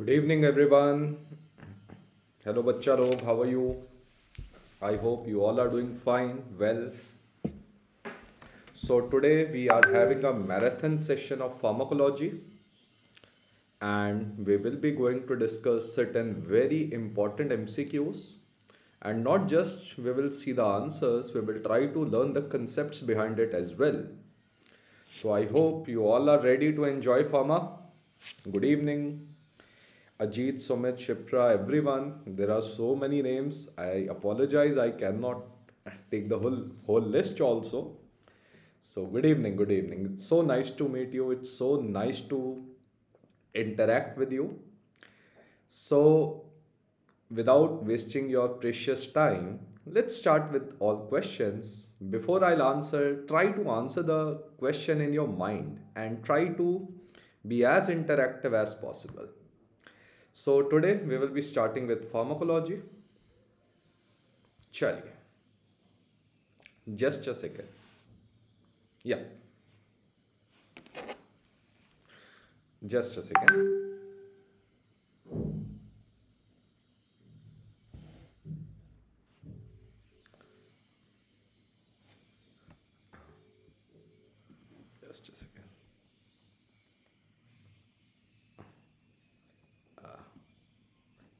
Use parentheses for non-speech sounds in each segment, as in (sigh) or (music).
good evening everyone hello bachcha how are you i hope you all are doing fine well so today we are having a marathon session of pharmacology and we will be going to discuss certain very important mcqs and not just we will see the answers we will try to learn the concepts behind it as well so i hope you all are ready to enjoy pharma good evening Ajit, Sumit, Shipra, everyone. There are so many names. I apologize. I cannot take the whole whole list also. So good evening, good evening. It's so nice to meet you. It's so nice to interact with you. So without wasting your precious time, let's start with all questions. Before I'll answer, try to answer the question in your mind and try to be as interactive as possible. So today we will be starting with pharmacology. Chaliye. Just a second. Yeah. Just a second.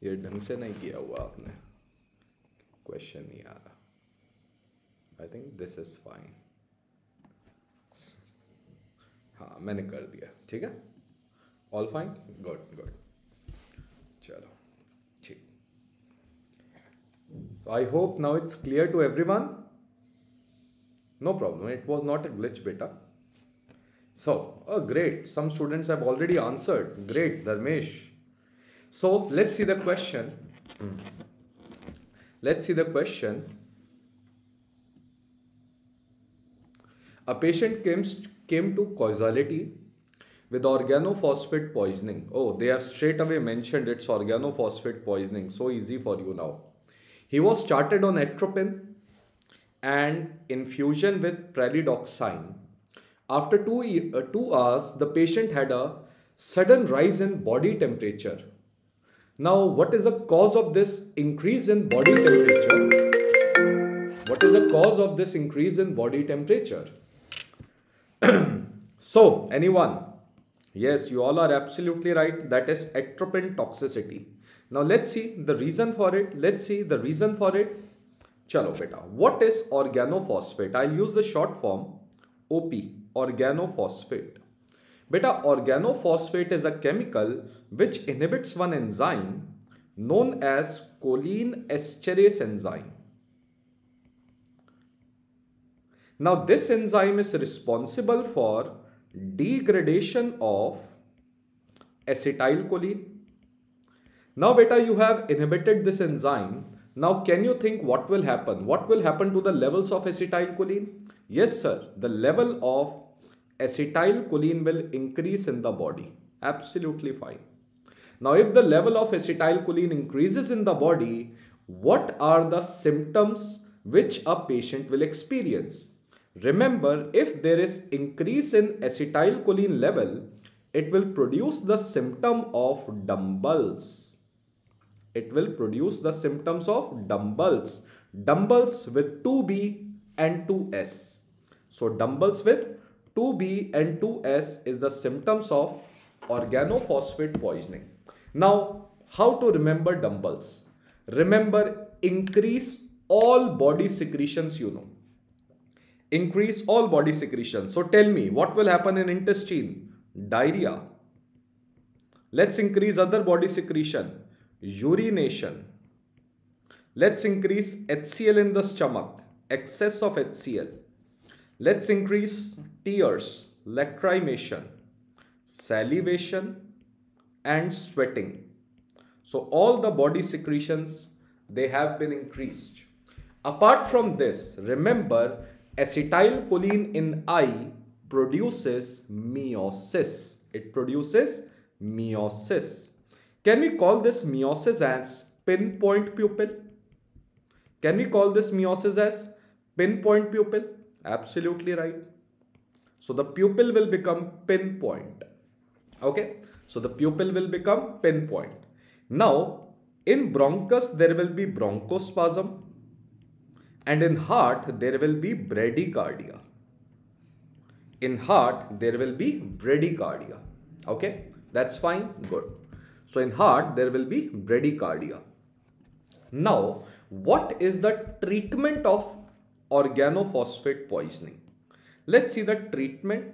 ये ढंग से नहीं किया हुआ आपने question नहीं आ रहा I think this is fine हाँ मैंने कर दिया ठीक है ऑल फाइन गुड गुड चलो ठीक I hope now it's clear to everyone no problem it was not a glitch बेटा so great some students have already answered great Dharmesh So let's see the question. Let's see the question. A patient came, came to causality with organophosphate poisoning. Oh, they have straight away mentioned it's organophosphate poisoning. So easy for you now. He was started on atropine and infusion with pralidoxime. After two, uh, two hours, the patient had a sudden rise in body temperature now, what is the cause of this increase in body temperature? What is the cause of this increase in body temperature? (clears throat) so, anyone? Yes, you all are absolutely right. That is atropine toxicity. Now, let's see the reason for it. Let's see the reason for it. Chalo beta. What is organophosphate? I'll use the short form OP, organophosphate. Beta organophosphate is a chemical which inhibits one enzyme known as choline esterase enzyme. Now this enzyme is responsible for degradation of acetylcholine. Now beta you have inhibited this enzyme. Now can you think what will happen? What will happen to the levels of acetylcholine? Yes sir, the level of acetylcholine will increase in the body. Absolutely fine. Now, if the level of acetylcholine increases in the body, what are the symptoms which a patient will experience? Remember, if there is increase in acetylcholine level, it will produce the symptom of dumbbells. It will produce the symptoms of dumbbells. Dumbbells with 2B and 2S. So, dumbbells with 2B and 2S is the symptoms of organophosphate poisoning. Now, how to remember dumbbells? Remember, increase all body secretions you know. Increase all body secretions. So tell me, what will happen in intestine? Diarrhea. Let's increase other body secretion. Urination. Let's increase HCl in the stomach. Excess of HCl. Let's increase tears, lacrimation, salivation and sweating. So all the body secretions, they have been increased. Apart from this, remember acetylcholine in I produces meiosis. It produces meiosis. Can we call this meiosis as pinpoint pupil? Can we call this meiosis as pinpoint pupil? Absolutely right. So the pupil will become pinpoint. Okay. So the pupil will become pinpoint. Now in bronchus there will be bronchospasm and in heart there will be bradycardia. In heart there will be bradycardia. Okay. That's fine. Good. So in heart there will be bradycardia. Now, what is the treatment of organophosphate poisoning? Let's see the treatment.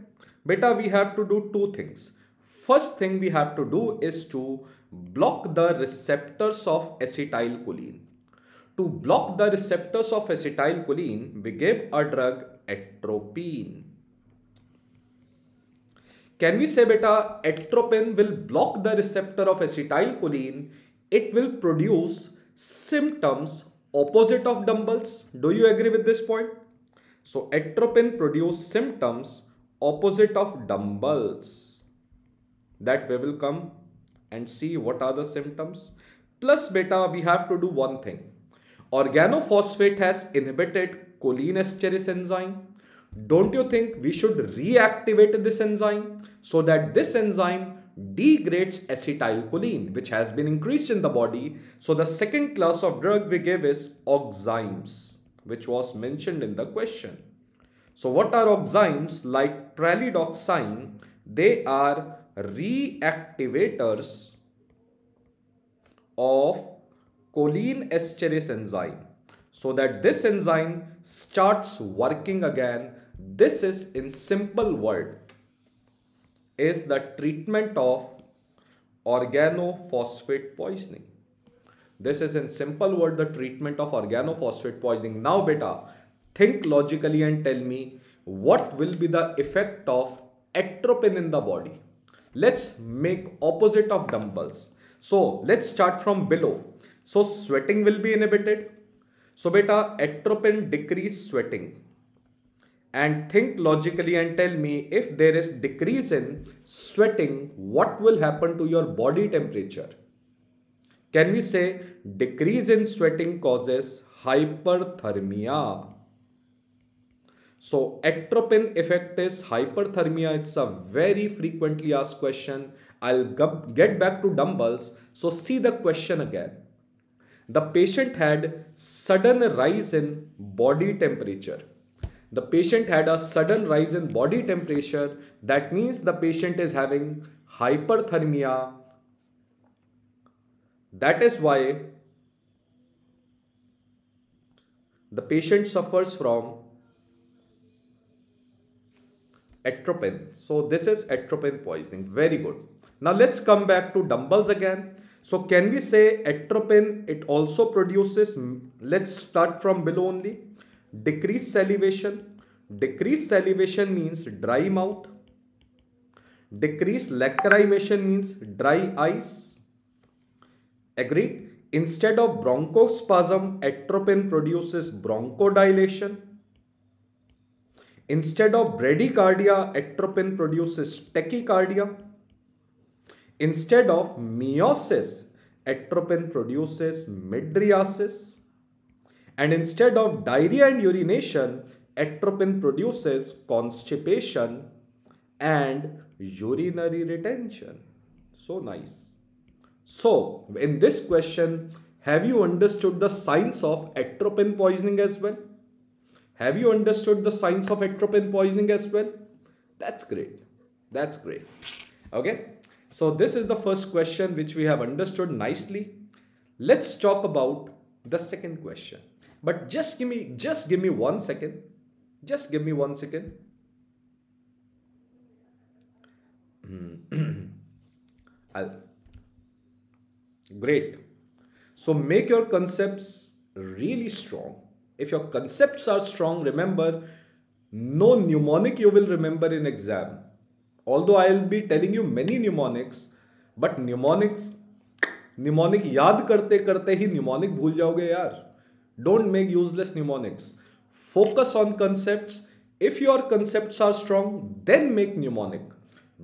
Beta, we have to do two things. First thing we have to do is to block the receptors of acetylcholine. To block the receptors of acetylcholine, we give a drug atropine. Can we say beta atropine will block the receptor of acetylcholine? It will produce symptoms opposite of dumbbells. Do you agree with this point? So atropine produce symptoms opposite of dumbbells that we will come and see what are the symptoms. Plus beta, we have to do one thing. Organophosphate has inhibited cholinesterase enzyme. Don't you think we should reactivate this enzyme so that this enzyme degrades acetylcholine which has been increased in the body. So the second class of drug we give is oximes which was mentioned in the question. So what are oximes like pralidoxime? They are reactivators of choline esterase enzyme so that this enzyme starts working again. This is in simple word is the treatment of organophosphate poisoning. This is in simple word the treatment of organophosphate poisoning. Now beta, think logically and tell me what will be the effect of atropine in the body. Let's make opposite of dumbbells. So let's start from below. So sweating will be inhibited. So beta, atropine decrease sweating. And think logically and tell me if there is decrease in sweating, what will happen to your body temperature? Can we say decrease in sweating causes hyperthermia? So ectropin effect is hyperthermia. It's a very frequently asked question. I'll get back to dumbbells. So see the question again. The patient had sudden rise in body temperature. The patient had a sudden rise in body temperature. That means the patient is having hyperthermia that is why the patient suffers from atropine. So this is atropine poisoning. Very good. Now let's come back to dumbbells again. So can we say atropine, it also produces, let's start from below only, decreased salivation. Decreased salivation means dry mouth. Decreased lacrimation means dry eyes Agreed? Instead of bronchospasm, atropine produces bronchodilation. Instead of bradycardia, atropine produces tachycardia. Instead of meiosis, atropine produces midriasis. And instead of diarrhea and urination, atropine produces constipation and urinary retention. So nice. So in this question, have you understood the science of atropine poisoning as well? Have you understood the science of atropine poisoning as well? That's great. That's great. Okay. So this is the first question which we have understood nicely. Let's talk about the second question. But just give me just give me one second. Just give me one second. Hmm. (clears throat) I'll Great. So make your concepts really strong. If your concepts are strong, remember no mnemonic you will remember in exam. Although I will be telling you many mnemonics, but mnemonics mnemonic yaad karte karte hi mnemonic भूल jaoge yaar don't make useless mnemonics focus on concepts if your concepts are strong then make mnemonic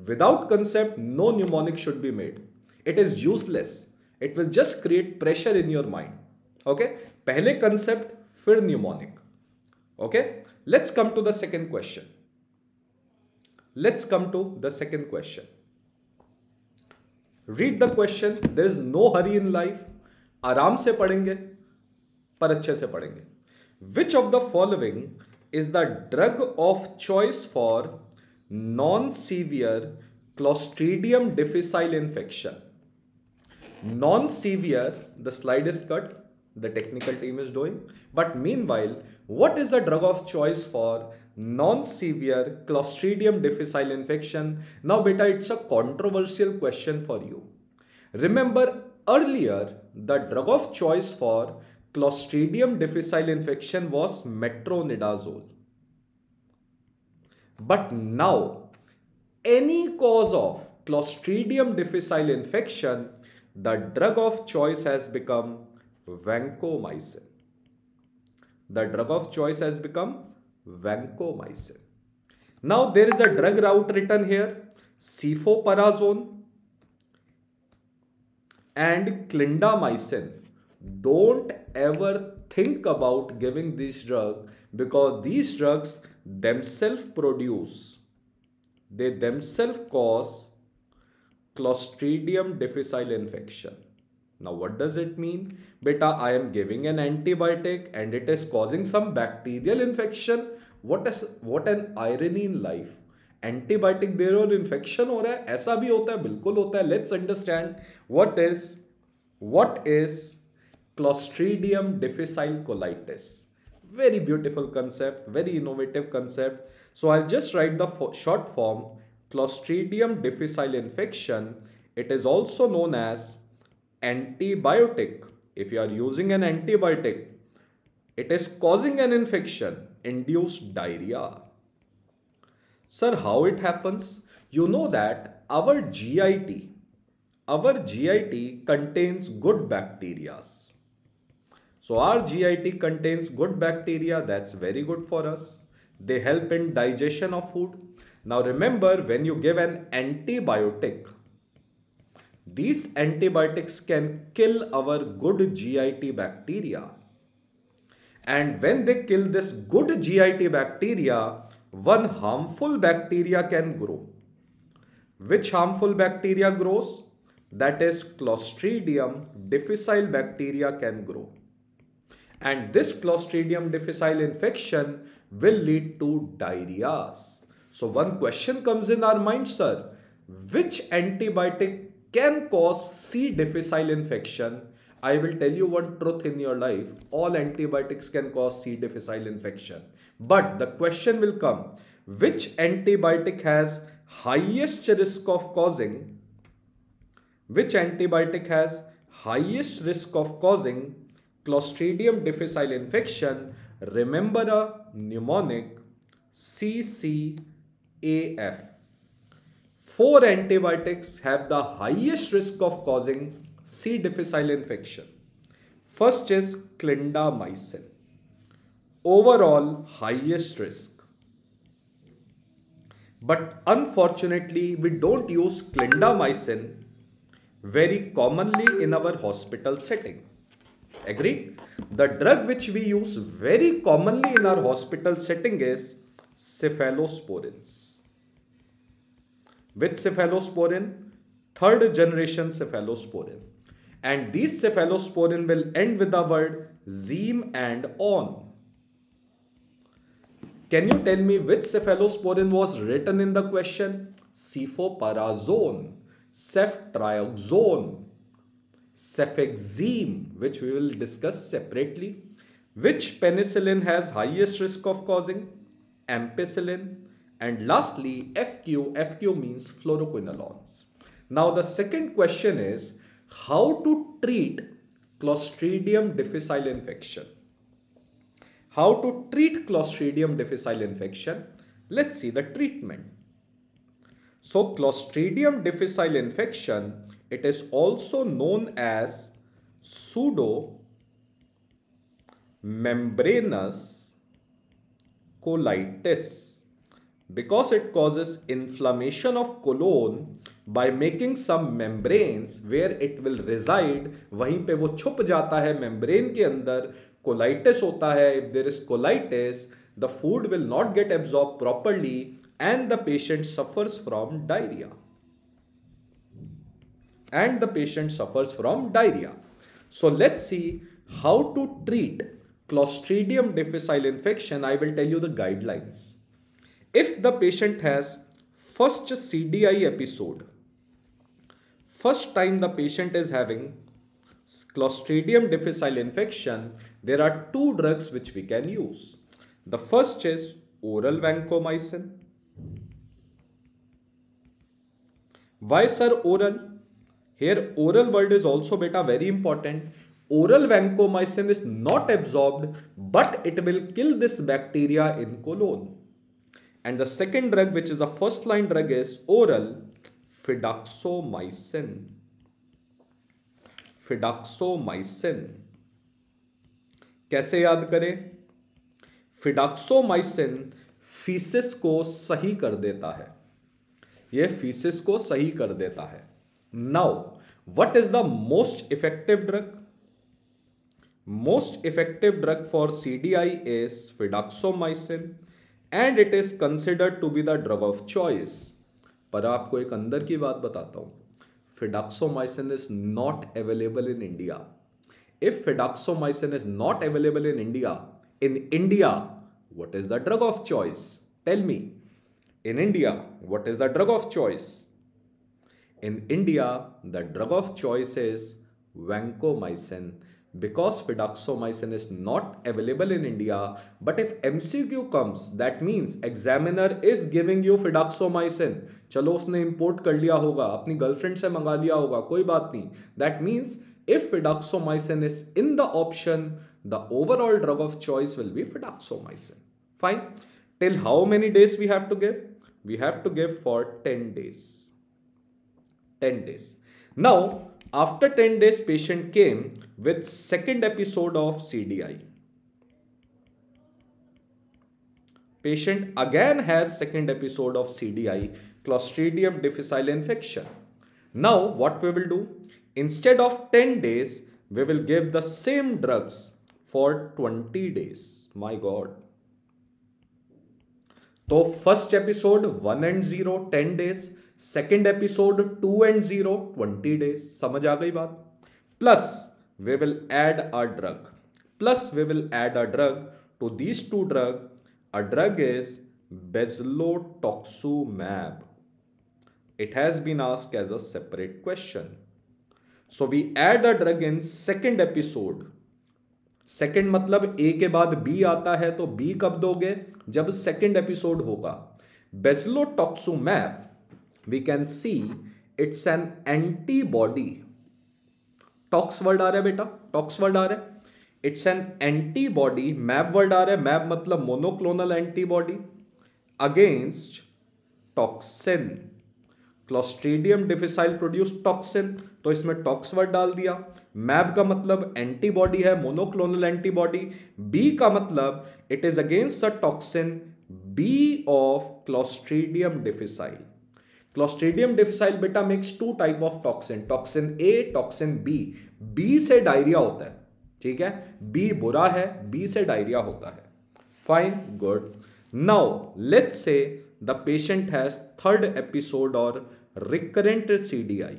without concept no mnemonic should be made it is useless it will just create pressure in your mind okay पहले concept फिर mnemonic okay let's come to the second question let's come to the second question read the question there is no hurry in life आराम से पढ़ेंगे पर अच्छे से पढ़ेंगे which of the following is the drug of choice for non severe clostridium difficile infection non-severe, the slide is cut, the technical team is doing. But meanwhile, what is the drug of choice for non-severe Clostridium difficile infection? Now, beta, it's a controversial question for you. Remember earlier, the drug of choice for Clostridium difficile infection was metronidazole. But now, any cause of Clostridium difficile infection the drug of choice has become vancomycin. The drug of choice has become vancomycin. Now there is a drug route written here, cefoparazone and clindamycin. Don't ever think about giving this drug because these drugs themselves produce, they themselves cause Clostridium difficile infection. Now what does it mean? Beta, I am giving an antibiotic and it is causing some bacterial infection. What is what an irony in life? Antibiotic दे रहे हो infection हो रहा है ऐसा भी होता है बिल्कुल होता है let's understand what is what is clostridium difficile colitis very beautiful concept very innovative concept so i'll just write the short form Clostridium difficile infection, it is also known as antibiotic. If you are using an antibiotic, it is causing an infection, induced diarrhea. Sir, how it happens? You know that our GIT, our GIT contains good bacteria. So our GIT contains good bacteria, that's very good for us. They help in digestion of food now remember when you give an antibiotic, these antibiotics can kill our good GIT bacteria. And when they kill this good GIT bacteria, one harmful bacteria can grow. Which harmful bacteria grows? That is Clostridium difficile bacteria can grow. And this Clostridium difficile infection will lead to diarrheas. So one question comes in our mind, sir, which antibiotic can cause C. difficile infection? I will tell you one truth in your life. All antibiotics can cause C. difficile infection. But the question will come, which antibiotic has highest risk of causing, which antibiotic has highest risk of causing Clostridium difficile infection, remember a mnemonic CCD. AF. Four antibiotics have the highest risk of causing C. difficile infection. First is clindamycin. Overall highest risk. But unfortunately, we don't use clindamycin very commonly in our hospital setting. Agreed? The drug which we use very commonly in our hospital setting is cephalosporins with cephalosporin, third generation cephalosporin. And these cephalosporin will end with the word zeme and on. Can you tell me which cephalosporin was written in the question? Cefoparazone, ceftriaxone, cefexime, which we will discuss separately. Which penicillin has highest risk of causing? Ampicillin, and lastly, FQ, FQ means fluoroquinolones. Now the second question is how to treat Clostridium difficile infection. How to treat Clostridium difficile infection? Let's see the treatment. So Clostridium difficile infection, it is also known as pseudo membranous colitis. Because it causes inflammation of colon by making some membranes where it will reside वहीं पे वो छुप जाता है membrane के अंदर colitis होता है if there is colitis the food will not get absorb properly and the patient suffers from diarrhoea and the patient suffers from diarrhoea so let see how to treat clostridium difficile infection I will tell you the guidelines If the patient has first CDI episode, first time the patient is having Clostridium difficile infection, there are two drugs which we can use. The first is oral vancomycin. Why sir oral? Here oral word is also beta very important. Oral vancomycin is not absorbed but it will kill this bacteria in colon. And the second drug, which is a first line drug, is oral fidaxomycin. Fidaxomicin कैसे याद करें fidaxomicin faeces को सही कर देता है यह faeces को सही कर देता है now what is the most effective drug most effective drug for C D I is fidaxomicin and it is considered to be the drug of choice पर आपको एक अंदर की बात बताता हूँ fidaxomicin is not available in India if fidaxomicin is not available in India in india what is the drug of choice tell me in india what is the drug of choice in india the drug of choice is vancomycin because fidaxomicin is not available in India. But if MCQ comes, that means examiner is giving you fidaxomicin. चलो उसने import कर लिया होगा अपनी girlfriend से मंगा लिया होगा कोई बात नहीं That means if fidaxomicin is in the option, the overall drug of choice will be fidaxomicin. Fine. Till how many days we have to give? We have to give for 10 days. 10 days. Now, after 10 days, patient came with second episode of CDI. Patient again has second episode of CDI, Clostridium difficile infection. Now what we will do? Instead of 10 days, we will give the same drugs for 20 days. My God. so first episode 1 and 0 10 days second episode 2 and 0 20 days समझ आ गई बात plus we will add a drug plus we will add a drug to these two drug a drug is bezlotoxumab it has been asked as a separate question so we add a drug in second episode second मतलब ए के बाद B आता है तो B कब दोगे जब second episode होगा bezlotoxumab we can see it's an antibody tox word आ रहा है बेटा टॉक्स वर्ड आ रहा है it's an antibody mab word आ रहा है मैप मतलब monoclonal antibody against toxin clostridium difficile produce toxin तो इसमें टॉक्स वर्ड डाल दिया मैब का मतलब एंटीबॉडी है मोनोक्लोनल एंटीबॉडी बी का मतलब it is against a toxin B of clostridium difficile clostridium difficile बेटा makes two type of toxin toxin A toxin B B से डायरिया होता है ठीक है बी बुरा है बी से डायरिया होता है fine good now let's say the patient has third episode और रिकरेंट सीडीआई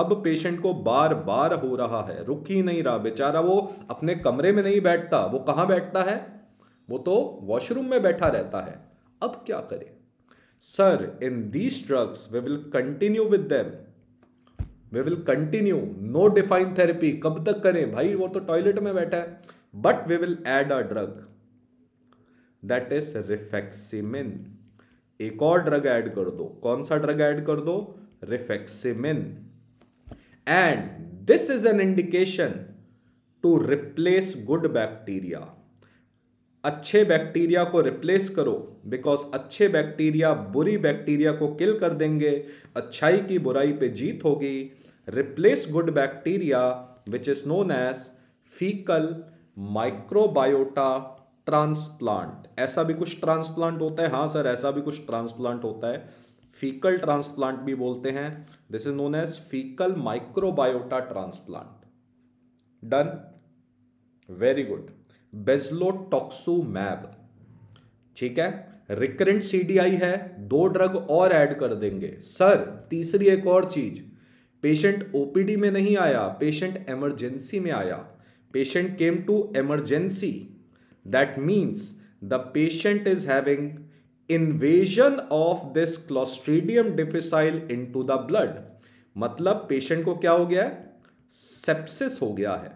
अब पेशेंट को बार बार हो रहा है रुक ही नहीं रहा बेचारा वो अपने कमरे में नहीं बैठता वो कहाँ बैठता है वो तो वॉशरूम में बैठा रहता है अब क्या करें sir in these drugs we will continue with them they will continue no define therapy कब तक करें भाई वो तो टॉयलेट में बैठा है but we will add a drug that is rifaximin एक और ड्रग ऐड कर दो कौन सा ड्रग ऐड कर दो rifaximin and this is an indication to replace good bacteria अच्छे बैक्टीरिया को रिप्लेस करो बिकॉज अच्छे बैक्टीरिया बुरी बैक्टीरिया को किल कर देंगे अच्छाई की बुराई पे जीत होगी replace good bacteria which is known as faecal microbiota transplant ऐसा भी कुछ ट्रांसप्लांट होता है हाँ सर ऐसा भी कुछ ट्रांसप्लांट होता है फीकल ट्रांसप्लांट भी बोलते हैं this is known as faecal microbiota transplant done very good mab ठीक है रिकरेंट सीडीआई है दो ड्रग और ऐड कर देंगे सर तीसरी एक और चीज पेशेंट ओपीडी में नहीं आया पेशेंट इमरजेंसी में आया patient came to emergency that means the patient is having invasion of this clostridium difficile into the blood मतलब पेशेंट को क्या हो गया है सेप्सिस हो गया है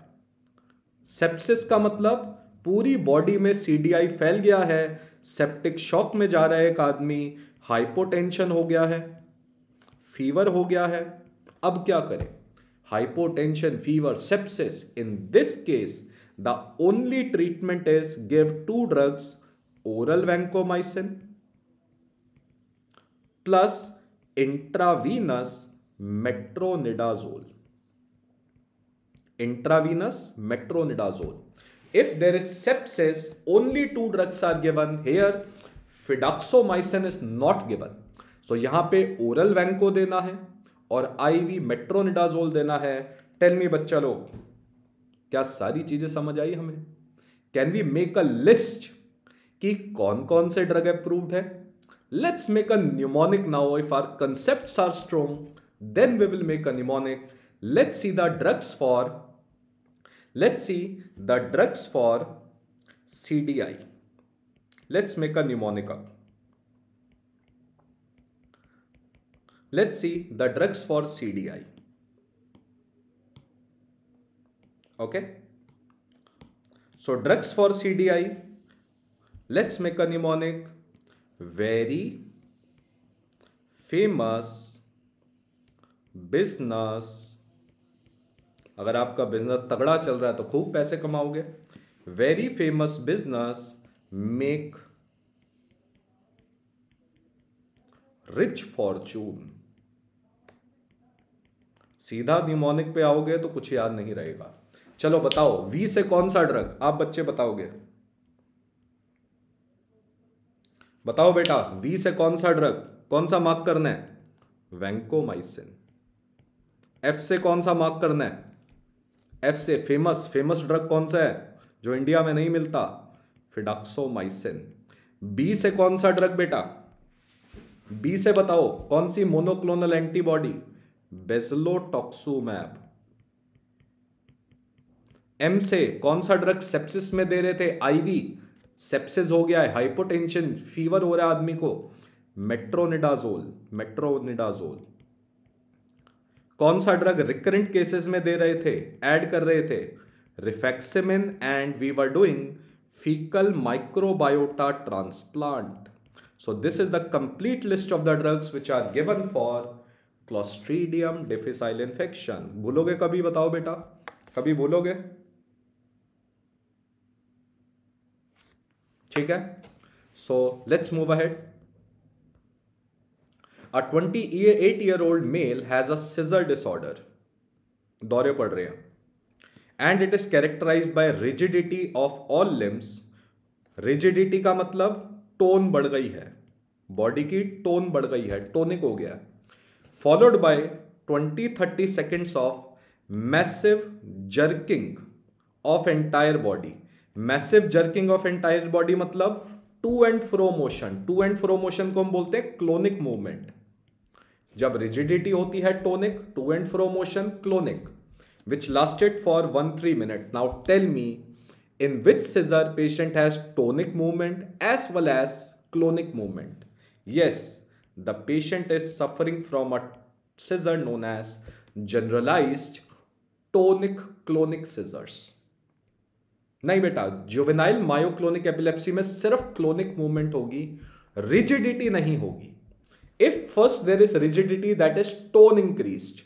सेप्सिस का मतलब पूरी बॉडी में सीडीआई फैल गया है सेप्टिक शॉक में जा रहा है एक आदमी हाइपोटेंशन हो गया है फीवर हो गया है अब क्या करें hypotension fever sepsis in this case the only treatment is give two drugs oral vancomycin plus intravenous metronidazole intravenous metronidazole If there is sepsis, only two drugs are given. Here, fidaxomicin is not given so यहाँ पे oral वैंको देना है और ivy metronidazole देना है tell me बच्चा लोग क्या सारी चीजें समझ आई हमें can we make a list कि कौन कौन से ड्रग अप्रूव्ड है let's make a mnemonic now if our concept are strong then we will make a mnemonic let's see the drugs for Let's see the drugs for CDI. Let's make a mnemonic up. Let's see the drugs for CDI. Okay. So drugs for CDI. Let's make a mnemonic. Very famous business अगर आपका business तगड़ा चल रहा है तो खूब पैसे कमाओगे very famous business make rich fortune सीधा निमोनिक पे आओगे तो कुछ याद नहीं रहेगा चलो बताओ वी से कौन सा ड्रग आप बच्चे बताओगे बताओ बेटा वी से कौन सा ड्रग कौन सा मार्क करना है वैंकोमाइसिन एफ से कौन सा मार्क करना है एफ से फेमस फेमस ड्रग कौन सा है जो इंडिया में नहीं मिलता फिडाक्सोमाइसिन बी से कौन सा ड्रग बेटा बी से बताओ कौन सी मोनोक्लोनल एंटीबॉडी बेजलोटॉक्सूमैब एम से कौन सा ड्रग सेप्सिस में दे रहे थे आईवी सेप्सिस हो गया है हाइपोटेंशन फीवर हो रहा है आदमी को मेट्रोनिडाजोल मेट्रोनिडाजोल कौन सा ड्रग रिकरेंट केसेस में दे रहे थे एड कर रहे थे rifaximin and we were doing faecal microbiota transplant so this is the complete list of the drugs which are given for clostridium difficile infection भूलोगे कभी बताओ बेटा कभी भूलोगे ठीक है so let's move ahead a twenty eight year old male has a seizure disorder दौरे पड़ रहे हैं and it is characterize by rigidity of all limbs rigidity का मतलब टोन बढ़ गई है बॉडी की टोन बढ़ गई है टोनिक हो गया followed by twenty thirty seconds of massive jerking of entire body massive jerking of entire body मतलब to and fro motion to and fro motion को हम बोलते हैं क्लोनिक मूवमेंट जब रिजिडिटी होती है tonic to and fro motion clonic which lasted for one three minute now tell me in which seizure patient has tonic movement as well as clonic movement yes the patient is suffering from a seizure known as generalize tonic clonic seizures नहीं बेटा juvenile myoclonic epilepsy में सिर्फ clonic movement होगी rigidity नहीं होगी If first there is rigidity that is tone increased,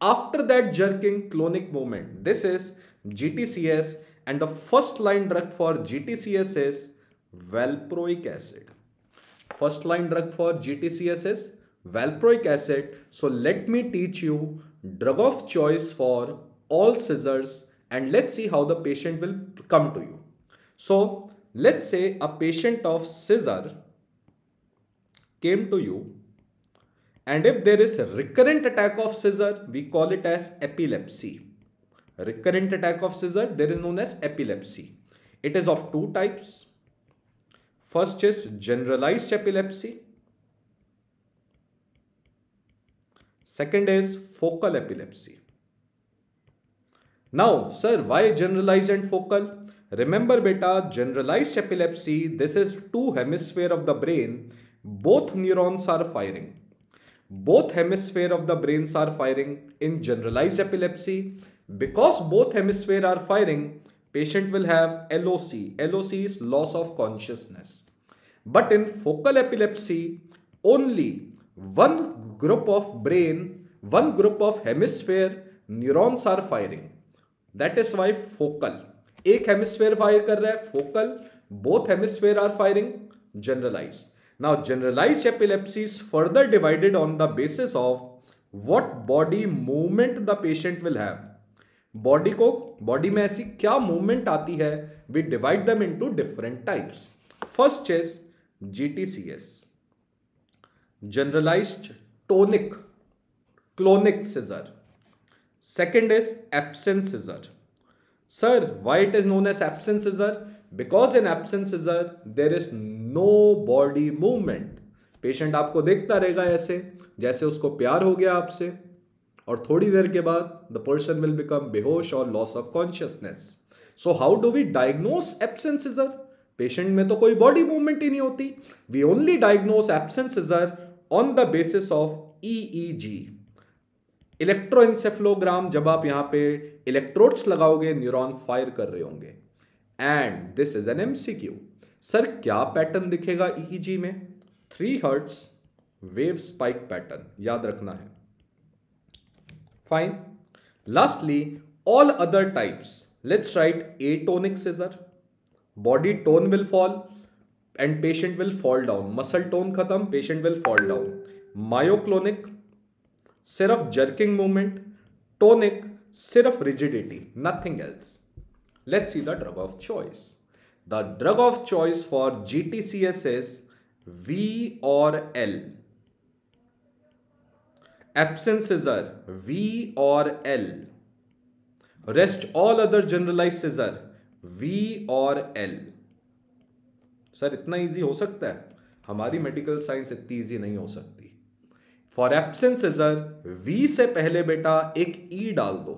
after that jerking clonic movement, this is GTCS and the first line drug for GTCS is valproic acid. First line drug for GTCS is valproic acid. So let me teach you drug of choice for all scissors and let's see how the patient will come to you. So let's say a patient of scissor came to you and if there is a recurrent attack of seizure, we call it as epilepsy. Recurrent attack of seizure, there is known as epilepsy. It is of two types. First is generalized epilepsy. Second is focal epilepsy. Now, sir, why generalized and focal? Remember beta, generalized epilepsy, this is two hemisphere of the brain. Both neurons are firing Both hemisphere of the brains are firing in generalized epilepsy. Because both hemisphere are firing, patient will have LOC. LOC is loss of consciousness. But in focal epilepsy, only one group of brain, one group of hemisphere neurons are firing that is why focal एक hemisphere fire कर रहा है focal both hemisphere are firing generalise Now generalized epilepsy is further divided on the basis of what body movement the patient will have. Body को body में ऐसी क्या movement आती है we divide them into different types first is GTCS generalized tonic clonic seizure second is absent seizure sir why it is known as absent seizure because in absent seizure there is no body movement patient आपको देखता रहेगा ऐसे जैसे उसको प्यार हो गया आपसे और थोड़ी देर के बाद द पर्सन विल बिकम बेहोश और loss of consciousness so how do we diagnose seizure patient में तो कोई बॉडी मूवमेंट ही नहीं होती we only diagnose seizure on the basis of EEG encephalogram जब आप यहां पे इलेक्ट्रोड्स लगाओगे न्यूरॉन फायर कर रहे होंगे and this is an MCQ sir क्या पैटर्न दिखेगा ईईजी e में three hertz wave spike pattern याद रखना है fine lastly all other types let's write atonic seizure body tone will fall and patient will fall down muscle tone खत्म patient will fall down myoclonic सिर्फ jerking movement tonic सिर्फ rigidity nothing else let's see the drug of choice the drug of choice for G T C S S V और L एबसेंसिजर V और L rest all other generalize seizure V और L sir इतना easy हो सकता है हमारी medical science इतनी easy नहीं हो सकती फॉर एबसेंसिजर वी से पहले बेटा एक ई e डाल दो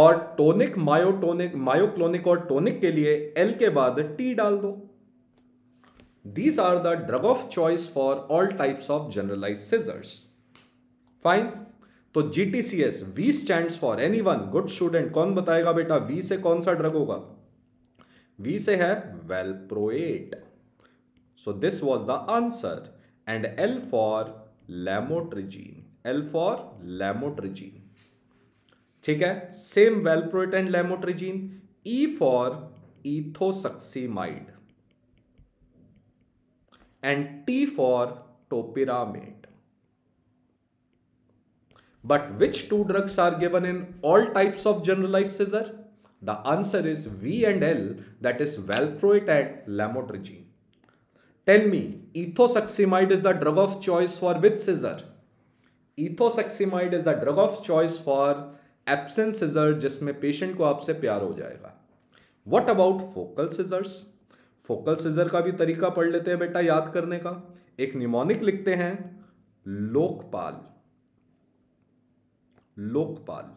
और टोनिक मायोटोनिक मायोक्लोनिक और टोनिक के लिए एल के बाद टी डाल दो these are the drug of choice for all types of generalize seizures fine तो GTCS V stand for any one good student कौन बताएगा बेटा वी से कौन सा ड्रग होगा वी से है valproate so this was the answer and L for lamotrigine L for lamotrigine ठीक है same valproate and lamotrigine E for ethosuximide and T for topiramate. But which two drugs are given in all types of generalized scissor? The answer is V and L that is valproate and lamotrigine. Tell me, ethosuximide is the drug of choice for which scissor? Ethosuximide is the drug of choice for absent seizure जिसमें patient को आपसे प्यार हो जाएगा what about focal seizures focal seizure का भी तरीका पढ़ लेते हैं बेटा याद करने का एक निमोनिक लिखते हैं लोकपाल लोकपाल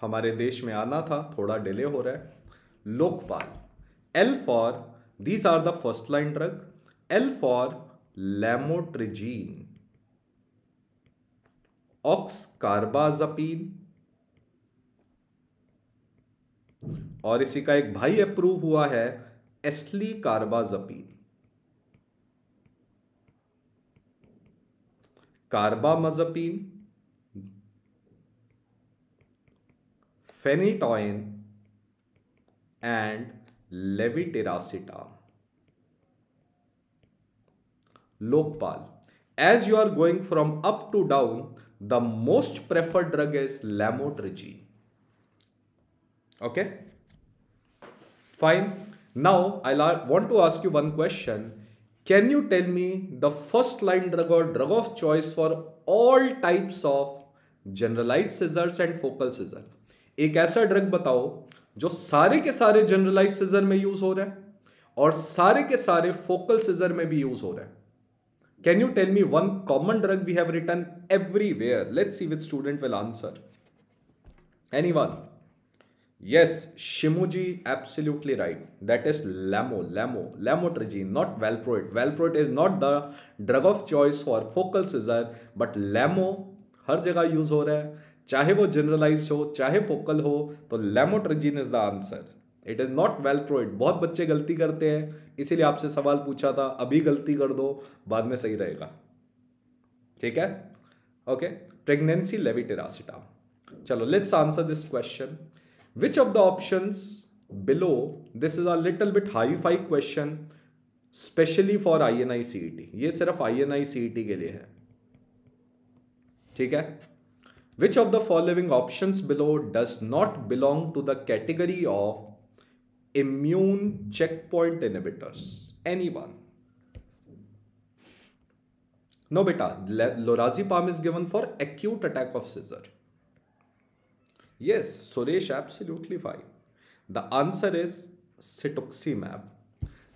हमारे देश में आना था थोड़ा डिले हो रहा है Lokpal L for these are the first line drug L for lamotrigine oxcarbazepine और इसी का एक भाई अप्रूव हुआ है eslicarbazepine carbamazepine phenytoin and levetiracetam Lokpal as you are going from up to down the most preferred drug is lamotrigine okay Fine. Now, i want to ask you one question. Can you tell me the first line drug or drug of choice for all types of generalized seizures and focal seizure ek aisa drug batao jo sare ke sare generalized seizure mein use ho raha hai aur sare ke sare focal seizure mein bhi use ho raha hai can you tell me one common drug we have written everywhere let's see which student will answer anyone Yes, Shimuji, absolutely right. That is Lamo, Lamo, Lamotrigine, not Valproate. Valproate is not the drug of choice for focal seizure, but Lamo हर जगह use हो रहा है चाहे वो generalise हो चाहे focal हो तो lamotrigine is the answer it is not valproate बहुत बच्चे गलती करते हैं इसीलिए आपसे सवाल पूछा था अभी गलती कर दो बाद में सही रहेगा ठीक है ओके प्रेगनेंसी लेविटेरासिटाम चलो let's answer this question which of the options below this is a little bit high fi question specially for INICET. CET ये सिर्फ INICET CET के लिए है ठीक है which of the following options below does not belong to the category of immune checkpoint inhibitors anyone no beta lorazepam is given for acute attack of seizure Yes, Suresh, absolutely fine. The answer is cetuximab.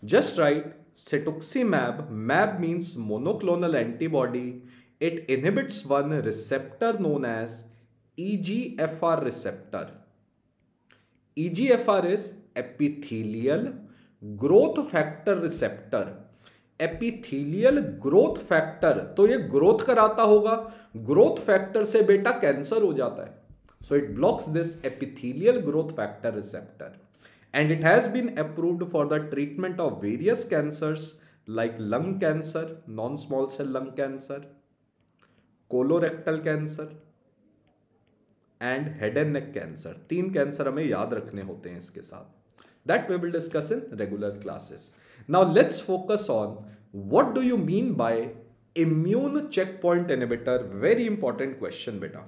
Just right, cetuximab, mab means monoclonal antibody. It inhibits one receptor known as EGFR receptor. EGFR is epithelial growth factor receptor. Epithelial growth factor तो ये growth कराता होगा growth factor से बेटा cancer हो जाता है So it blocks this epithelial growth factor receptor and it has been approved for the treatment of various cancers like lung cancer non small cell lung cancer colorectal cancer and head and neck cancer तीन cancer हमें याद रखने होते हैं इसके साथ that we will discuss in regular classes. Now let's focus on what do you mean by immune checkpoint inhibitor? Very important question beta.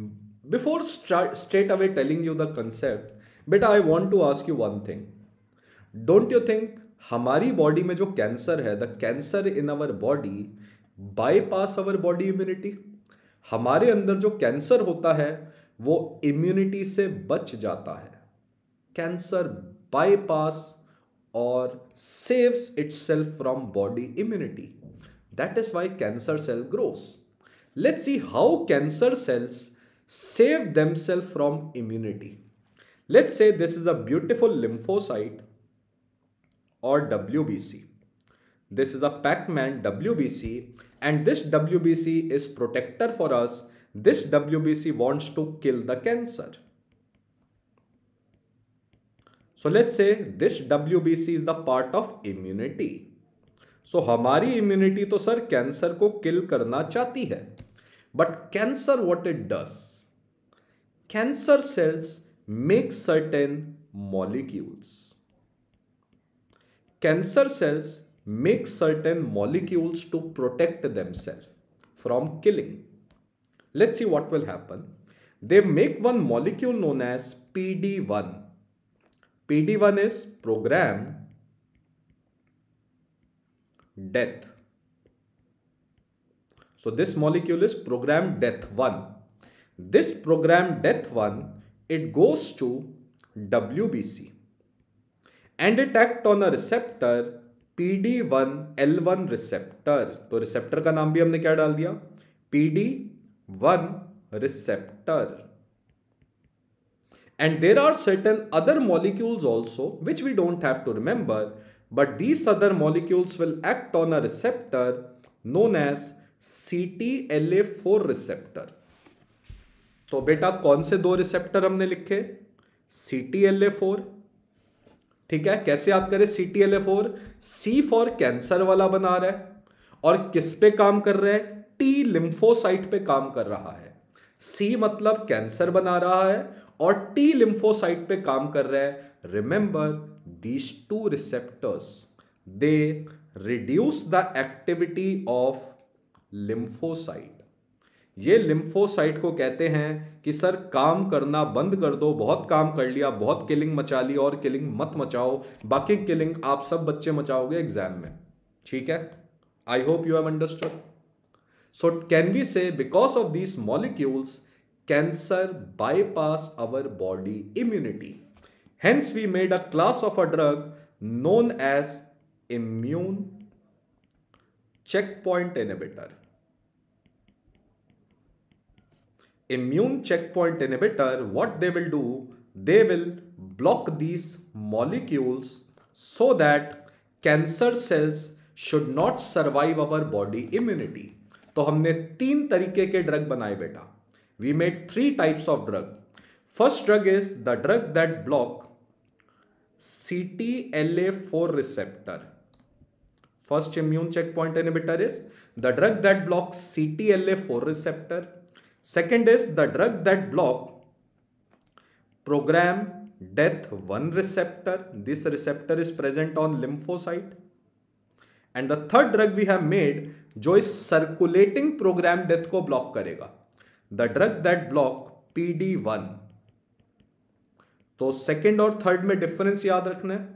Before start, straight away telling you the concept, बेटा I want to ask you one thing don't you think हमारी body में जो cancer है the cancer in our body bypass our body immunity हमारे अंदर जो cancer होता है वो इम्यूनिटी से बच जाता है कैंसर बाईपास और saves itself from body immunity that is why cancer cell grows let's see how cancer cells save themselves from immunity. Let's say this is a beautiful lymphocyte or WBC. This is a Pac-Man WBC and this WBC is protector for us. This WBC wants to kill the cancer. So let's say this WBC is the part of immunity. so, our immunity to sir cancer ko kill karna chati hai. But cancer what it does? cancer cells make certain molecules. Cancer cells make certain molecules to protect themselves from killing. Let's see what will happen. They make one molecule known as PD1. PD1 is programmed death. So this molecule is programmed death 1 This program death 1, it goes to WBC. And it act on a receptor P D one L one receptor तो receptor का नाम भी हमने क्या डाल दिया P D one receptor and there are certain other molecules also which we don't have to remember but these other molecules will act on a receptor known as CTLA4 receptor तो बेटा कौन से दो रिसेप्टर हमने लिखे C T L A four ठीक है कैसे याद करें C T L A four C for cancer वाला बना रहा है और किस पे काम कर रहा है टी लिम्फोसाइट पे काम कर रहा है सी मतलब कैंसर बना रहा है और टी लिम्फोसाइट पे काम कर रहा है remember these two receptors they reduce the activity of lymphocyte ये लिम्फोसाइट को कहते हैं कि सर काम करना बंद कर दो बहुत काम कर लिया बहुत किलिंग मचा ली और किलिंग मत मचाओ बाकी किलिंग आप सब बच्चे मचाओगे एग्जाम में ठीक है I hope you have understood so can we say because of these molecules cancer bypass our body immunity we made a class of a drug known as immune checkpoint inhibitor immune checkpoint inhibitor, what they will do, they will block these molecules so that cancer cells should not survive our body immunity. तो हमने तीन तरीके के drug बनाए बेटा we made three types of drug first drug is the drug that block C T L A four receptor first immune checkpoint inhibitor is the drug that block C T L A four receptor second is the drug that block program death one receptor this receptor is present on lymphocyte. And the third drug we have made जो इस circulating programme death को block करेगा the drug that block P D one तो second और third में difference याद रखना है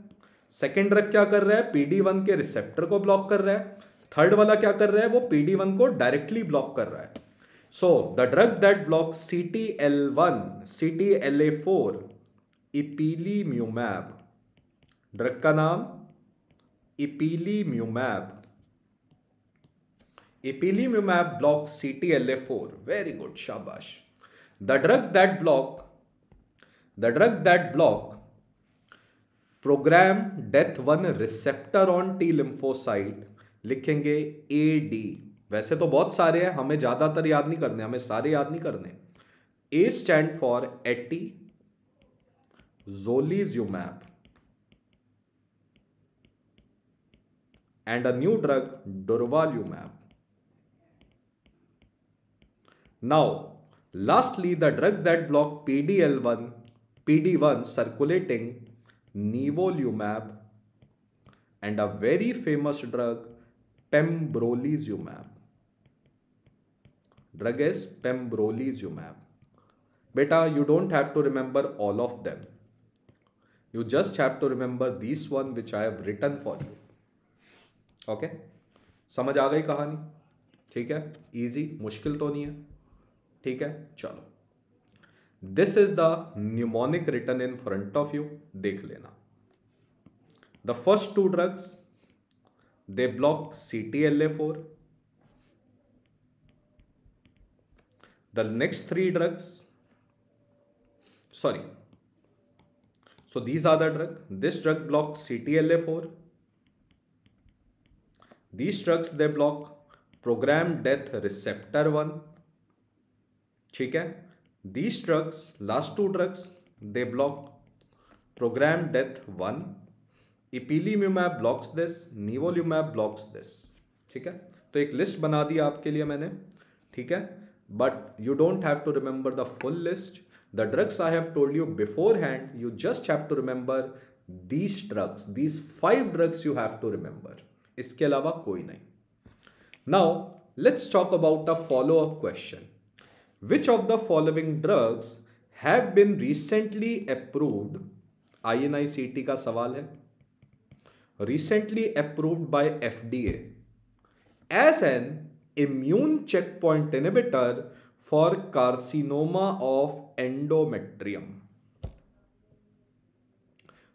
सेकेंड ड्रग क्या कर रहा है पी डी वन के रिसेप्टर को ब्लॉक कर रहा है थर्ड वाला क्या कर रहा है वो पी डी वन को डायरेक्टली ब्लॉक कर रहा है so the drug that block C T L one C T L A four ipilimumab drug का नाम ipilimumab ipili ipilimumab block C T L A four very good शाबाश the drug that block the drug that block program death one receptor on T lymphocyte लिखेंगे A D वैसे तो बहुत सारे हैं हमें ज्यादातर याद नहीं करने हमें सारे याद नहीं करने A stand for atezolizumab and a new drug durvalumab now lastly the drug that block PDL one P D one circulating nivolumab and a very famous drug pembrolizumab drug is pembrolizumab बेटा you don't have to remember all of them you just have to remember this one which I have written for you okay समझ आ गई कहानी ठीक है easy मुश्किल तो नहीं है ठीक है चलो this is the mnemonic written in front of you देख लेना the first two drugs they block C T L A four the next three drugs sorry so these are the drug this drug blocks ctla4 these drugs they block program death receptor 1 ठीक है these drugs last two drugs they block program death 1 ipilimumab blocks this nivolumab blocks this ठीक है तो एक list बना दी आपके लिए मैंने ठीक है But you don't have to remember the full list the drugs I have told you beforehand you just have to remember these drugs these five drugs you have to remember इसके अलावा कोई नहीं now let's talk about a follow up question Which of the following drugs have been recently approved? INICT का सवाल है recently approved by FDA as an immune checkpoint inhibitor for carcinoma of endometrium.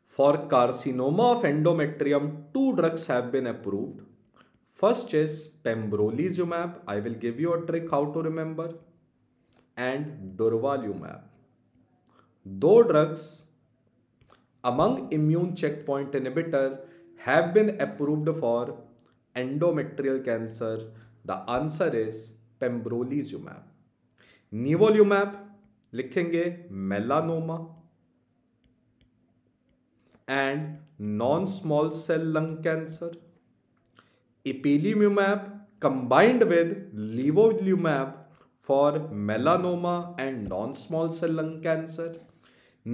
For carcinoma of endometrium, two drugs have been approved. First is pembrolizumab. I will give you a trick how to remember. And durvalumab. Two drugs among immune checkpoint inhibitor have been approved for endometrial cancer the answer is pembrolizumab nivolumab लिखेंगे melanoma and non small cell lung cancer ipilimumab combined with nivolumab for melanoma and non small cell lung cancer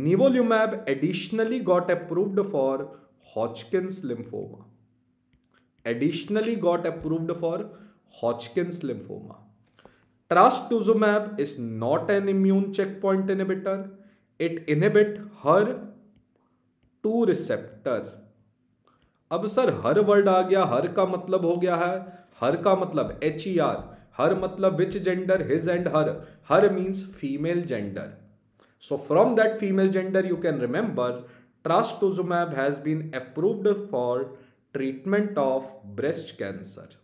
nivolumab additionally got approved for hodgkin's lymphoma additionally got approved for Hodgkin's lymphoma trastuzumab is not an immune checkpoint inhibitor it inhibit HER two receptor अब sir हर word आ गया हर का मतलब हो गया है हर का मतलब एच ई आर हर मतलब which gender his and her her means female gender so from that female gender you can remember trastuzumab has been approved for treatment of breast cancer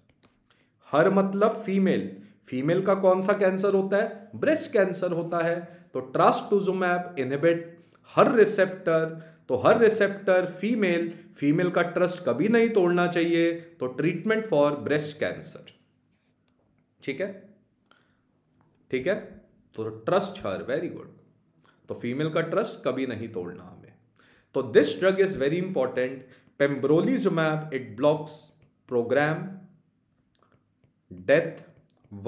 her मतलब female female का कौन सा cancer होता है breast cancer होता है तो trastuzumab inhibit हर receptor तो हर रिसेप्टर फीमेल फीमेल का ट्रस्ट कभी नहीं तोड़ना चाहिए तो ट्रीटमेंट फॉर ब्रेस्ट कैंसर ठीक है ठीक है तो ट्रस्ट हर वेरी गुड तो फीमेल का ट्रस्ट कभी नहीं तोड़ना हमें तो this drug is very important pembrolizumab it blocks program death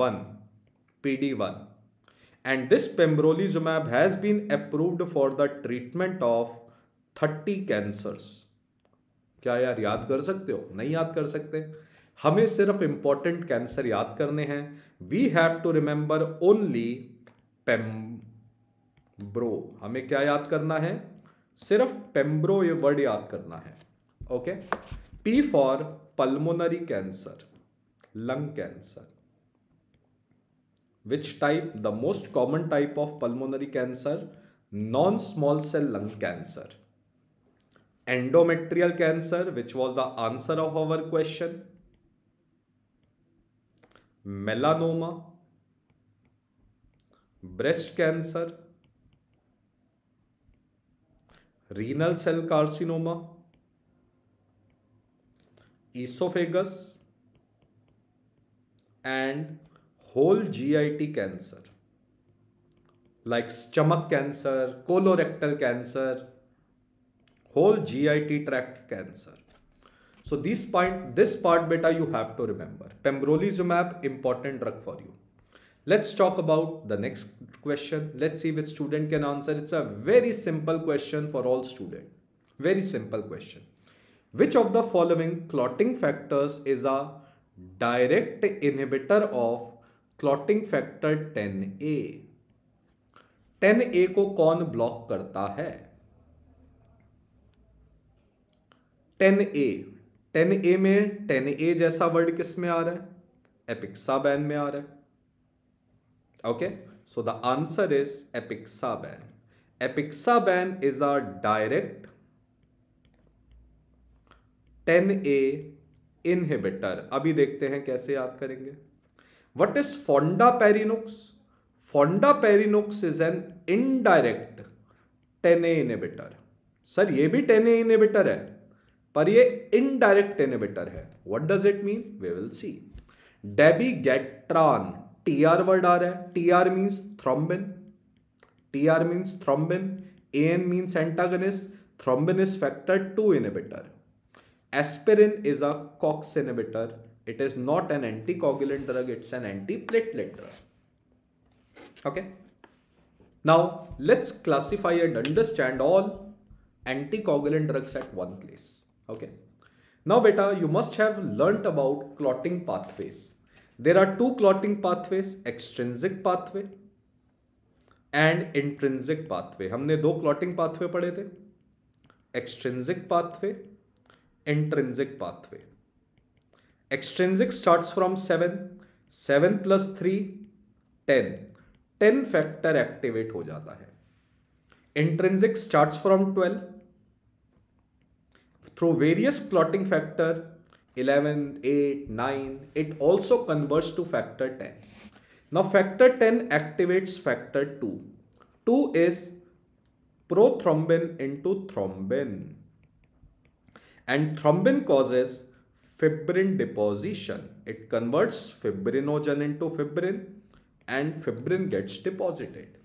1 PD1 and this pembrolizumab has been approved for the treatment of 30 cancers क्या यार याद कर सकते हो नहीं याद कर सकते हमें सिर्फ इंपॉर्टेंट कैंसर याद करने हैं we have to remember only pembro हमें क्या याद करना है सिर्फ पेम्ब्रो ये वर्ड याद करना है okay P for pulmonary cancer lung cancer. Which type? The most common type of pulmonary cancer, non-small cell lung cancer. Endometrial cancer, which was the answer of our question. Melanoma, breast cancer, renal cell carcinoma, esophagus, and whole GIT cancer like stomach cancer, colorectal cancer, whole GIT tract cancer. So this point, this part beta you have to remember. Pembrolizumab, important drug for you. Let's talk about the next question. Let's see which student can answer. It's a very simple question for all student. Very simple question. Which of the following clotting factors is a direct inhibitor of clotting factor 10A 10A को कौन block करता है 10A 10A में 10A जैसा word किस में आ रहा है एपिक्सा बैन में आ रहा है okay so the answer is apixaban apixaban is are direct 10A inhibitor अभी देखते हैं कैसे याद करेंगे what is fondaparinux fondaparinux is an indirect ten A inhibitor sir ये भी टेने इनहिबिटर है पर ये इनडायरेक्ट इनहिबिटर है what does it mean we will see dabigatran T R word आ रहा है T R means thrombin T R means thrombin A N means antagonist thrombin is factor two inhibitor aspirin is a cox inhibitor it is not an anticoagulant drug it's an antiplatelet drug okay now let's classify and understand all anticoagulant drugs at one place Okay. Now beta, you must have learnt about clotting pathways. There are two clotting pathways, extrinsic pathway and intrinsic pathway. हमने दो clotting pathway पढ़े थे extrinsic pathway, intrinsic pathway extrinsic start from seven seven plus three ten ten factor activate हो जाता है intrinsic start from twelve through various clotting factor eleven eight nine it also converts to factor ten now factor ten activate factor two two is prothrombin into thrombin And thrombin causes fibrin deposition. It converts fibrinogen into fibrin and fibrin gets deposited.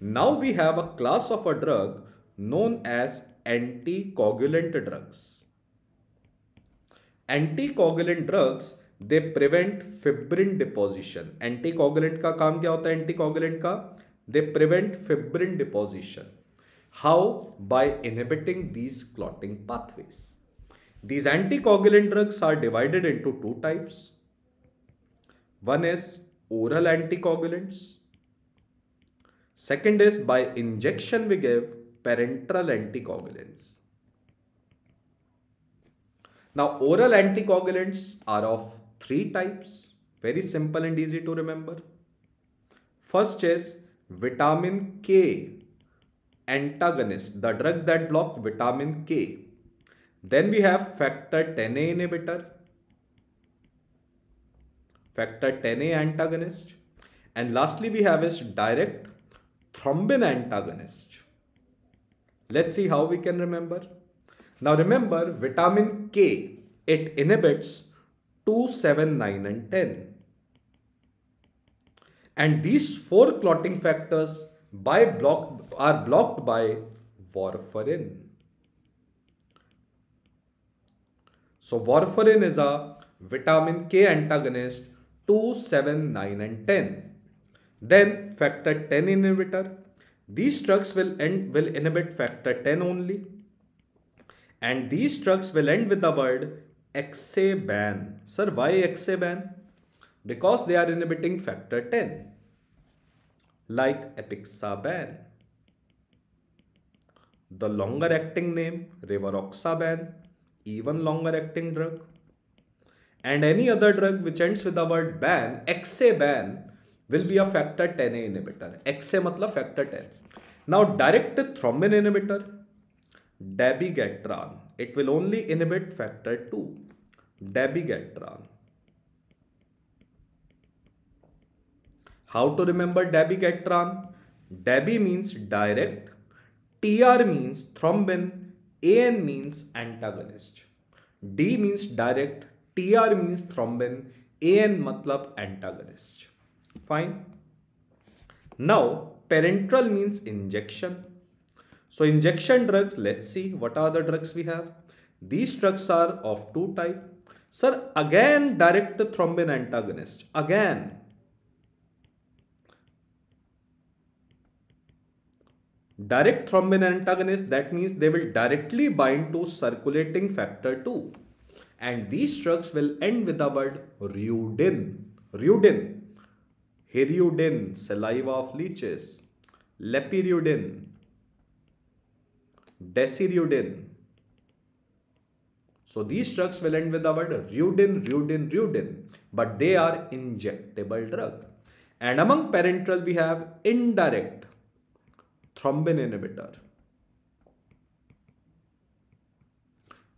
Now we have a class of a drug known as anticoagulant drugs. Anticoagulant drugs they prevent fibrin deposition. Anticoagulant का काम क्या होता है anticoagulant का they prevent fibrin deposition. How? By inhibiting these clotting pathways. These anticoagulant drugs are divided into two types. One is oral anticoagulants. Second is by injection we give parenteral anticoagulants. Now oral anticoagulants are of three types. Very simple and easy to remember. First is vitamin K antagonist, the drug that block vitamin K. Then we have factor 10A inhibitor, factor 10A antagonist, and lastly we have is direct thrombin antagonist. Let's see how we can remember. Now remember vitamin K, it inhibits 2, 7, 9 and 10. And these four clotting factors by are blocked by warfarin. So warfarin is a vitamin K antagonist 2, 7, 9 and 10. Then factor 10 inhibitor. These drugs will, end, will inhibit factor 10 only. And these drugs will end with the word exaban. Sir, why exaban? Because they are inhibiting factor 10. Like apixaban. The longer acting name, rivaroxaban even longer acting drug, and any other drug which ends with the word ban, XA ban, will be a factor 10A inhibitor. XA matlab factor 10. Now, direct thrombin inhibitor, dabigatran, it will only inhibit factor 2, dabigatran. How to remember dabigatran? Dabi means direct, TR means thrombin, AN means antagonist, D means direct, TR means thrombin, AN matlab antagonist. Fine. Now, parenteral means injection. So, injection drugs, let's see what are the drugs we have. These drugs are of two type. Sir, again direct thrombin antagonist. Again, Direct thrombin antagonists, that means they will directly bind to circulating factor 2. And these drugs will end with the word rudin. Rudin, hirudin, saliva of leeches, lepirudin, desirudin. So these drugs will end with the word rudin, rudin, rudin. But they are injectable drug. And among parenteral we have indirect thrombin inhibitor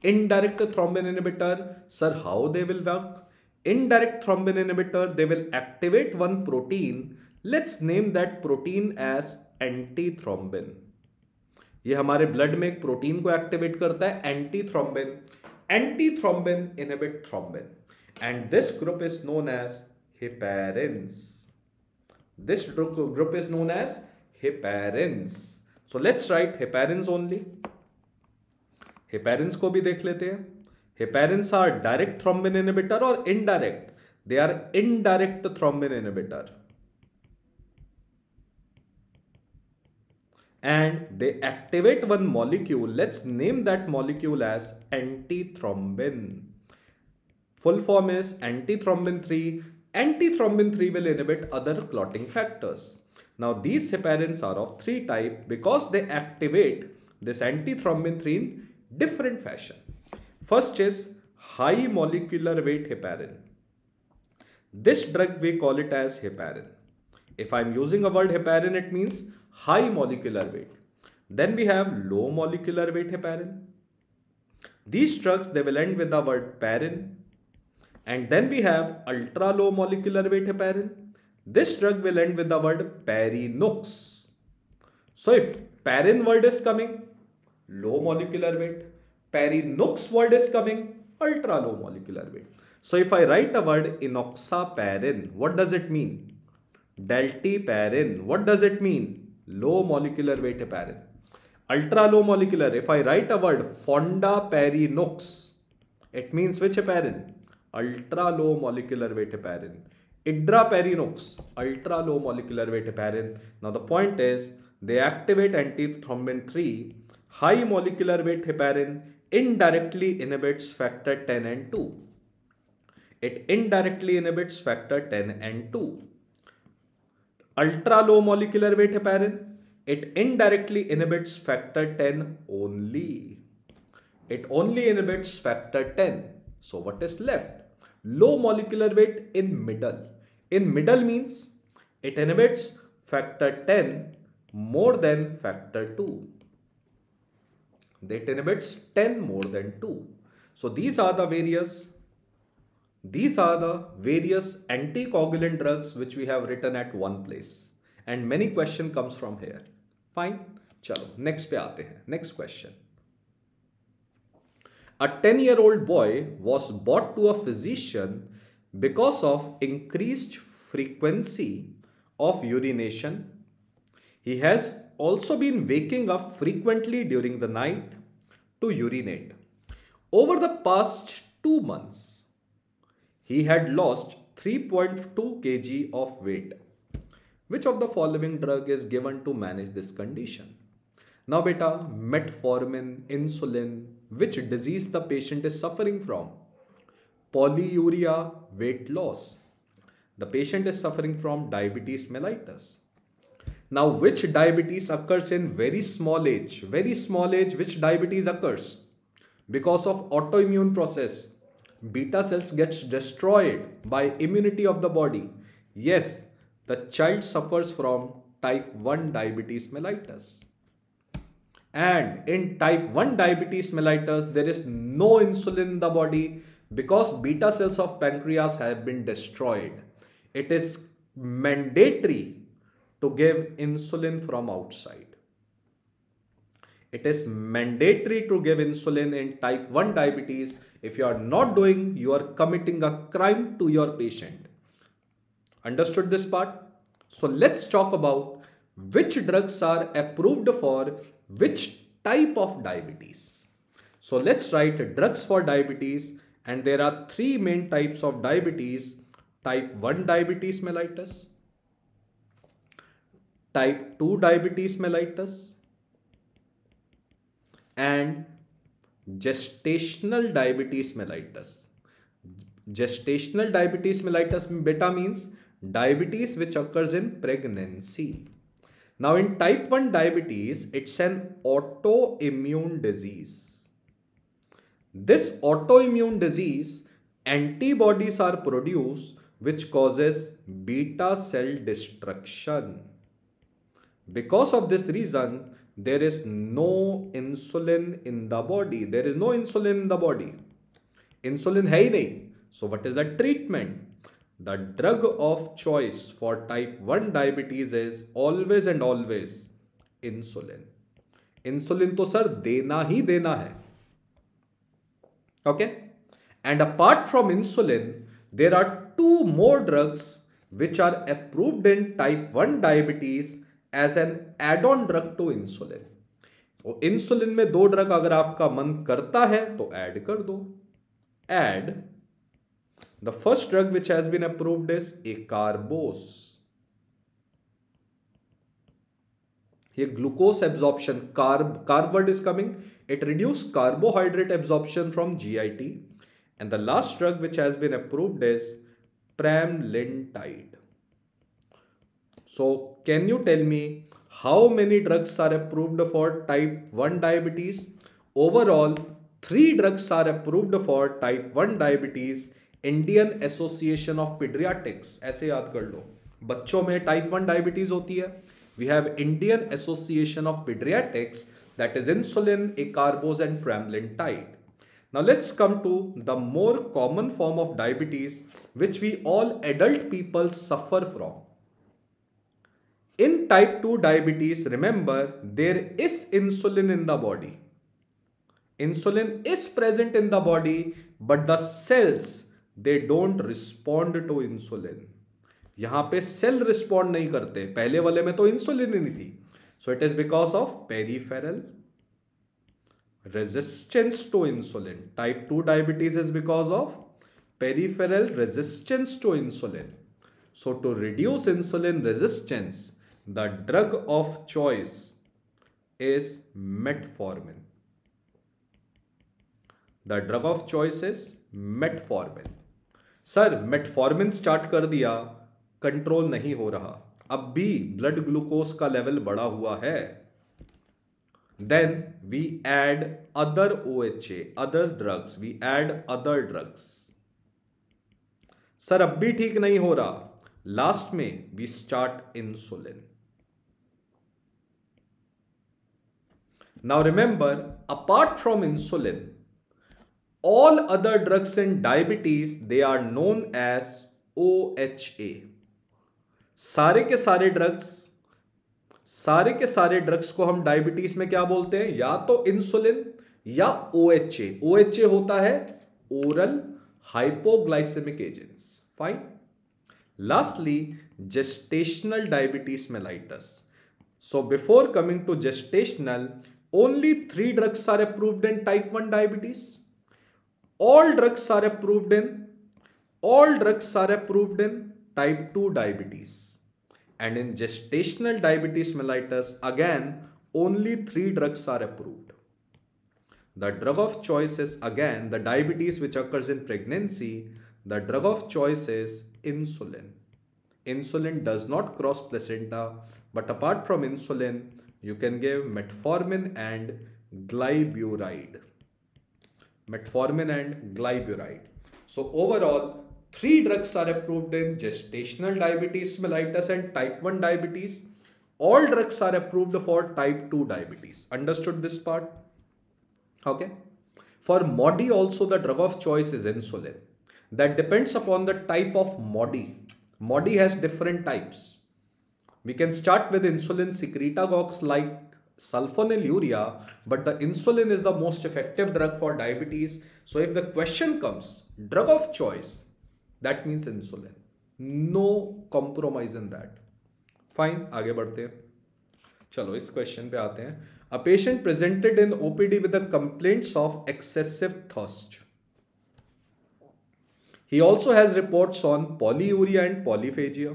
indirect thrombin inhibitor sir how they will work indirect thrombin inhibitor they will activate one protein let's name that protein as anti thrombin ये हमारे blood में एक protein को activate करता है anti thrombin anti thrombin inhibit thrombin and this group is known as heparins this group is known as heparins. So let's write heparins only. Heparins को भी देख लेते हैं. Heparins are direct thrombin inhibitor or indirect. They are indirect thrombin inhibitor. And they activate one molecule. Let's name that molecule as antithrombin. Full form is antithrombin 3. Antithrombin 3 will inhibit other clotting factors. Now these heparins are of three type because they activate this antithrombin 3 in different fashion. First is high molecular weight heparin. This drug we call it as heparin. If I'm using a word heparin, it means high molecular weight. Then we have low molecular weight heparin. These drugs, they will end with the word parin. And then we have ultra low molecular weight heparin. This drug will end with the word perinux. So if perin word is coming, low molecular weight. perinux word is coming, ultra low molecular weight. So if I write a word enoxaparin, what does it mean? Deltiparin, what does it mean? Low molecular weight heparin. Ultra low molecular, if I write a word fondaperinox, it means which heparin? Ultra low molecular weight heparin. Idraperinox, ultra low molecular weight heparin. Now the point is they activate antithrombin 3. High molecular weight heparin indirectly inhibits factor 10 and 2. It indirectly inhibits factor 10 and 2. Ultra low molecular weight heparin, it indirectly inhibits factor 10 only. It only inhibits factor 10. So what is left? Low molecular weight in middle. In middle means it inhibits factor 10 more than factor 2. It inhibits 10 more than 2. So these are the various these are the various anticoagulant drugs which we have written at one place. And many question comes from here. Fine. chalo next pe aate हैं Next question. A 10 year old boy was brought to a physician because of increased frequency of urination. He has also been waking up frequently during the night to urinate. Over the past two months, he had lost 3.2 kg of weight. Which of the following drug is given to manage this condition? Now beta, metformin, insulin, which disease the patient is suffering from? polyuria, weight loss. The patient is suffering from diabetes mellitus. Now, which diabetes occurs in very small age? Very small age, which diabetes occurs? Because of autoimmune process, beta cells gets destroyed by immunity of the body. Yes, the child suffers from type 1 diabetes mellitus. And in type 1 diabetes mellitus, there is no insulin in the body because beta cells of pancreas have been destroyed it is mandatory to give insulin from outside it is mandatory to give insulin in type 1 diabetes if you are not doing you are committing a crime to your patient understood this part so let's talk about which drugs are approved for which type of diabetes so let's write drugs for diabetes and there are three main types of diabetes type 1 diabetes mellitus, type 2 diabetes mellitus, and gestational diabetes mellitus. Gestational diabetes mellitus beta means diabetes which occurs in pregnancy. Now in type 1 diabetes, it's an autoimmune disease this autoimmune disease, antibodies are produced which causes beta cell destruction. Because of this reason, there is no insulin in the body. There is no insulin in the body. Insulin hai nahi. So what is the treatment? The drug of choice for type 1 diabetes is always and always insulin. Insulin to sir देना hi देना hai. Okay. And apart from insulin, there are two more drugs which are approved in type 1 diabetes as an add on drug to insulin तो insulin में दो drug अगर आपका मन करता है तो ऐड कर दो add the first drug which has been approved is acarbose ये glucose absorption carb carb word is coming It reduce carbohydrate absorption from GIT and the last drug which has been approved is pramlintide So can you tell me how many drugs are approved for type 1 diabetes? Overall, three drugs are approved for type 1 diabetes. Indian association of paediatrics ऐसे याद कर लो बच्चों में type 1 diabetes होती है we have Indian association of paediatrics that is insulin, acarbose and pramlintide. Now let's come to the more common form of diabetes which we all adult people suffer from. In type 2 diabetes, remember there is insulin in the body. Insulin is present in the body but the cells they don't respond to insulin. यहाँ पे cell respond नहीं करते पहले वाले में तो insulin ही नहीं थी So it is because of peripheral resistance to insulin. Type 2 diabetes is because of peripheral resistance to insulin. So to reduce insulin resistance, the drug of choice is metformin. The drug of choice is metformin. Sir metformin start कर दिया control नहीं हो रहा अब भी blood glucose का level बढ़ा हुआ है then we add other O H A other drugs we add other drugs sir अब भी ठीक नहीं हो रहा लास्ट में we start insulin now remember apart from insulin all other drugs in diabetes they are known as O H A सारे के सारे ड्रग्स सारे के सारे ड्रग्स को हम डायबिटीज में क्या बोलते हैं या तो इंसुलिन या O H A O H A होता है oral hypoglycaemic agents fine lastly gestational diabetes mellitus so before coming to gestational only three drugs are approved in type one diabetes all drugs are approved in all drugs are approved in type 2 diabetes. And in gestational diabetes mellitus, again, only three drugs are approved. The drug of choice is again the diabetes which occurs in pregnancy. The drug of choice is insulin. Insulin does not cross placenta, but apart from insulin, you can give metformin and glyburide. Metformin and glyburide. So overall, Three drugs are approved in gestational diabetes mellitus and type 1 diabetes. All drugs are approved for type 2 diabetes. Understood this part? Okay. For MODI also the drug of choice is insulin. That depends upon the type of MODI. MODI has different types. We can start with insulin secretagogues like sulfonylurea, but the insulin is the most effective drug for diabetes. So if the question comes, drug of choice, that means insulin no compromise in that fine आगे बढ़ते हैं चलो इस question पे आते हैं a patient presented in OPD with complaints of excessive thirst he also has reports on polyuria and polyphagia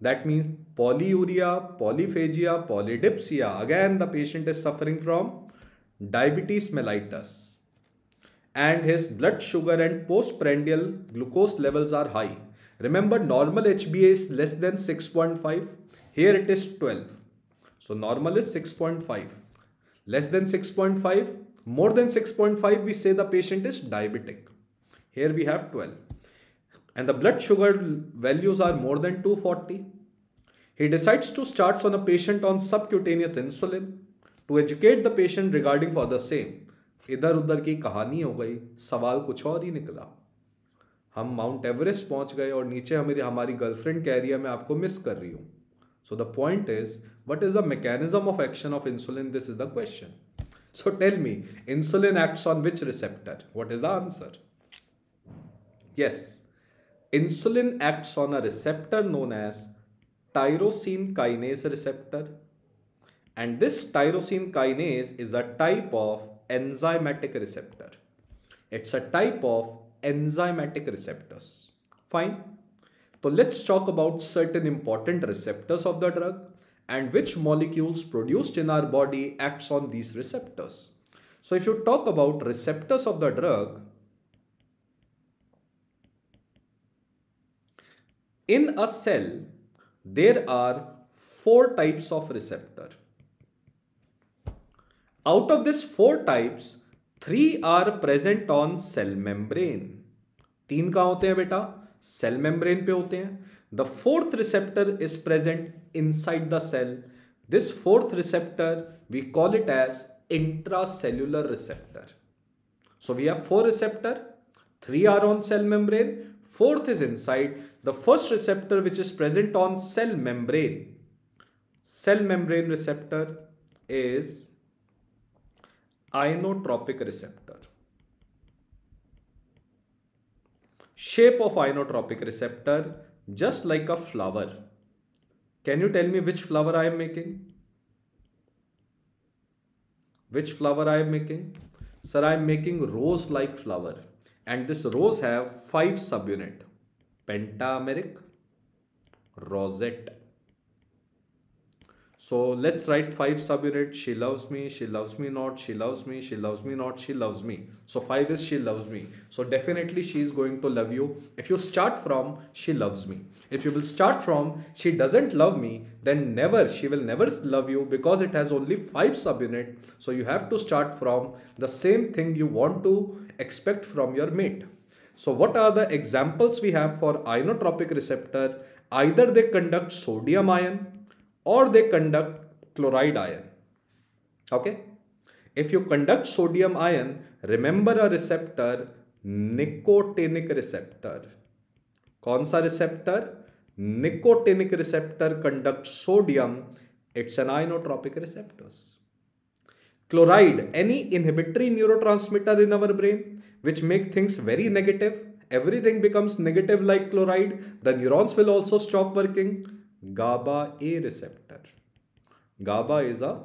that means polyuria polyphagia polydipsia again the patient is suffering from diabetes mellitus and his blood sugar and postprandial glucose levels are high. Remember normal HbA is less than 6.5. Here it is 12. So normal is 6.5. Less than 6.5, more than 6.5 we say the patient is diabetic. Here we have 12. And the blood sugar values are more than 240. He decides to start on a patient on subcutaneous insulin to educate the patient regarding for the same. इधर उधर की कहानी हो गई सवाल कुछ और ही निकला हम माउंट एवरेस्ट पहुंच गए और नीचे हमारी हमारी गर्लफ्रेंड कह रही है मैं आपको मिस कर रही हूँ so the point is what is the mechanism of action of insulin this is the question so tell me insulin acts on which receptor what is the answer yes insulin act on a receptor known as tyrosine kinase receptor and this tyrosine kinase is a type of enzymatic receptor. It's a type of enzymatic receptors. Fine. So let's talk about certain important receptors of the drug and which molecules produced in our body acts on these receptors. So if you talk about receptors of the drug, in a cell, there are four types of receptor. Out of these four types, three are present on cell membrane. तीन कहाँ होते हैं बेटा cell membrane पे होते हैं the fourth receptor is present inside the cell this fourth receptor we call it as intracellular receptor So we have four receptor, three are on cell membrane, fourth is inside. The first receptor which is present on cell membrane, cell membrane receptor is inotropic receptor. Shape of inotropic receptor just like a flower. Can you tell me which flower I am making? Which flower I am making? Sir, I am making rose-like flower and this rose have five subunit. Pentameric, rosette. So let's write five subunits. She loves me, she loves me not, she loves me, she loves me not, she loves me. So five is she loves me. So definitely she is going to love you. If you start from she loves me. If you will start from she doesn't love me, then never, she will never love you because it has only five subunit. So you have to start from the same thing you want to expect from your mate. So what are the examples we have for ionotropic receptor? Either they conduct sodium ion or they conduct chloride ion. Okay. If you conduct sodium ion, remember a receptor, nicotinic receptor. कौन सा receptor? Nicotinic receptor conducts sodium. It's an inotropic receptors. Chloride, any inhibitory neurotransmitter in our brain, which make things very negative. Everything becomes negative like chloride. The neurons will also stop working GABA A receptor. GABA is a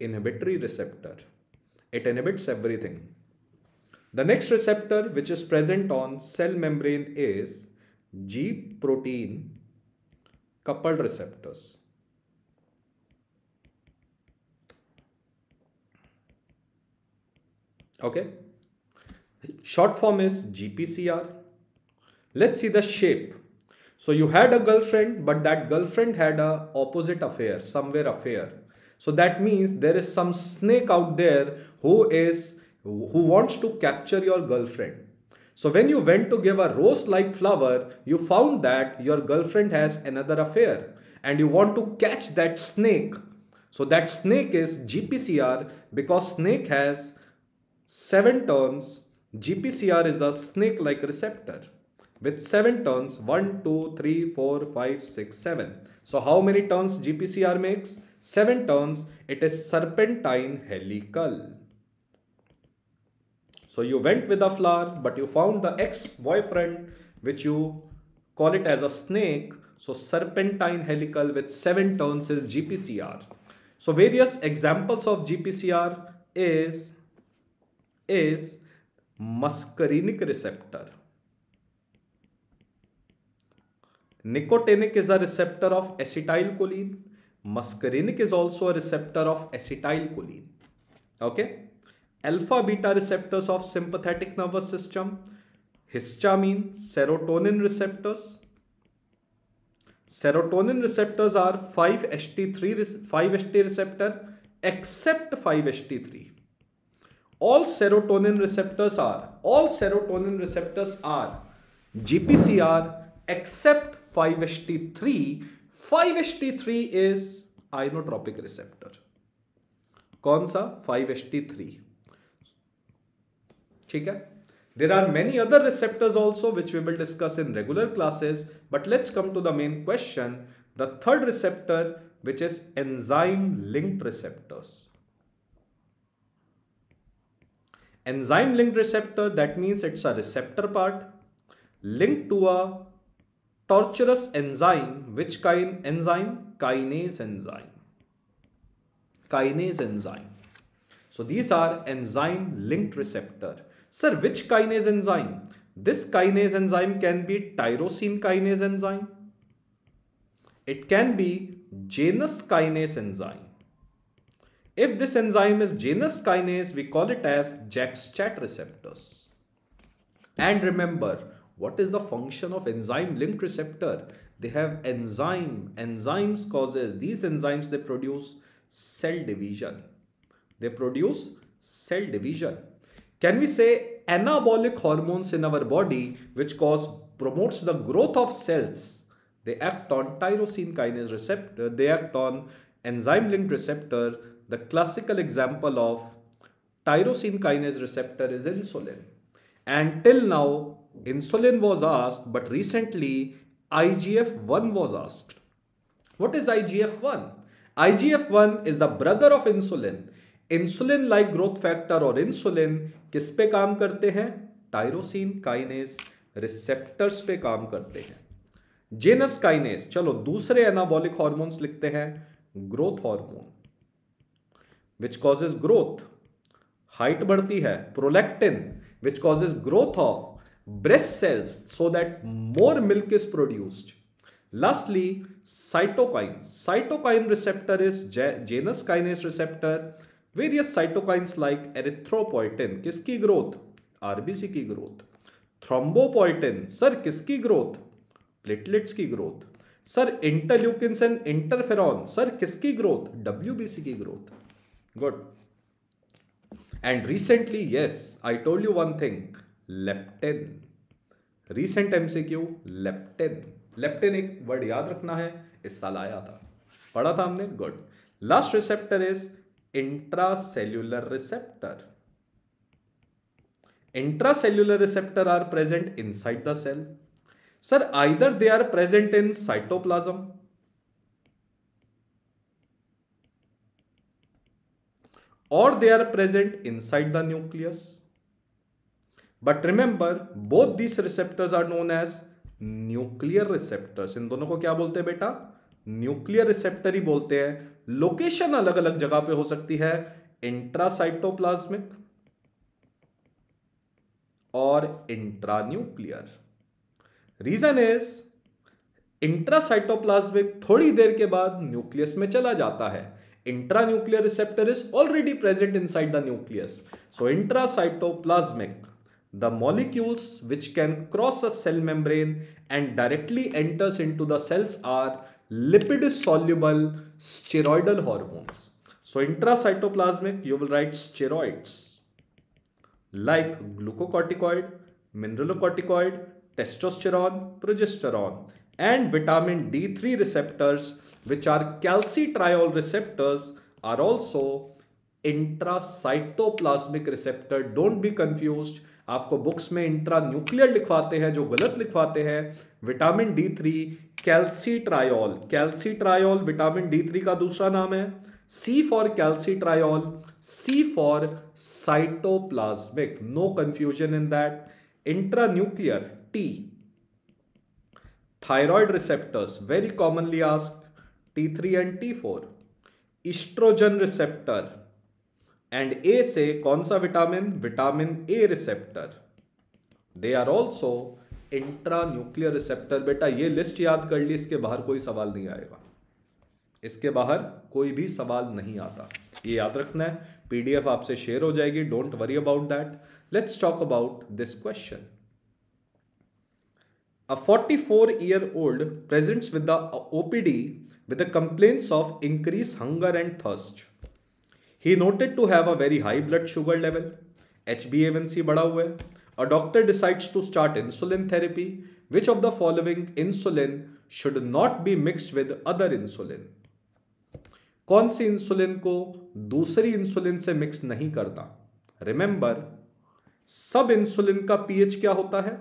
inhibitory receptor. It inhibits everything. The next receptor which is present on cell membrane is G protein coupled receptors. Okay. Short form is GPCR. Let's see the shape so you had a girlfriend, but that girlfriend had a opposite affair, somewhere affair. So that means there is some snake out there who is who wants to capture your girlfriend. So when you went to give a rose-like flower, you found that your girlfriend has another affair and you want to catch that snake. So that snake is GPCR because snake has 7 turns. GPCR is a snake-like receptor with 7 turns 1, 2, 3, 4, 5, 6, 7. So how many turns GPCR makes? 7 turns. It is serpentine helical. So you went with a flower but you found the ex-boyfriend which you call it as a snake. So serpentine helical with 7 turns is GPCR. So various examples of GPCR is, is muscarinic receptor. Nicotinic is a receptor of acetylcholine. Muscarinic is also a receptor of acetylcholine. Okay. Alpha beta receptors of sympathetic nervous system, histamine, serotonin receptors. Serotonin receptors are 5-HT3, 5-HT receptor except 5-HT3. All serotonin receptors are, all serotonin receptors are GPCR, except 5HT3. 5HT3 is inotropic receptor. कौन सा 5HT3 ठीक है There are many other receptors also which we will discuss in regular classes but let's come to the main question the third receptor which is enzyme linked receptors enzyme linked receptor that means it's a receptor part linked to a torturous enzyme. Which kind enzyme? Kinase enzyme. Kinase enzyme. So these are enzyme linked receptor. Sir, which kinase enzyme? This kinase enzyme can be tyrosine kinase enzyme. It can be Janus kinase enzyme. If this enzyme is Janus kinase, we call it as JAK-STAT receptors. And remember, what is the function of enzyme linked receptor? They have enzyme. Enzymes causes, these enzymes, they produce cell division. They produce cell division. Can we say anabolic hormones in our body which cause promotes the growth of cells? They act on tyrosine kinase receptor. They act on enzyme linked receptor. The classical example of tyrosine kinase receptor is insulin. And till now, insulin was asked, but recently IGF-1 was asked. What is IGF-1? IGF-1 is the brother of insulin. Insulin like growth factor और insulin किस पे काम करते हैं tyrosine kinase receptors पे काम करते हैं जेनस काइनेस चलो दूसरे एनाबॉलिक हॉर्मोन्स लिखते हैं growth hormone which causes growth height बढ़ती है prolactin which causes growth of breast cells so that more milk is produced lastly cytokine cytokine receptor is janus kinase receptor various cytokines like erythropoietin किसकी growth RBC की growth thrombopoietin sir किसकी growth platelets की growth sir interleukin and interferon sir किसकी growth WBC की growth good and recently yes I told you one thing leptin recent time से क्यों leptin leptin एक word याद रखना है इस साल आया था पढ़ा था हमने good last receptor is intracellular receptor intra cellular receptor are present inside the cell sir either they are present in cytoplasm और they are present inside the nucleus but remember both these receptors are known as nuclear receptors इन दोनों को क्या बोलते हैं बेटा nuclear receptor ही बोलते हैं लोकेशन अलग अलग जगह पे हो सकती है इंट्रासाइटोप्लाज्मिक और इंट्रान्यूक्लियर रीजन इज इंट्रासाइटोप्लाज्मिक थोड़ी देर के बाद न्यूक्लियस में चला जाता है intranuclear receptor is already present inside the nucleus so intracytoplasmic the molecules which can cross a cell membrane and directly enters into the cells are lipid-soluble steroidal hormones. So intracytoplasmic, you will write steroids like glucocorticoid, mineralocorticoid, testosterone, progesterone and vitamin D3 receptors which are calcitriol receptors are also intracytoplasmic receptor. Don't be confused आपको books में intra nuclear लिखवाते हैं जो गलत लिखवाते हैं vitamin D three calcitriol calcitriol vitamin D three का दूसरा नाम है C for calcitriol C for cytoplasmic no confusion in that intra nuclear T thyroid receptors very commonly ask T three and T four oestrogen receptor and A से कौन सा vitamin vitamin A receptor they are also intra nuclear receptor बेटा ये list याद कर ली इसके बाहर कोई सवाल नहीं आएगा इसके बाहर कोई भी सवाल नहीं आता ये याद रखना है पीडीएफ आपसे शेयर हो जाएगी don't worry about that let's talk about this question a 44 year old presents with the OPD with the complaints of increase hunger and thirst he noted to have a very high blood sugar level H B A one C बढ़ा हुआ है a doctor decides to start insulin therapy which of the following insulin should not be mixed with other insulin कौन सी insulin को दूसरी insulin से mix नहीं करता रिमेंबर सब इंसुलिन का पीएच क्या होता है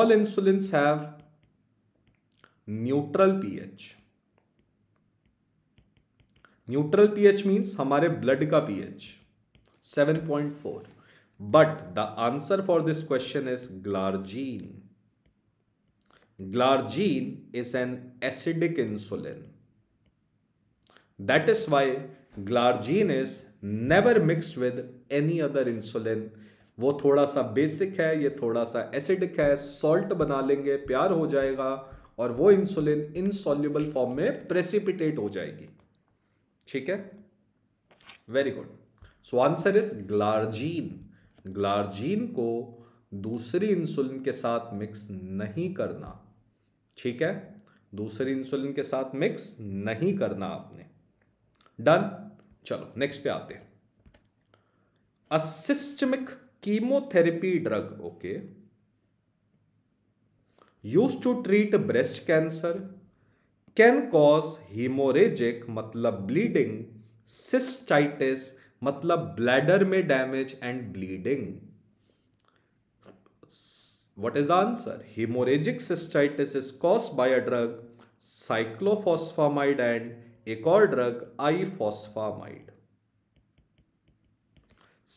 all insulin have neutral pH neutral pH means हमारे ब्लड का pH 7.4 but the answer for this question is glargine glargine is an acidic insulin that is why glargine is never mixed with any other insulin वो थोड़ा सा basic है ये थोड़ा सा acidic है सॉल्ट बना लेंगे प्यार हो जाएगा और वो इंसुलिन इनसॉल्यूबल फॉर्म में प्रेसिपिटेट हो जाएगी ठीक है very good so answer is glargine glargine को दूसरी इंसुलिन के साथ मिक्स नहीं करना ठीक है दूसरी इंसुलिन के साथ मिक्स नहीं करना आपने डन चलो नेक्स्ट पे आते हैं a systemic chemotherapy drug okay use to treat breast cancer can cause haemorrhagic मतलब ब्लीडिंग सिस्टाइटिस मतलब ब्लैडर में damage and bleeding what is the answer haemorrhagic cystitis is cause by a drug cyclophosphamide and एक और drug I ifosfamide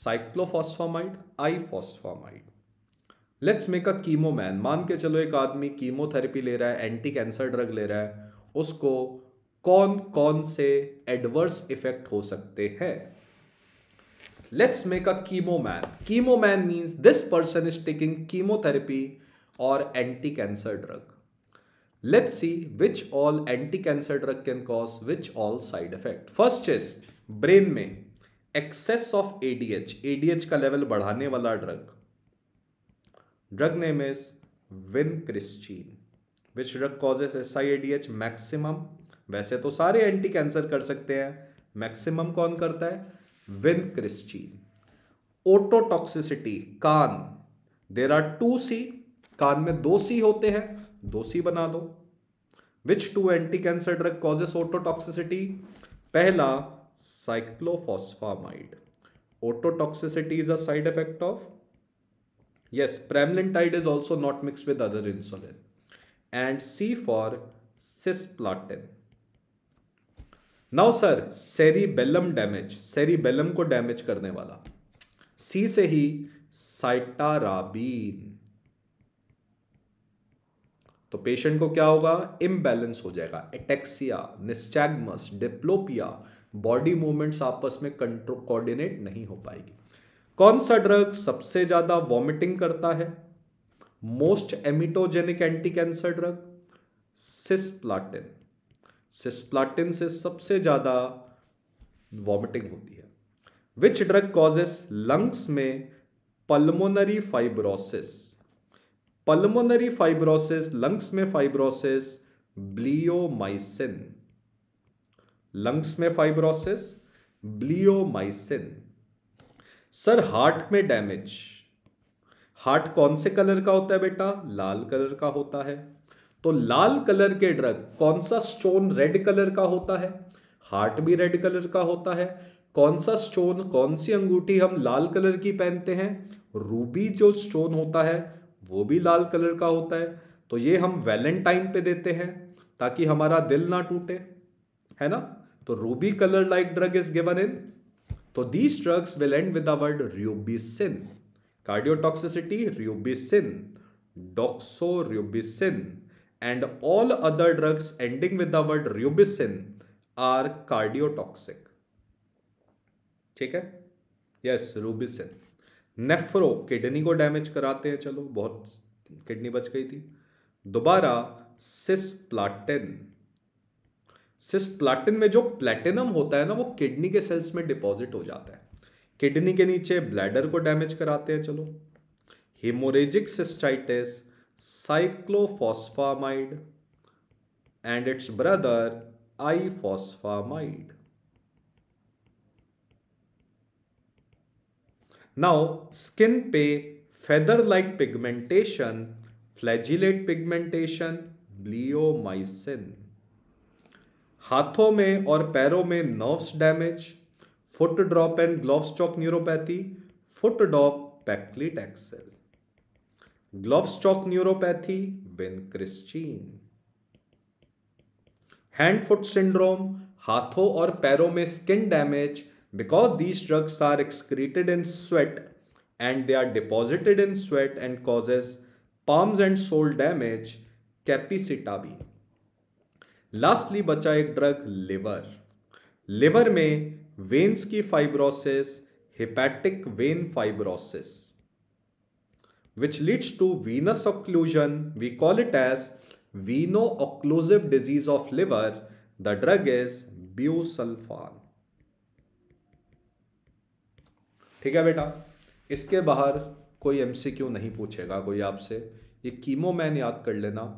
cyclophosphamide ifosfamide let's make a chemo man मान के चलो एक आदमी कीमोथेरेपी ले रहा है एंटी कैंसर ड्रग ले रहा है उसको कौन कौन से एडवर्स इफेक्ट हो सकते हैं let's make a chemo man chemo man means this person is taking chemotherapy और anti cancer drug let's see which all anti cancer drug can cause which all side effect first is brain में excess of ADH ADH का level बढ़ाने वाला drug drug name is vincristine which drug causes S I A D H maximum वैसे तो सारे anti cancer कर सकते हैं मैक्सिमम कौन करता है विन क्रिस्टीन ओटोटॉक्सिसिटी कान देर आर टू सी कान में दो सी होते हैं दो सी बना दो which two anti cancer drug causes ototoxicity पहला cyclophosphamide is a side effect of yes pramlintide is also not mix with other insulin and C for cisplatin. Now sir cerebellum damage cerebellum को damage करने वाला सी से ही साइटाराबीन तो patient को क्या होगा imbalance हो जाएगा ataxia nystagmus diplopia body movements आपस में कंट्रो कोऑर्डिनेट नहीं हो पाएगी कौन सा ड्रग सबसे ज़्यादा वॉमिटिंग करता है most emetogenic anti cancer drug cisplatin cisplatin से सबसे ज़्यादा वॉमिटिंग होती है विच ड्रग कॉजेस लंग्स में pulmonary fibrosis pulmonary fibrosis lungs में फाइब्रोसिस ब्लियोमाइसिन लंग्स में फाइब्रोसिस ब्लियोमाइसिन सर हार्ट में डैमेज हार्ट कौन से कलर का होता है बेटा लाल कलर का होता है तो लाल कलर के ड्रग कौन सा स्टोन रेड कलर का होता है हार्ट भी रेड कलर का होता है कौन सा स्टोन कौन सी अंगूठी हम लाल कलर की पहनते हैं रूबी जो स्टोन होता है वो भी लाल कलर का होता है तो ये हम वैलेंटाइन पे देते हैं ताकि हमारा दिल ना टूटे है ना तो ruby colour like drug is given in तो these drugs will end with the word rubicin cardiotoxicity rubicin doxorubicin and all other drugs ending with the word rubicin are cardiotoxic ठीक है यस रूबिसिन नेफ्रो किडनी को damage कराते हैं चलो बहुत kidney बच गई थी दोबारा सिसप्लाटिन सिसप्लाटिन में जो प्लेटिनम होता है ना वो किडनी के सेल्स में डिपॉजिट हो जाता है किडनी के नीचे ब्लैडर को डैमेज कराते हैं चलो haemorrhagic cystitis cyclophosphamide and it's brother ifosfamide now skin पे feather like pigmentation flagellate pigmentation bleomycin हाथों में और पैरों में nerves damage foot drop and glove stock neuropathy foot drop paclitaxel glove stock neuropathy vincristine hand foot syndrome हाथों और पैरों में skin damage because these drugs are excreted in sweat and they are deposited in sweat and causes palms and sole damage capecitabine lastly बचा एक drug liver liver में veins की fibrosis hepatic vein fibrosis which leads to venous occlusion we call it as veno occlusive disease of liver the drug is busulfan ठीक है बेटा इसके बाहर कोई एमसीक्यू नहीं पूछेगा कोई आपसे ये कीमोमैन याद कर लेना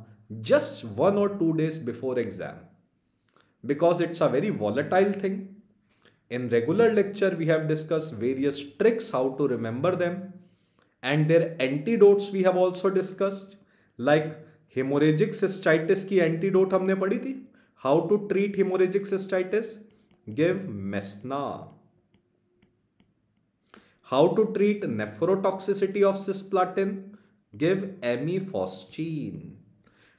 जस्ट वन और two days before exam because it's a very volatile thing In regular lecture, we have discussed various tricks how to remember them and their antidotes we have also discussed like hemorrhagic cystitis ki antidote humne padhi thi. How to treat hemorrhagic cystitis? Give mesna. How to treat nephrotoxicity of cisplatin? Give amifoscine.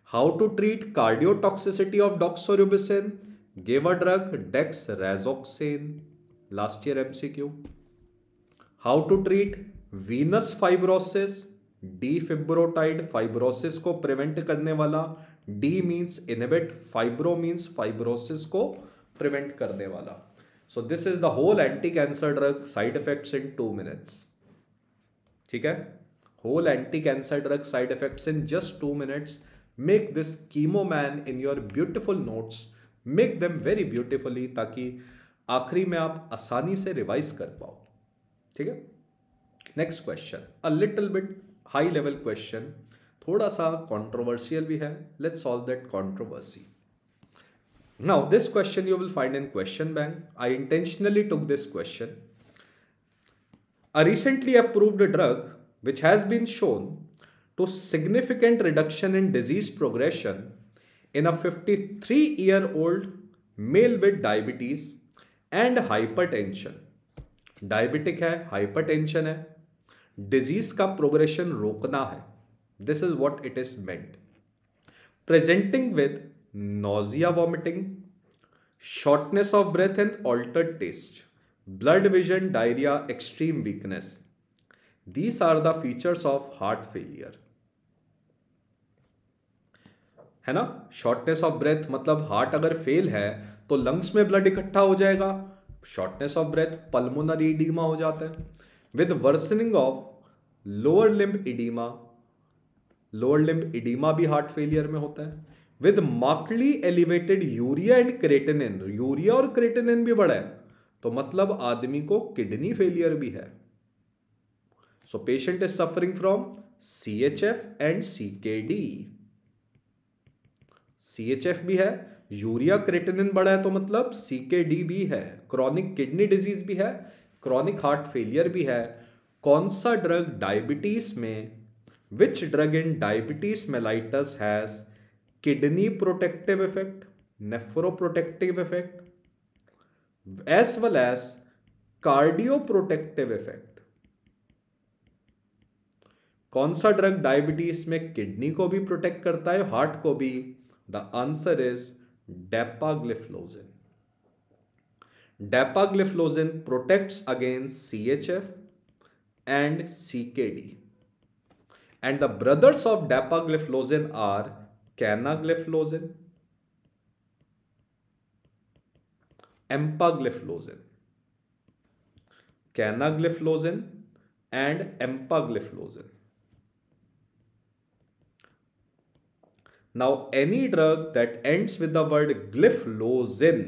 How to treat cardiotoxicity of doxorubicin? Drug dexrazoxane last year MCQ how to treat venous fibrosis defibrotide fibrosis को prevent करने वाला de means inhibit fibro means fibrosis को prevent करने वाला so this is the whole anti cancer drug side effects in two minutes ठीक है whole anti cancer drug side effects in just two minutes make this chemo man in your beautiful notes make them very beautifully ताकि आखिरी में आप आसानी से revise कर पाओ ठीक है next question a little bit high level question थोड़ा सा कॉन्ट्रोवर्सियल भी है let solve that controversy now this question you will find in question bank I intentionally took this question a recently approved drug which has been shown to significant reduction in disease progression in a 53 year old male with diabetes and hypertension diabetic hai hypertension hai disease ka progression rokna hai this is what it is meant presenting with nausea vomiting shortness of breath and altered taste blood vision diarrhea extreme weakness these are the features of heart failure है ना shortness of breath मतलब heart अगर fail है तो lungs में blood इकट्ठा हो जाएगा shortness of breath pulmonary oedema हो जाता है with worsening of lower limb oedema lower limb oedema भी हार्ट फेलियर में होता है with markedly elevated urea and creatinine urea और क्रेटेनिन भी बढ़ा है तो मतलब आदमी को किडनी फेलियर भी है so patient is suffering from C H F and C K D C H F भी है यूरिया क्रेटिनिन बढ़ा है तो मतलब सी के डी भी है क्रॉनिक किडनी डिजीज भी है क्रॉनिक हार्ट फेलियर भी है कौन सा ड्रग डायबिटीज में which drug in diabetes mellitus has kidney protective effect nephro protective effect as well as cardio protective effect कौन सा ड्रग डायबिटीज में किडनी को भी प्रोटेक्ट करता है हार्ट को भी The answer is dapagliflozin. Dapagliflozin protects against CHF and CKD. And the brothers of dapagliflozin are canagliflozin, empagliflozin. Canagliflozin and empagliflozin. Now, any drug that ends with the word glyphlozin,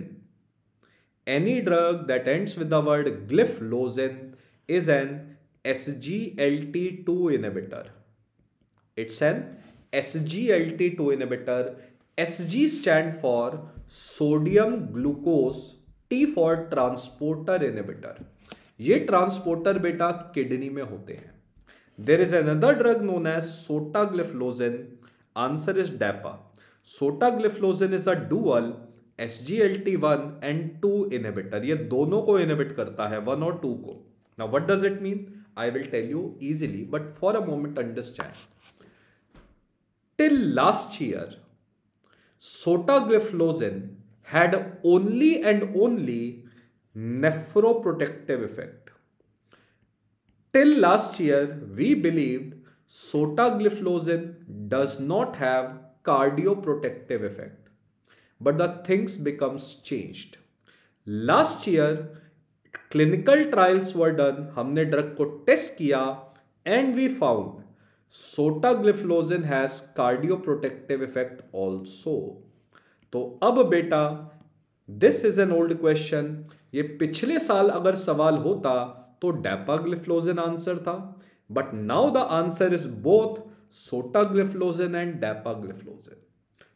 any drug that ends with the word glyphlozin is an SGLT2 inhibitor. It's an SGLT2 inhibitor. SG stands for sodium glucose, T for transporter inhibitor. ये transporter बेटा kidney में होते हैं there is another drug known as sotagliflozin answer is dapa sotagliflozin is a dual S G L T one and two inhibitor यह दोनों को inhibit करता है वन और टू को ना what does it mean I will tell you easily but for a moment understand till last year sotagliflozin had only and only nephroprotective effect till last year we believed sotagliflozin does not have cardioprotective effect. But the things becomes changed. Last year, clinical trials were done. humne drug ko test kiya and we found sotagliflozin has cardioprotective effect also. to ab beta this is an old question ये पिछले साल अगर सवाल होता तो dapagliflozin answer था But now the answer is both sotagliflozin and dapagliflozin.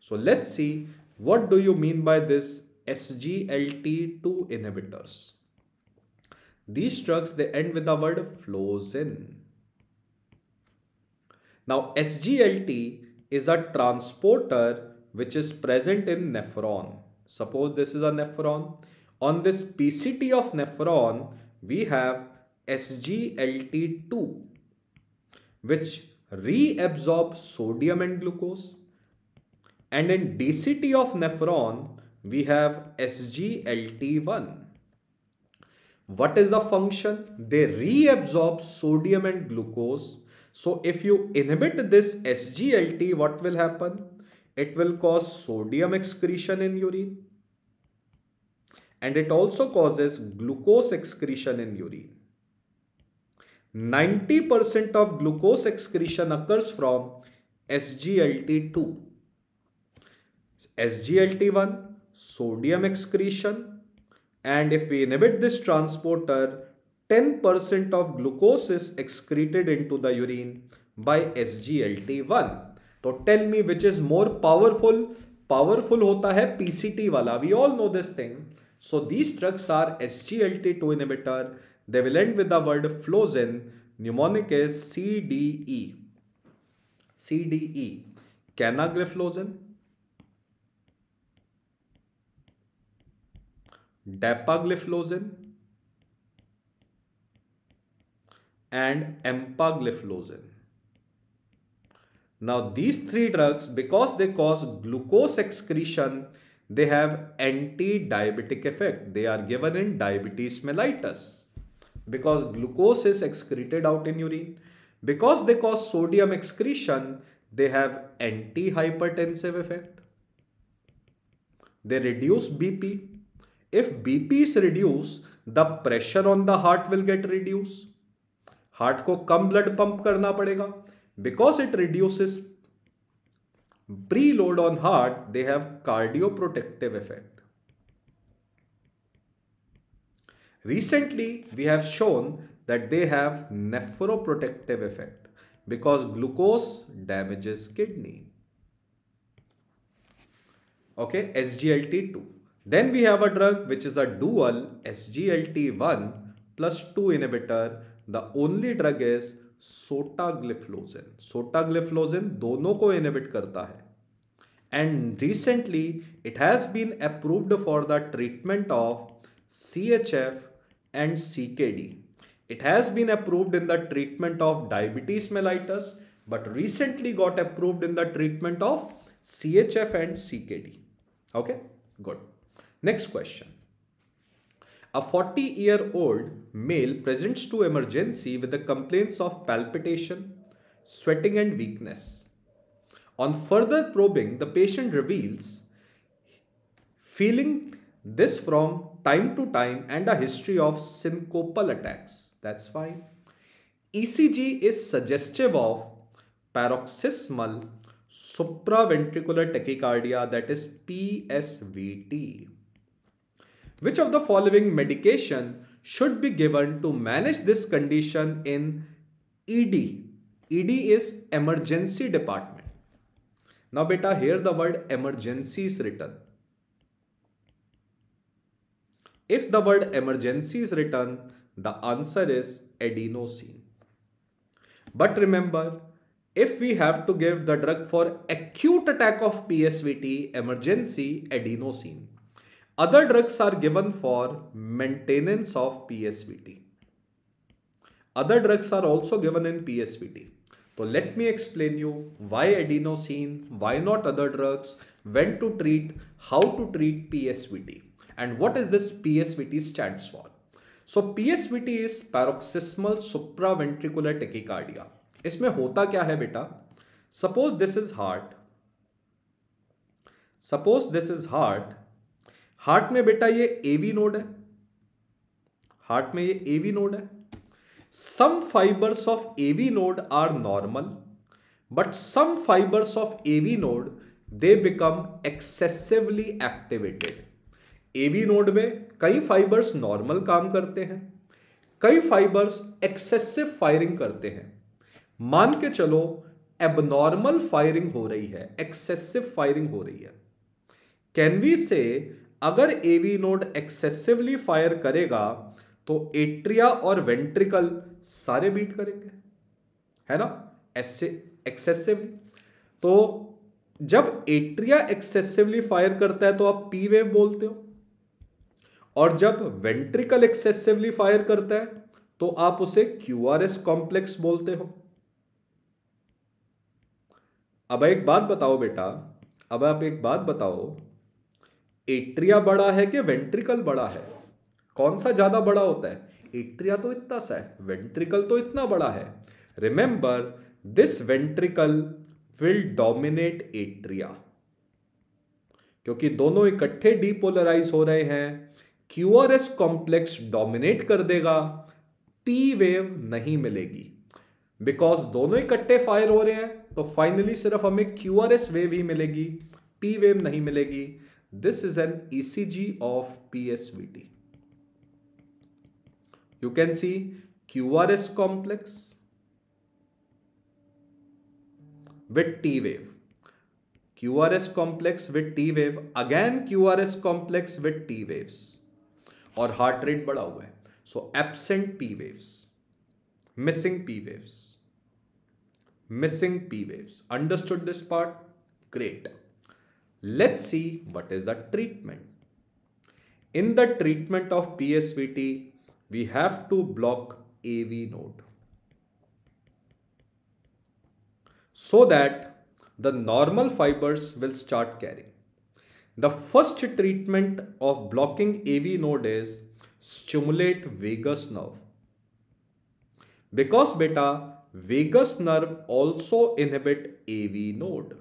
So let's see what do you mean by this SGLT2 inhibitors. These drugs they end with the word flozin. Now SGLT is a transporter which is present in nephron. Suppose this is a nephron. On this PCT of nephron, we have SGLT2 which reabsorb sodium and glucose. And in DCT of nephron, we have SGLT1. What is the function? They reabsorb sodium and glucose. So if you inhibit this SGLT, what will happen? It will cause sodium excretion in urine. And it also causes glucose excretion in urine. 90% percent of glucose excretion occurs from S G L T two S G L T one sodium excretion and if you inhibit this transporter ten percent of glucose is excreted into the urine by S G L T one तो tell me which is more powerful powerful होता है PCT वाला we all know this thing so these drugs are S G L T two inhibitor They will end with the word flozen. Mnemonic is CDE. CDE. Canagliflozin. Dapagliflozin. And empagliflozin. Now these three drugs, because they cause glucose excretion, they have anti-diabetic effect. They are given in diabetes mellitus because glucose is excreted out in urine. Because they cause sodium excretion, they have anti-hypertensive effect. They reduce BP. If BP is reduced, the pressure on the heart will get reduced. Heart को कम blood pump करना पड़ेगा because it reduces preload on heart, they have cardioprotective effect. Recently, we have shown that they have nephroprotective effect because glucose damages kidney. Okay, SGLT2. Then we have a drug which is a dual SGLT1 plus 2 inhibitor. The only drug is sotagliflozin sotagliflozin दोनों को inhibit करता है and recently it has been approved for the treatment of C H F and CKD. It has been approved in the treatment of diabetes mellitus but recently got approved in the treatment of CHF and CKD. Okay, good. Next question. A 40-year-old male presents to emergency with the complaints of palpitation, sweating and weakness. On further probing, the patient reveals feeling this from time to time and a history of syncopal attacks. That's fine. ECG is suggestive of paroxysmal supraventricular tachycardia that is PSVT. Which of the following medication should be given to manage this condition in ED? ED is emergency department. Now beta here the word emergency is written. If the word emergency is written, the answer is adenosine. But remember, if we have to give the drug for acute attack of PSVT, emergency adenosine. Other drugs are given for maintenance of PSVT. Other drugs are also given in PSVT. So let me explain you why adenosine, why not other drugs, when to treat, how to treat PSVT. And what is this PSVT stands for? So PSVT is paroxysmal supraventricular tachycardia. इसमें होता क्या Suppose this is heart. Suppose this is heart. Heart में बेटा ये AV node है. Heart में ये AV node Some fibers of AV node are normal, but some fibers of AV node they become excessively activated. AV node में कई fibres normal काम करते हैं कई फाइबर्स एक्सेसिव फायरिंग करते हैं मान के चलो एबनॉर्मल फायरिंग हो रही है एक्सेसिव फायरिंग हो रही है कैन वी से अगर एवी नोड एक्सेसिवली फायर करेगा तो एट्रिया और वेंट्रिकल सारे बीट करेंगे है ना ऐसे एक्सेसिवली तो जब एट्रिया एक्सेसिवली फायर करता है तो आप पी वेव बोलते हो और जब वेंट्रिकल एक्सेसिवली फायर करता है तो आप उसे क्यू आर एस कॉम्प्लेक्स बोलते हो अब एक बात बताओ बेटा अब आप एक बात बताओ एट्रिया बड़ा है कि वेंट्रिकल बड़ा है कौन सा ज्यादा बड़ा होता है एट्रिया तो इतना सा है वेंट्रिकल तो इतना बड़ा है remember this ventricle will dominate atria क्योंकि दोनों इकट्ठे डीपोलराइज हो रहे हैं Q R S complex dominate कर देगा पी वेव नहीं मिलेगी बिकॉज दोनों इकट्ठे फायर हो रहे हैं तो फाइनली सिर्फ हमें क्यू आर एस वेव ही मिलेगी पी वेव नहीं मिलेगी this is an E C G of P S V T you can see Q R S complex R S complex QRS complex with T wave, again QRS complex with T waves. और heart rate बढ़ा हुआ है so absent P waves missing P waves missing P waves understood this part great let see what is the treatment in the treatment of P S V T we have to block A V node so that the normal fibres will start carrying The first treatment of blocking AV node is stimulate vagus nerve. Because beta vagus nerve also inhibit AV node.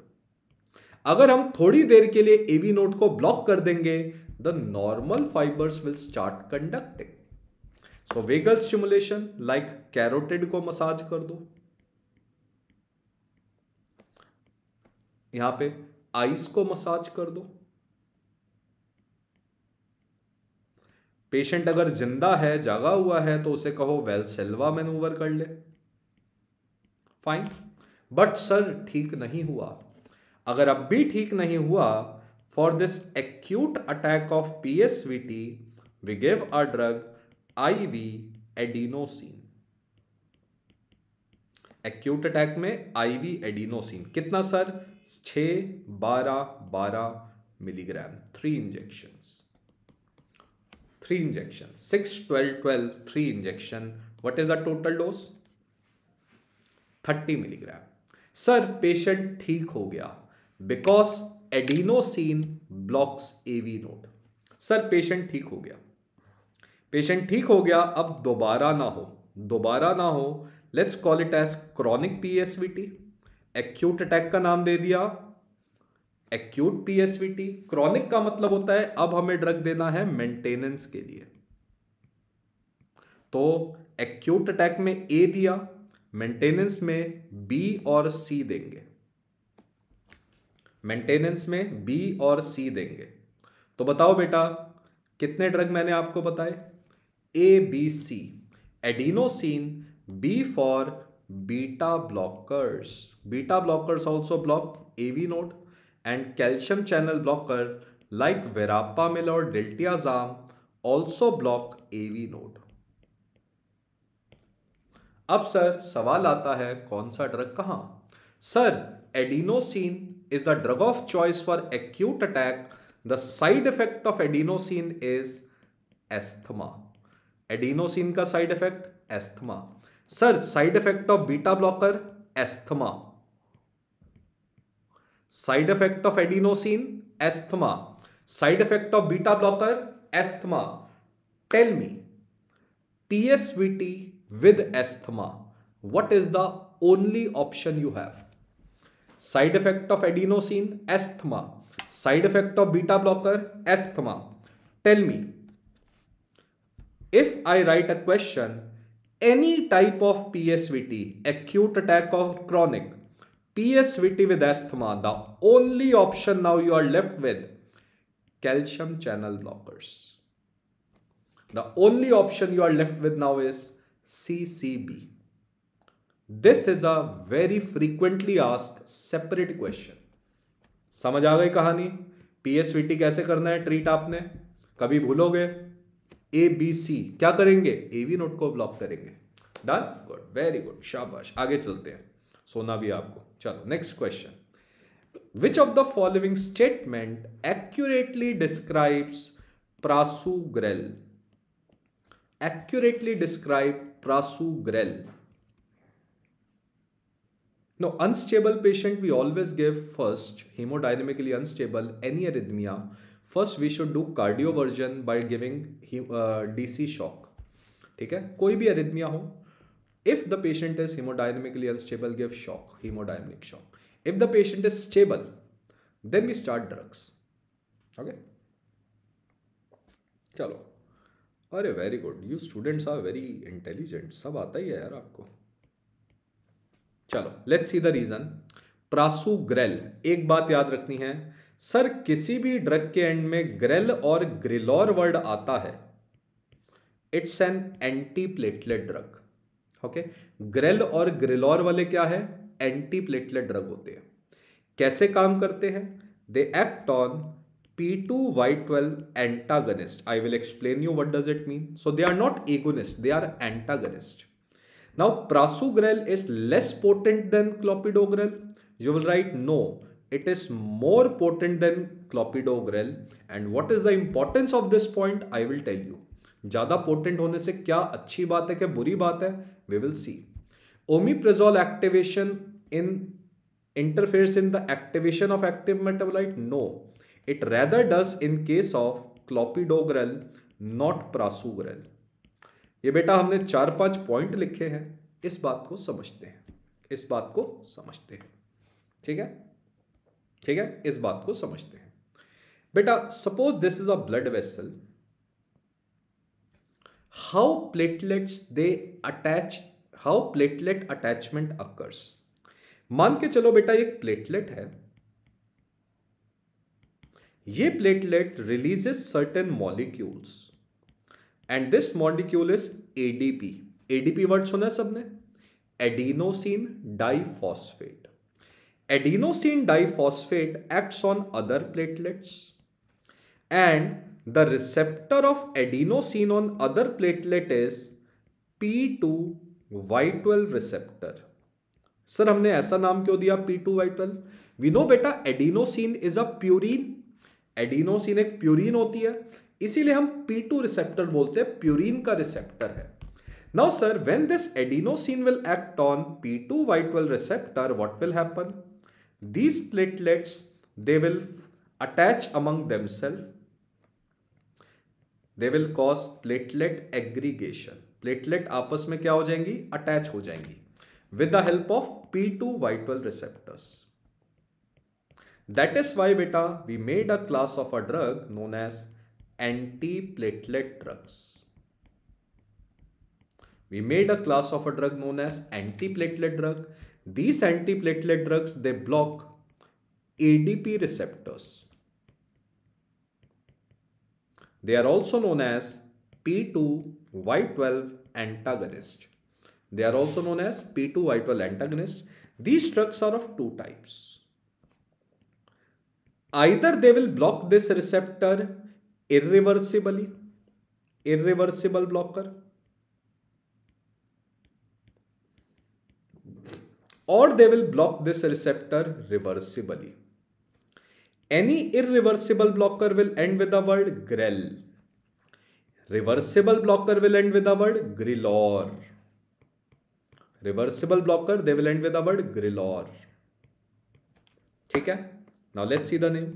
अगर हम थोड़ी देर के लिए AV node को block कर देंगे the normal fibres will start conducting so vagal stimulation like carotid को मसाज कर दो यहां पे आइस को मसाज कर दो पेशेंट अगर जिंदा है जागा हुआ है तो उसे कहो वेल सेल्वा मैनूवर कर ले फाइन बट सर ठीक नहीं हुआ अगर अब भी ठीक नहीं हुआ for this acute attack of P S V T we give a drug I V adenosine acute attack में आई वी एडीनोसिन कितना सर छ बारह बारह milligram three injection three injection six twelve twelve three injection what is the total dose thirty milligram sir patient ठीक हो गया because adenosine blocks AV node sir patient ठीक हो गया पेशेंट ठीक हो गया अब दोबारा ना हो दोबारा ना हो let's call it as chronic P S V T acute attack का नाम दे दिया एक्यूट पीएसवीटी क्रॉनिक का मतलब होता है अब हमें ड्रग देना है मेंटेनेंस के लिए तो एक्यूट अटैक में ए दिया मेंटेनेंस में बी और सी देंगे मेंटेनेंस में बी और सी देंगे तो बताओ बेटा कितने ड्रग मैंने आपको बताए A B C adenosine B for beta blockers beta blockers also block AV node calcium channel blocker like verapamil और diltiazam also block AV node अब सर सवाल आता है कौन सा ड्रग कहां sir adenosine is the drug of choice for acute attack the side effect of adenosine is asthma adenosine का side effect asthma sir side effect of beta blocker asthma Side effect of adenosine, asthma. Side effect of beta blocker, asthma. Tell me, PSVT with asthma, what is the only option you have? Side effect of adenosine, asthma. Side effect of beta blocker, asthma. Tell me, if I write a question, any type of PSVT, acute attack or chronic, PSVT with asthma, the only option now you are left with calcium channel blockers. The only option you are left with now is CCB. This is a very frequently asked separate question. समझ आ गई कहानी PSVT कैसे करना है treat आपने कभी भूलोगे ए बी सी क्या करेंगे ए बी नोट को ब्लॉक करेंगे डन गुड वेरी गुड शाबाश आगे चलते हैं सोना भी आपको चलो next question which of the following statement accurately describes prasugrel accurately describe prasugrel no unstable patient we always give first haemodynamically unstable any arrhythmia first we should do cardioversion by giving DC shock ठीक है कोई भी arrhythmia हो If the patient is hemodynamically unstable, give shock, hemodynamic shock. If the patient is stable, then we start drugs. Okay. chalo are very good you students are very intelligent sab aata hi hai yaar aapko chalo let's see the reason prasu prasugrel ek baat yaad rakhni hai sir किसी भी drug के end में grel और grelor word आता है it's an anti platelet drug okay grel और grelor वाले क्या है एंटी प्लेटलेट ड्रग होते हैं कैसे काम करते हैं they act on P two Y twelve antagonist I will explain you what does it mean so they are not agonist they are antagonist now prasugrel is less potent than clopidogrel you will right no it is more potent than clopidogrel and what is the importance of this point I will tell you ज़्यादा potent होने से क्या अच्छी बात है क्या बुरी बात है we will see omeprazole activation in interferes in the activation of active metabolite no it rather does in case of clopidogrel not prasugrel ये बेटा हमने चार पांच पॉइंट लिखे हैं इस बात को समझते हैं इस बात को समझते हैं ठीक है ठीक है इस बात को समझते हैं बेटा suppose this is a blood vessel how platelets they attach how platelet attachment occurs मान के चलो बेटा एक प्लेटलेट है ये platelet releases certain molecules and this molecule is ADP ADP word सुना है सबने adenosine diphosphate adenosine diphosphate acts on other platelets and receptor adenosine on other platelet is P two Y twelve receptor sir हमने ऐसा नाम क्यों दिया P two Y twelve Vino बेटा adenosine is a purine adenosine एक purine होती है इसीलिए हम पी टू रिसेप्टर बोलते हैं प्यूरिन का रिसेप्टर है now sir when this adenosine will act on P two Y twelve receptor what will happen these platelets they will attach among themselves they will cause platelet aggregation platelet आपस में क्या हो जाएंगी attach हो जाएंगी with the help of P two vital receptors that is why बेटा we made a class of a drug known as anti platelet drugs we made a class of a drug known as antiplatelet drug these antiplatelet drugs they block adp receptors They are also known as P2, Y12 antagonist. They are also known as P2, Y12 antagonist. These drugs are of two types. Either they will block this receptor irreversibly, irreversible blocker, or they will block this receptor reversibly. Any irreversible blocker will end with the word grel. Reversible blocker will end with the word grillor. Reversible blocker, they will end with the word grillor. Okay? Now let's see the name.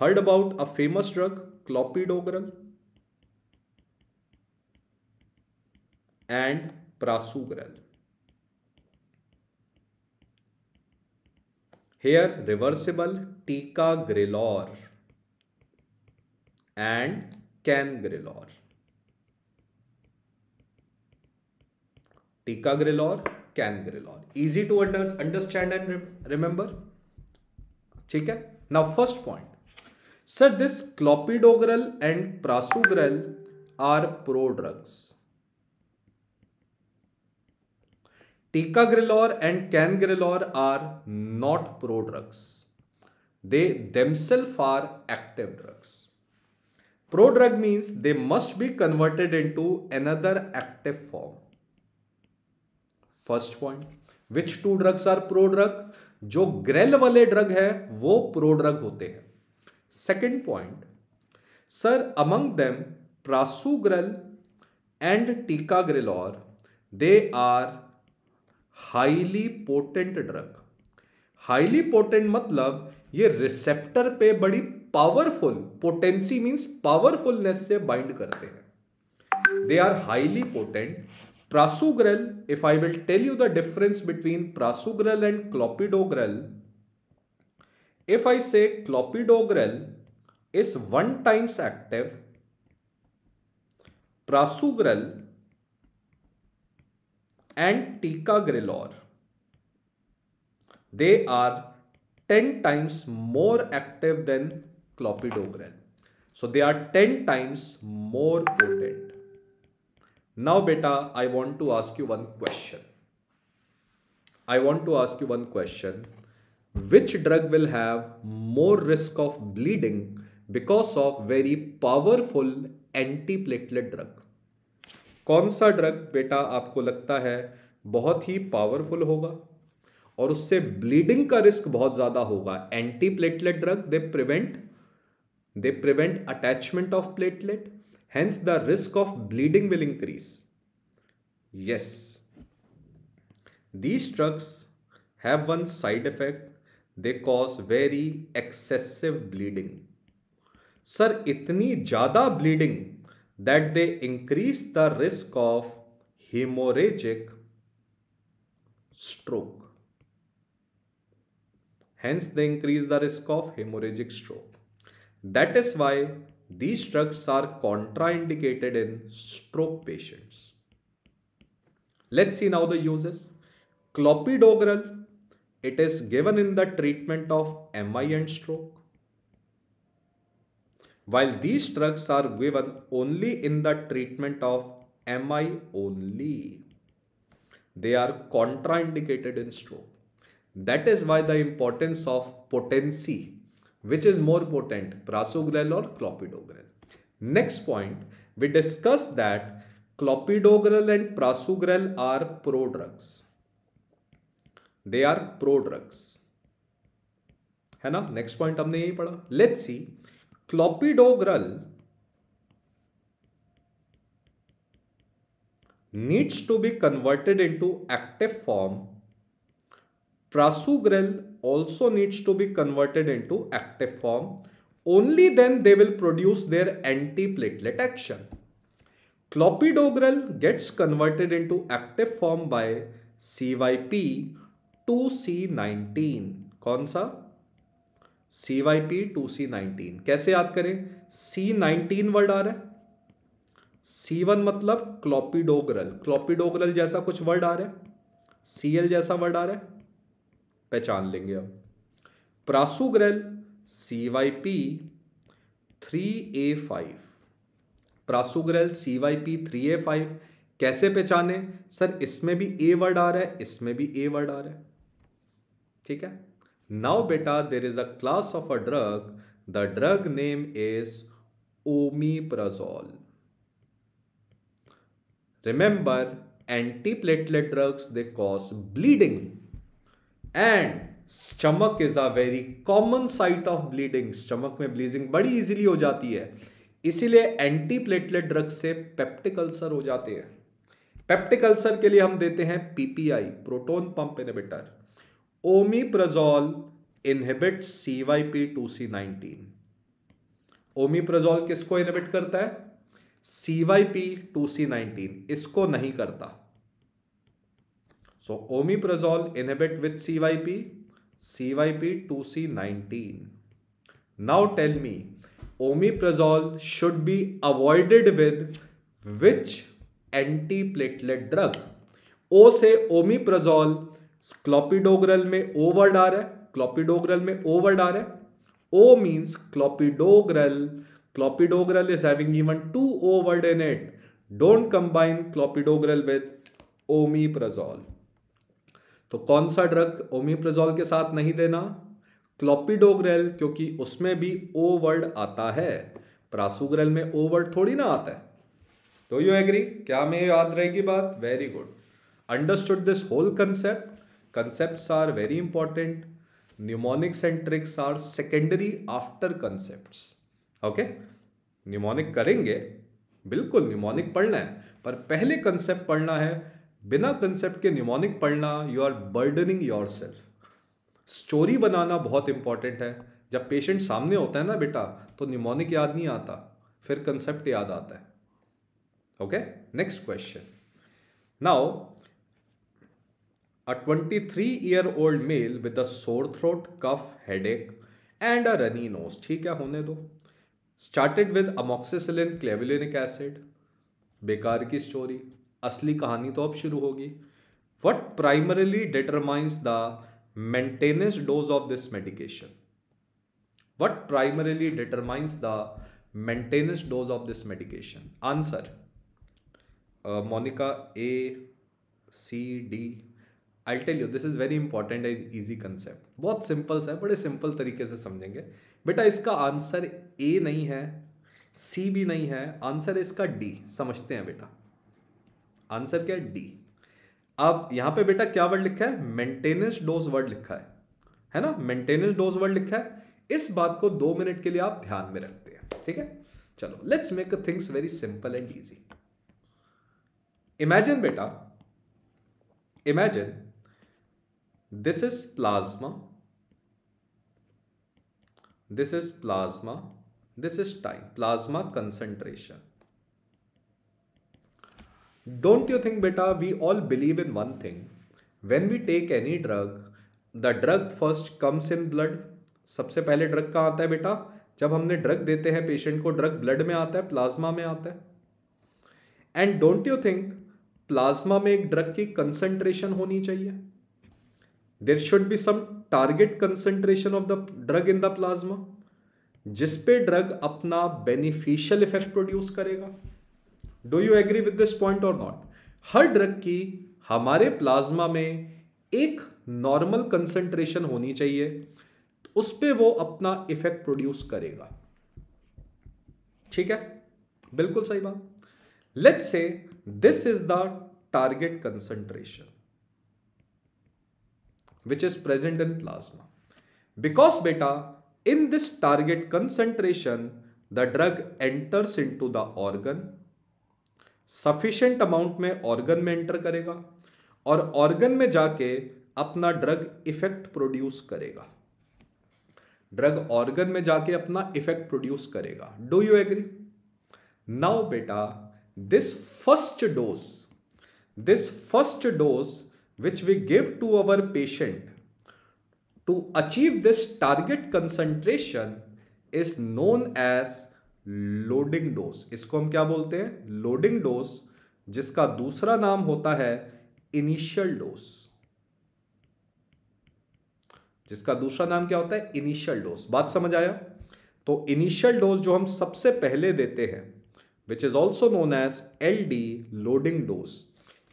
Heard about a famous drug, clopidogrel and prasugrel. Here reversible ticagrelor and cangrelor. Ticagrelor, cangrelor. Easy to understand and remember. ठीक है now first point sir this clopidogrel and prasugrel are prodrugs ticagrelor and cangrelor are not pro drugs they themselves are active drugs pro drug means they must be converted in to another active form first point which two drugs are pro drug जो ग्रेल वाले drug है वो pro drug होते हैं second point sir among them prasugrel and ticagrelor they are highly potent drug highly potent मतलब ये receptor पे बड़ी पावरफुल पोटेंसी मींस पावरफुलनेस से बाइंड करते हैं they are highly potent prasugrel if I will tell you the difference between prasugrel and clopidogrel if I say clopidogrel is one times active prasugrel and ticagrelor, They are 10 times more active than clopidogrel. So they are 10 times more potent. Now beta, I want to ask you one question. I want to ask you one question. Which drug will have more risk of bleeding because of very powerful antiplatelet drug? कौन सा drug बेटा आपको लगता है बहुत ही powerful होगा और उससे ब्लीडिंग का रिस्क बहुत ज़्यादा होगा anti platelet drug they prevent they prevent attachment of platelet hence the risk of bleeding will increase yes these drugs have one side effect they cause very excessive bleeding sir इतनी ज़्यादा bleeding that they increase the risk of hemorrhagic stroke. Hence, they increase the risk of hemorrhagic stroke. That is why these drugs are contraindicated in stroke patients. Let's see now the uses. Clopidogrel, it is given in the treatment of MI and stroke While these drugs are given only in the treatment of MI only, they are contraindicated in stroke. That is why the importance of potency which is more potent, prasugrel or clopidogrel? Next point, we discussed that clopidogrel and prasugrel are prodrugs. They are prodrugs. है ना next point हमने यही पढ़ा let's see clopidogrel needs to be converted into active form. Prasugrel also needs to be converted into active form. Only then they will produce their antiplatelet action. Clopidogrel gets converted into active form by CYP 2C19. Kaun C Y P two C nineteen कैसे याद करें C nineteen word आ रहा है सी one मतलब क्लोपीडोग्रल क्लोपीडोग्रल जैसा कुछ word आ रहा है सी एल जैसा वर्ड आ रहा है पहचान लेंगे अब prasugrel C Y P three A five prasugrel C Y P three A five कैसे पहचाने सर इसमें भी ए वर्ड आ रहा है इसमें भी ए वर्ड आ रहा है ठीक है नाउ बेटा there is a class of a drug the drug name is omeprazole remember anti platelet drugs they cause bleeding and stomach is a very common site of bleeding stomach में bleeding बड़ी easily हो जाती है इसीलिए anti platelet drug से peptic ulcer हो जाते हैं पेप्टिकल्सर के लिए हम देते हैं PPI proton pump inhibitor omeprazole inhibit C Y P two C nineteen omeprazole किसको इनहिबिट करता है C Y P two C nineteen इसको नहीं करता so omeprazole inhibit with C Y P C Y P two C nineteen now tell me omeprazole should be avoided with which antiplatelet drug oh say omeprazole clopidogrel में ओवर्ड आ रहा है क्लॉपिडोग्रल में ओवर्ड आ रहा है O means clopidogrel clopidogrel is having even two O word in it don't combine clopidogrel with omeprazole तो कौन सा ड्रग ओमीप्रजोल के साथ नहीं देना क्लोपिडोग्रेल क्योंकि उसमें भी ओ वर्ड आता है प्रासुग्रल में ओवर्ड थोड़ी ना आता है तो यू एग्री क्या हमें याद रहेगी बात very good understood this whole concept concepts are very important mnemonics and tricks are secondary after concept okay mnemonic करेंगे बिल्कुल mnemonic पढ़ना है पर पहले कंसेप्ट पढ़ना है बिना कंसेप्ट के न्यूमोनिक पढ़ना you are burdening yourself story बनाना बहुत इंपॉर्टेंट है जब पेशेंट सामने होता है ना बेटा तो न्यूमोनिक याद नहीं आता फिर कंसेप्ट याद आता है okay next question now A 23 year old male with a sore throat, cough, headache, and a runny nose. ठीक है होने दो started with amoxicillin clavulanic acid बेकार की स्टोरी असली कहानी तो अब शुरू होगी what primarily determines the maintenance dose of this medication what primarily determines the maintenance dose of this medication answer Monica A C D I tell you this is very important and easy concept बहुत simple सा है बड़े simple तरीके से समझेंगे बेटा इसका answer A नहीं है सी भी नहीं है आंसर इसका डी समझते हैं बेटा आंसर क्या है डी अब यहां पे बेटा क्या वर्ड लिखा है मेंटेनेंस डोज वर्ड लिखा है है ना मेंटेनेंस डोज वर्ड लिखा है इस बात को दो मिनट के लिए आप ध्यान में रखते हैं ठीक है चलो let's make a things very simple and easy imagine बेटा imagine this is plasma this is plasma this is time plasma concentration don't you think beta we all believe in one thing when we take any drug the drug first comes in blood सबसे पहले drug कहाँ आता है बेटा जब हमने drug देते हैं पेशेंट को ड्रग ब्लड में आता है प्लाज्मा में आता है and don't you think plasma में एक ड्रग की कंसंट्रेशन होनी चाहिए there should be some target concentration of the drug in the plasma जिस पे ड्रग अपना बेनिफिशियल इफेक्ट प्रोड्यूस करेगा do you agree with this point or not her drug की हमारे प्लाज्मा में एक नॉर्मल कंसेंट्रेशन होनी चाहिए तो उस पर वो अपना इफेक्ट प्रोड्यूस करेगा ठीक है बिल्कुल सही बात let's say this is the target concentration is present in plasma because बेटा in this target concentration the drug enters in to the organ sufficient amount में ऑर्गन में एंटर करेगा और ऑर्गन में जाके अपना ड्रग इफेक्ट प्रोड्यूस करेगा drug organ में जाके अपना इफेक्ट प्रोड्यूस करेगा डू यू एग्री नाउ बेटा this first dose this first dose which we give to our patient to achieve this target concentration is known as loading dose. इसको हम क्या बोलते हैं loading dose जिसका दूसरा नाम होता है initial dose. जिसका दूसरा नाम क्या होता है इनिशियल डोज बात समझ आया तो इनिशियल डोज जो हम सबसे पहले देते हैं which is also known as L D loading dose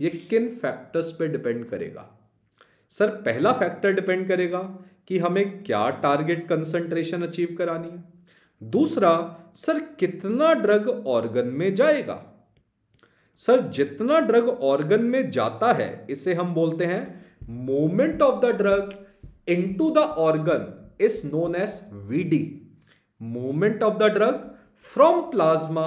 ये किन फैक्टर्स पे डिपेंड करेगा सर पहला फैक्टर डिपेंड करेगा कि हमें क्या टारगेट कंसंट्रेशन अचीव करानी है दूसरा सर कितना ड्रग ऑर्गन में जाएगा सर जितना ड्रग ऑर्गन में जाता है इसे हम बोलते हैं movement of the drug into the organ is known as VD movement of the drug from plasma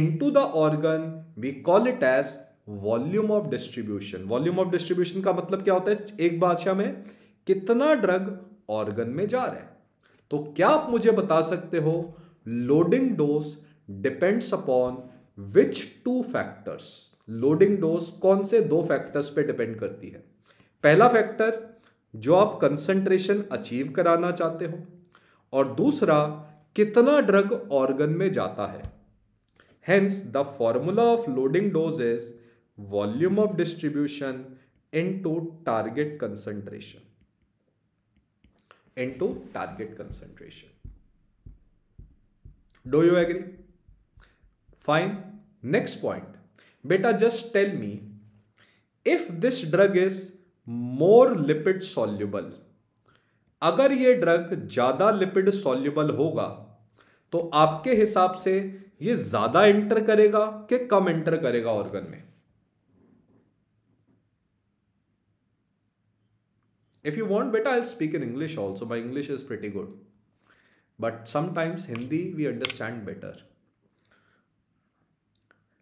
into the organ we call it as volume of distribution volume of distribution का मतलब क्या होता है एक भाषा में कितना ड्रग ऑर्गन में जा रहा है तो क्या आप मुझे बता सकते हो loading dose depends upon which two factors loading dose कौन से दो फैक्टर्स पे डिपेंड करती है पहला फैक्टर जो आप कंसंट्रेशन अचीव कराना चाहते हो और दूसरा कितना ड्रग ऑर्गन में जाता है hence the formula of loading dose is volume of distribution into target concentration into target concentration do you agree fine next point बेटा just tell me if this drug is more lipid soluble अगर यह drug ज्यादा lipid soluble होगा तो आपके हिसाब से यह ज्यादा इंटर करेगा कि कम एंटर करेगा ऑर्गन में If you want better, I'll speak in English also. My English is pretty good. But sometimes Hindi we understand better.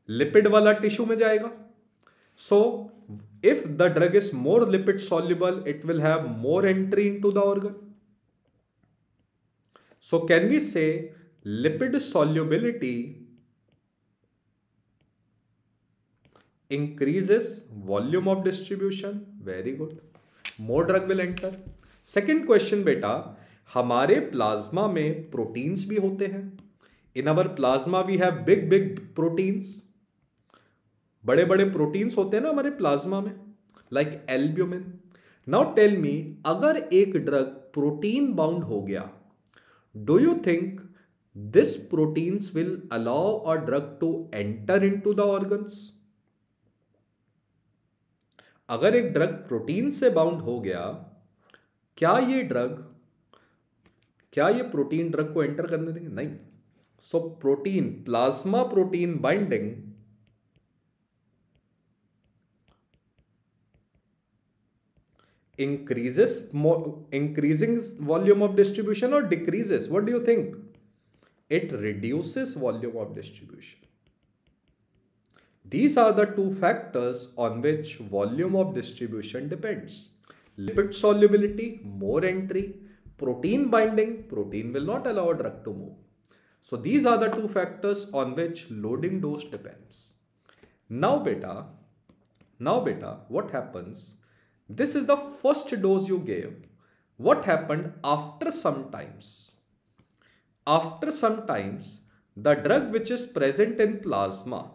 Lipid wala tissue mein jayega. So if the drug is more lipid soluble, it will have more entry into the organ. So can we say lipid solubility increases volume of distribution? Very good. More drug will enter second question बेटा हमारे plasma में proteins भी होते हैं in our plasma we have big big proteins बड़े बड़े proteins होते हैं ना हमारे प्लाज्मा में like albumin now tell me अगर एक ड्रग प्रोटीन बाउंड हो गया do you think this proteins will allow a drug to enter in to the organs अगर एक ड्रग प्रोटीन से बाउंड हो गया क्या ये ड्रग क्या ये प्रोटीन ड्रग को एंटर करने देंगे नहीं so protein plasma protein binding increases increasing volume of distribution और decreases what do you think it reduces volume of distribution These are the two factors on which volume of distribution depends. Lipid solubility, more entry, protein binding, protein will not allow a drug to move. So these are the two factors on which loading dose depends. Now beta, now beta, what happens? This is the first dose you gave. What happened after some times? After some times, the drug which is present in plasma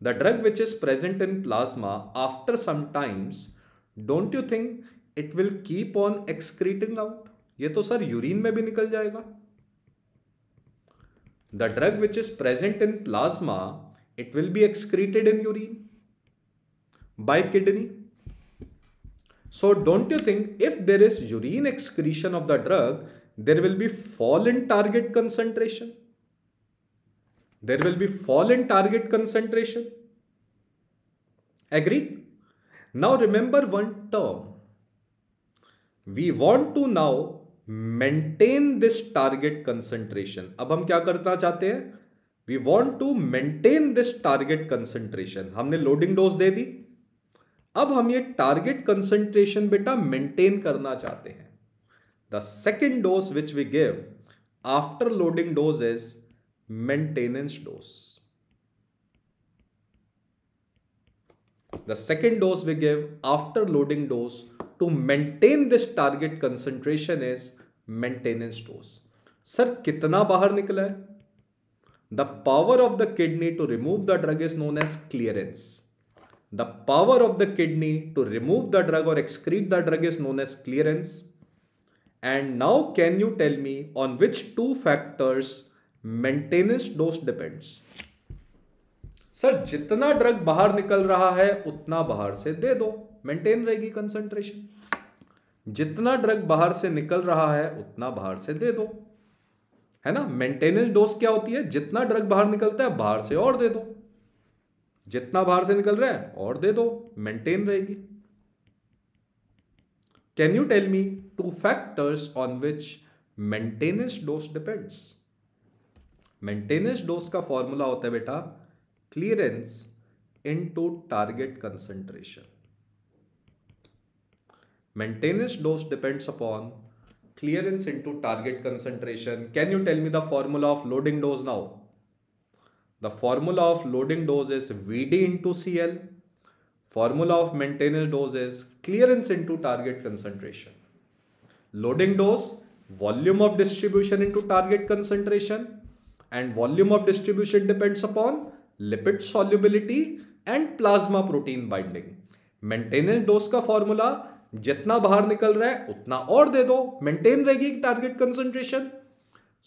the drug which is present in plasma after some times, don't you think it will keep on excreting out ये तो sir urine में भी निकल जाएगा the drug which is present in plasma it will be excreted in urine by kidney so don't you think if there is urine excretion of the drug there will be fall in target concentration there will be fall in target concentration agreed now remember one term we want to now maintain this target concentration अब हम क्या करना चाहते हैं we want to maintain this target concentration हमने loading dose दे दी अब हम ये टारगेट कंसंट्रेशन बेटा मेंटेन करना चाहते हैं the second dose which we give after loading dose is Maintenance dose the second dose we give after loading dose to maintain this target concentration is maintenance dose. Sir, कितना बाहर निकला है The power of the kidney to remove the drug is known as clearance. The power of the kidney to remove the drug or excrete the drug is known as clearance. And now can you tell me on which two factors maintenance dose depends sir जितना drug बाहर निकल रहा है उतना बाहर से दे दो मेंटेन रहेगी कंसंट्रेशन जितना ड्रग बाहर से निकल रहा है उतना बाहर से दे दो है ना मेंटेनेंस डोज क्या होती है जितना ड्रग बाहर निकलता है बाहर से और दे दो जितना बाहर से निकल रहा है और दे दो मेंटेन रहेगी can you tell me two factors on which maintenance dose depends maintenance dose का फॉर्मूला होता है बेटा clearance into target concentration maintenance dose depends upon clearance into target concentration can you tell me the formula of loading dose now the formula of loading dose is V D into C L formula of maintenance dose is clearance into target concentration loading dose volume of distribution into target concentration and volume of distribution depends upon lipid solubility and plasma protein binding maintenance dose का formula जितना बाहर निकल रहा है उतना और दे दो मेंटेन रहेगी target concentration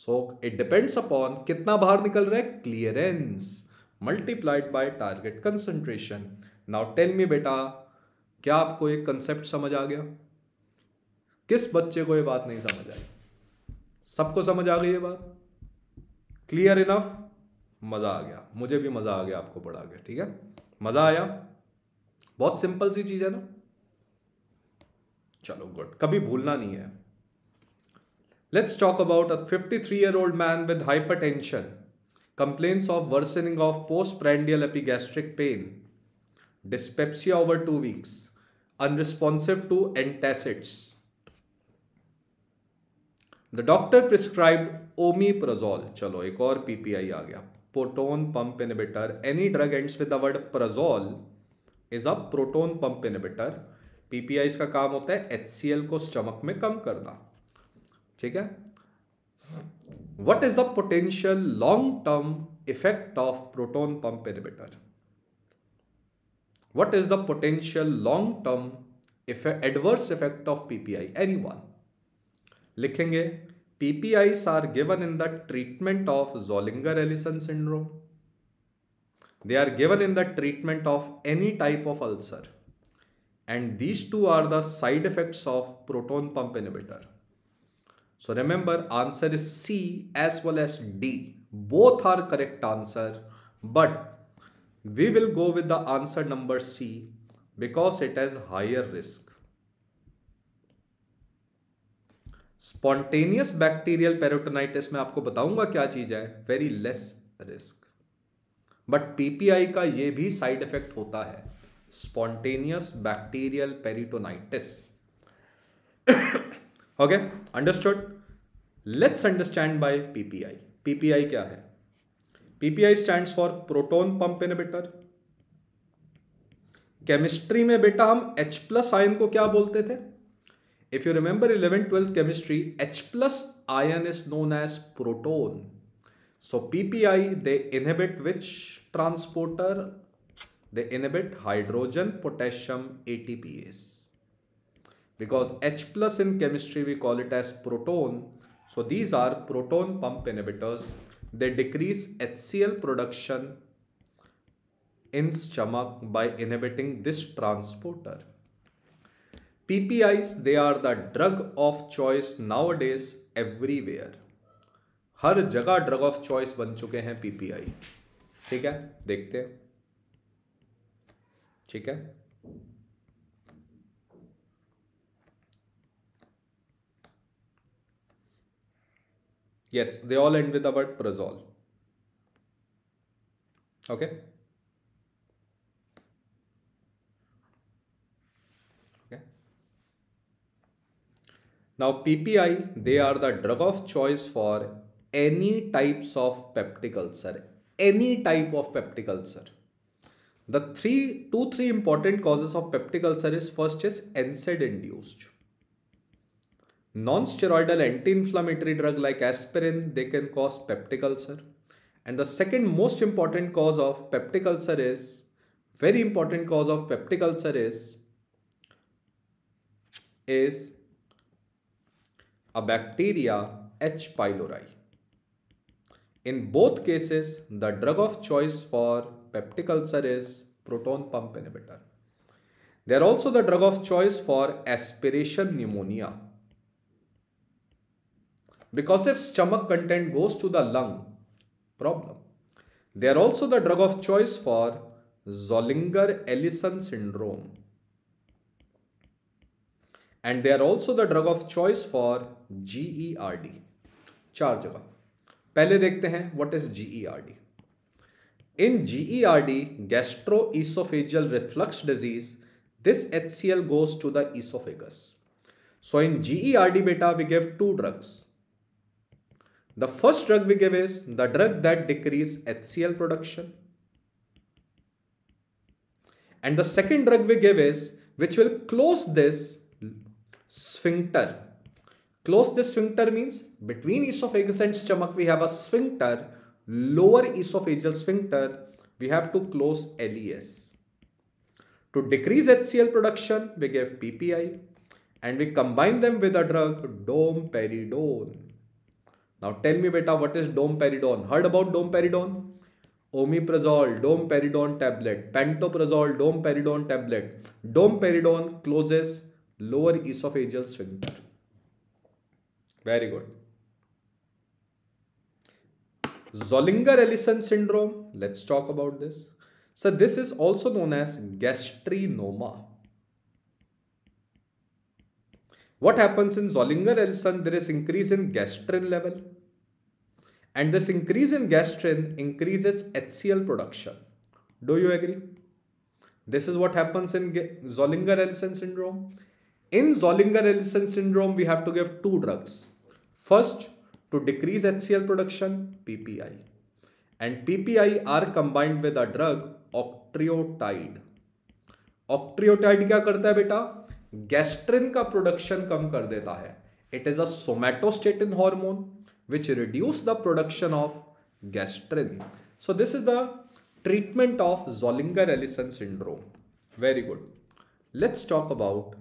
so it depends upon कितना बाहर निकल रहा है clearance multiplied by target concentration now tell me बेटा क्या आपको एक कंसेप्ट समझ आ गया किस बच्चे को ये बात नहीं समझ आई सबको समझ आ गई ये बात क्लियर इनफ मज़ा आ गया मुझे भी मज़ा आ गया आपको पढ़ा के ठीक है मज़ा आया बहुत सिंपल सी चीज़ है ना चलो गुड कभी भूलना नहीं है let's talk about a 53 year old man with hypertension complains of worsening of post prandial epigastric pain dyspepsia over two weeks unresponsive to antacids the doctor prescribed omeprazole चलो एक और पीपीआई आ गया proton pump inhibitor any drug ends with the word prazole is a proton pump inhibitor PPI का काम होता है H को स्टमक में कम करना ठीक है what is the potential long term effect of proton pump inhibitor what is the potential long term adverse effect of PPI anyone लिखेंगे PPIs are given in the treatment of Zollinger-Ellison syndrome. They are given in the treatment of any type of ulcer. And these two are the side effects of proton pump inhibitor. So remember answer is C as well as D. Both are correct answer but we will go with the answer number C because it has higher risk. Spontaneous bacterial peritonitis में आपको बताऊंगा क्या चीज है very less risk but PPI का यह भी side effect होता है spontaneous bacterial peritonitis okay understood let's understand by PPI PPI क्या है PPI stand for proton pump inhibitor chemistry में बेटा हम H प्लस आयन को क्या बोलते थे If you remember 11th, 12th chemistry, H plus ion is known as proton. So PPI, they inhibit which transporter? They inhibit hydrogen, potassium, ATPase. Because H plus in chemistry, we call it as proton. So these are proton pump inhibitors. They decrease HCl production in stomach by inhibiting this transporter. They are the drug of choice nowadays everywhere हर जगह drug of choice बन चुके हैं PPI ठीक है देखते हैं ठीक है yes they all end with the word okay okay? Now PPI, they are the drug of choice for any types of peptic ulcer, any type of peptic ulcer. The three, two, three important causes of peptic ulcer is first is NSAID induced. Non-steroidal anti-inflammatory drug like aspirin, they can cause peptic ulcer. And the second most important cause of peptic ulcer is, very important cause of peptic ulcer is, is a bacteria H. pylori. In both cases, the drug of choice for peptic ulcer is proton pump inhibitor. They are also the drug of choice for aspiration pneumonia. Because if stomach content goes to the lung, problem. They are also the drug of choice for Zollinger-Ellison syndrome And they are also the drug of choice for GERD. चार जगह पहले देखते हैं what is GERD. In GERD, gastroesophageal reflux disease, this HCl goes to the esophagus. So in GERD beta, we give two drugs. The first drug we give is the drug that decrease HCl production. And the second drug we give is which will close this sphincter. Close this sphincter means between esophagus and stomach we have a sphincter, lower esophageal sphincter, we have to close LES. To decrease HCl production, we give PPI and we combine them with a drug domperidone. Now tell me beta, what is domperidone? Heard about domperidone? Omeprazole, domperidone tablet, pantoprazole, domperidone tablet. Domperidone closes lower esophageal sphincter. Very good. Zollinger Ellison syndrome. Let's talk about this. So this is also known as gastrinoma. What happens in Zollinger Ellison? There is increase in gastrin level. And this increase in gastrin increases HCl production. Do you agree? This is what happens in Zollinger Ellison syndrome. In Zollinger-Ellison syndrome, we have to give two drugs. First, to decrease HCl production, PPI. And PPI are combined with a drug, octreotide. Octreotide क्या करता है बेटा gastrin का production कम कर देता है it is a somatostatin hormone which reduce the production of gastrin so this is the treatment of Zollinger Ellison syndrome very good let's talk about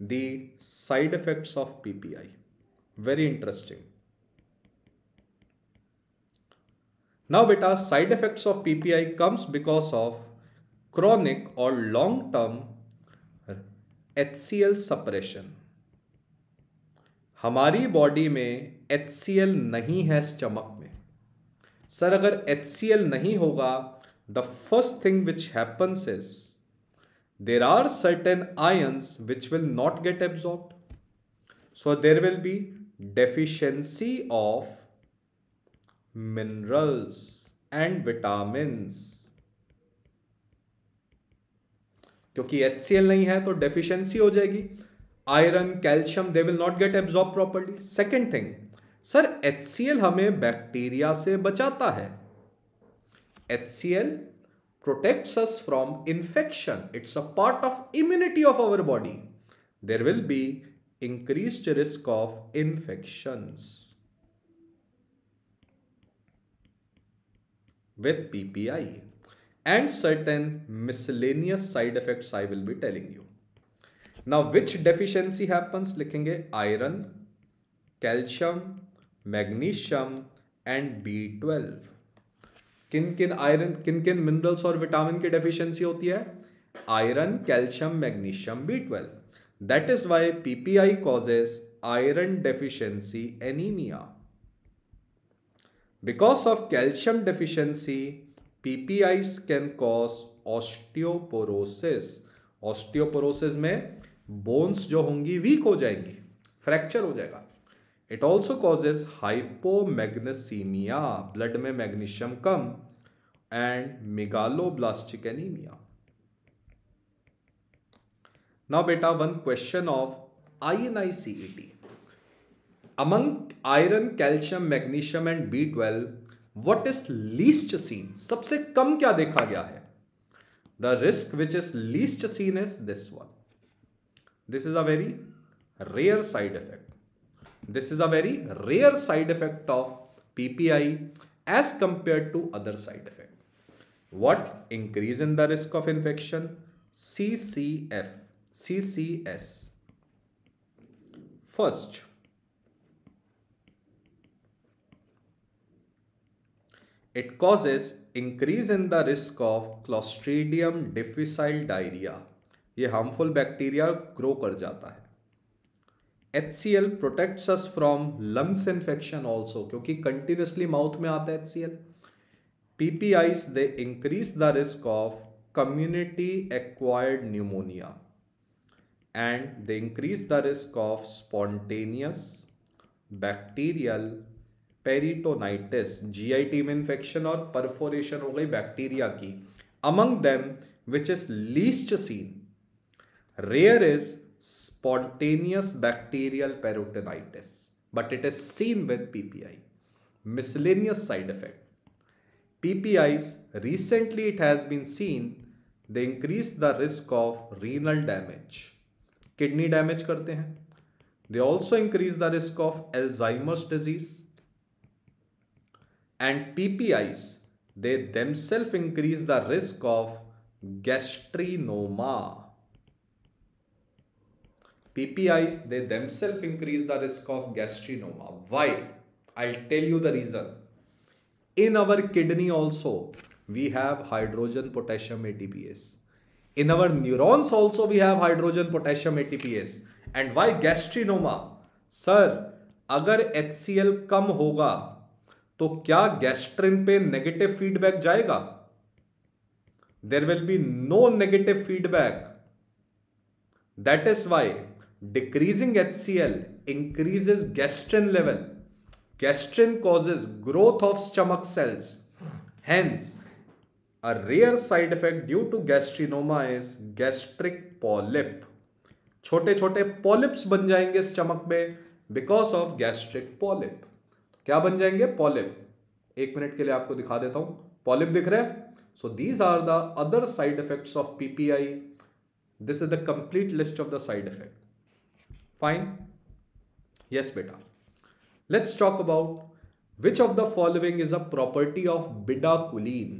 the side effects of PPI. Very interesting. Now beta side effects of PPI comes because of chronic or long term HCl suppression. हमारी body में HCl नहीं है stomach में sir अगर HCl नहीं होगा the first thing which happens is there are certain ions which will not get absorbed. So there will be deficiency of minerals and vitamins. क्योंकि H नहीं है तो डेफिशिएंसी हो जाएगी iron calcium they will not get absorb properly second thing sir H हमें bacteria से बचाता है H Protects us from infection it's a part of immunity of our body there will be increase risk of infections with PPI and certain miscellaneous side effects I will be telling you. Now which deficiency happens लिखेंगे iron, calcium, magnesium and B12. किन किन iron किन किन minerals और vitamin की deficiency होती है iron calcium magnesium B twelve that is why PPI causes iron deficiency anaemia because of calcium deficiency PPIs can cause osteoporosis osteoporosis में bones जो होंगी वीक हो जाएंगी फ्रैक्चर हो जाएगा it also causes hypomagnesaemia blood में मैग्नीशियम कम and megaloblastic anaemia now बेटा one question of I I N C E T among iron calcium magnesium and B twelve what is least seen सबसे कम क्या देखा गया है the risk which is least seen is this one this is a very rare side effect this is a very rare side effect of PPI as compare to other side effect What? Increase in the risk of infection. CCF, CCS. First, it causes increase in the risk of Clostridium difficile diarrhea. ये harmful bacteria grow कर जाता है HCl protects us from lungs infection also क्योंकि continuously mouth में आता है HCl. PPIs they increase the risk of community acquired pneumonia and they increase the risk of spontaneous bacterial peritonitis GIT में infection और perforation हो गई bacteria की among them which is least seen rare is spontaneous bacterial peritonitis but it is seen with PPI miscellaneous side effect. PPIs, recently it has been seen, they increase the risk of renal damage. Kidney damage करते हैं. They also increase the risk of Alzheimer's disease, and PPIs, they themselves increase the risk of gastrinoma. PPIs, they themselves increase the risk of gastrinoma. Why? I'll tell you the reason. In our kidney also we have hydrogen potassium A in our neurons also we have hydrogen potassium A and why gastrinoma sir अगर H कम होगा तो क्या gastrin पे negative feedback जाएगा there will be no negative feedback that is why decreasing H C L increase gastrin level Gastrin causes growth of stomach cells. Hence, a rare side effect due to gastrinoma is gastric polyp. छोटे छोटे polyps बन जाएंगे stomach में because of gastric polyp क्या बन जाएंगे polyp एक minute के लिए आपको दिखा देता हूं पॉलिप दिख रहा है so these are the other side effects of PPI this is the complete list of the side effect fine yes बेटा Let's talk about which of the following is a property of bidaquiline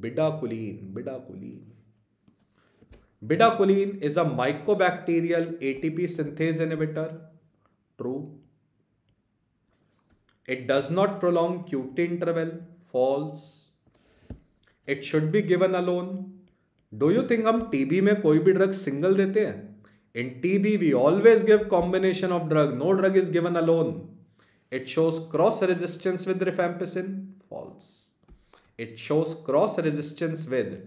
bidaquiline bidaquiline bidaquiline is a mycobacterial ATP synthase inhibitor. True. It does not prolong QT interval. False. It should be given alone. do you think हम tb में कोई भी drug single देते हैं in tb we always give combination of drug no drug is given alone It shows cross resistance with rifampicin, false. It shows cross resistance with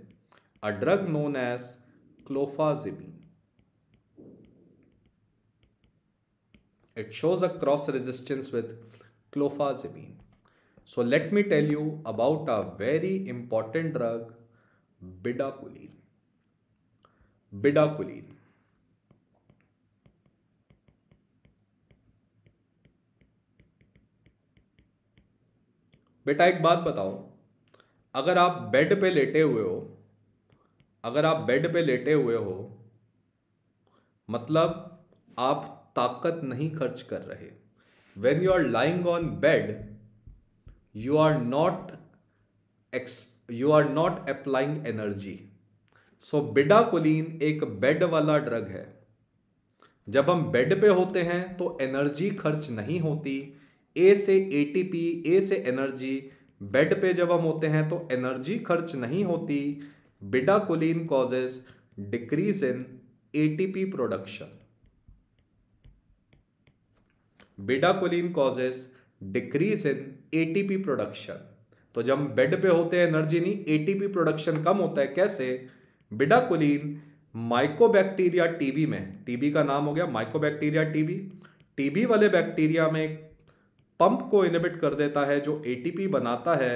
a drug known as clofazimine. It shows a cross resistance with clofazimine. So let me tell you about a very important drug, bidaculin. Bidaculin. बेटा एक बात बताओ अगर आप bed पे लेटे हुए हो अगर आप बेड पे लेटे हुए हो मतलब आप ताकत नहीं खर्च कर रहे when you are lying on bed you are not ex you are not applying energy so bedaquiline एक बेड वाला ड्रग है जब हम बेड पे होते हैं तो एनर्जी खर्च नहीं होती ए से एटीपी ए से एनर्जी बेड पे जब हम होते हैं तो एनर्जी खर्च नहीं होती bedaquiline causes decrease in ATP production bedaquiline causes decrease in ATP production तो जब हम बेड पे होते हैं एनर्जी नहीं एटीपी प्रोडक्शन कम होता है कैसे बिडाकोलिन माइकोबैक्टीरिया टीबी में टीबी का नाम हो गया माइकोबैक्टीरिया टीबी टीबी वाले बैक्टीरिया में पंप को इनहिबिट कर देता है जो एटीपी बनाता है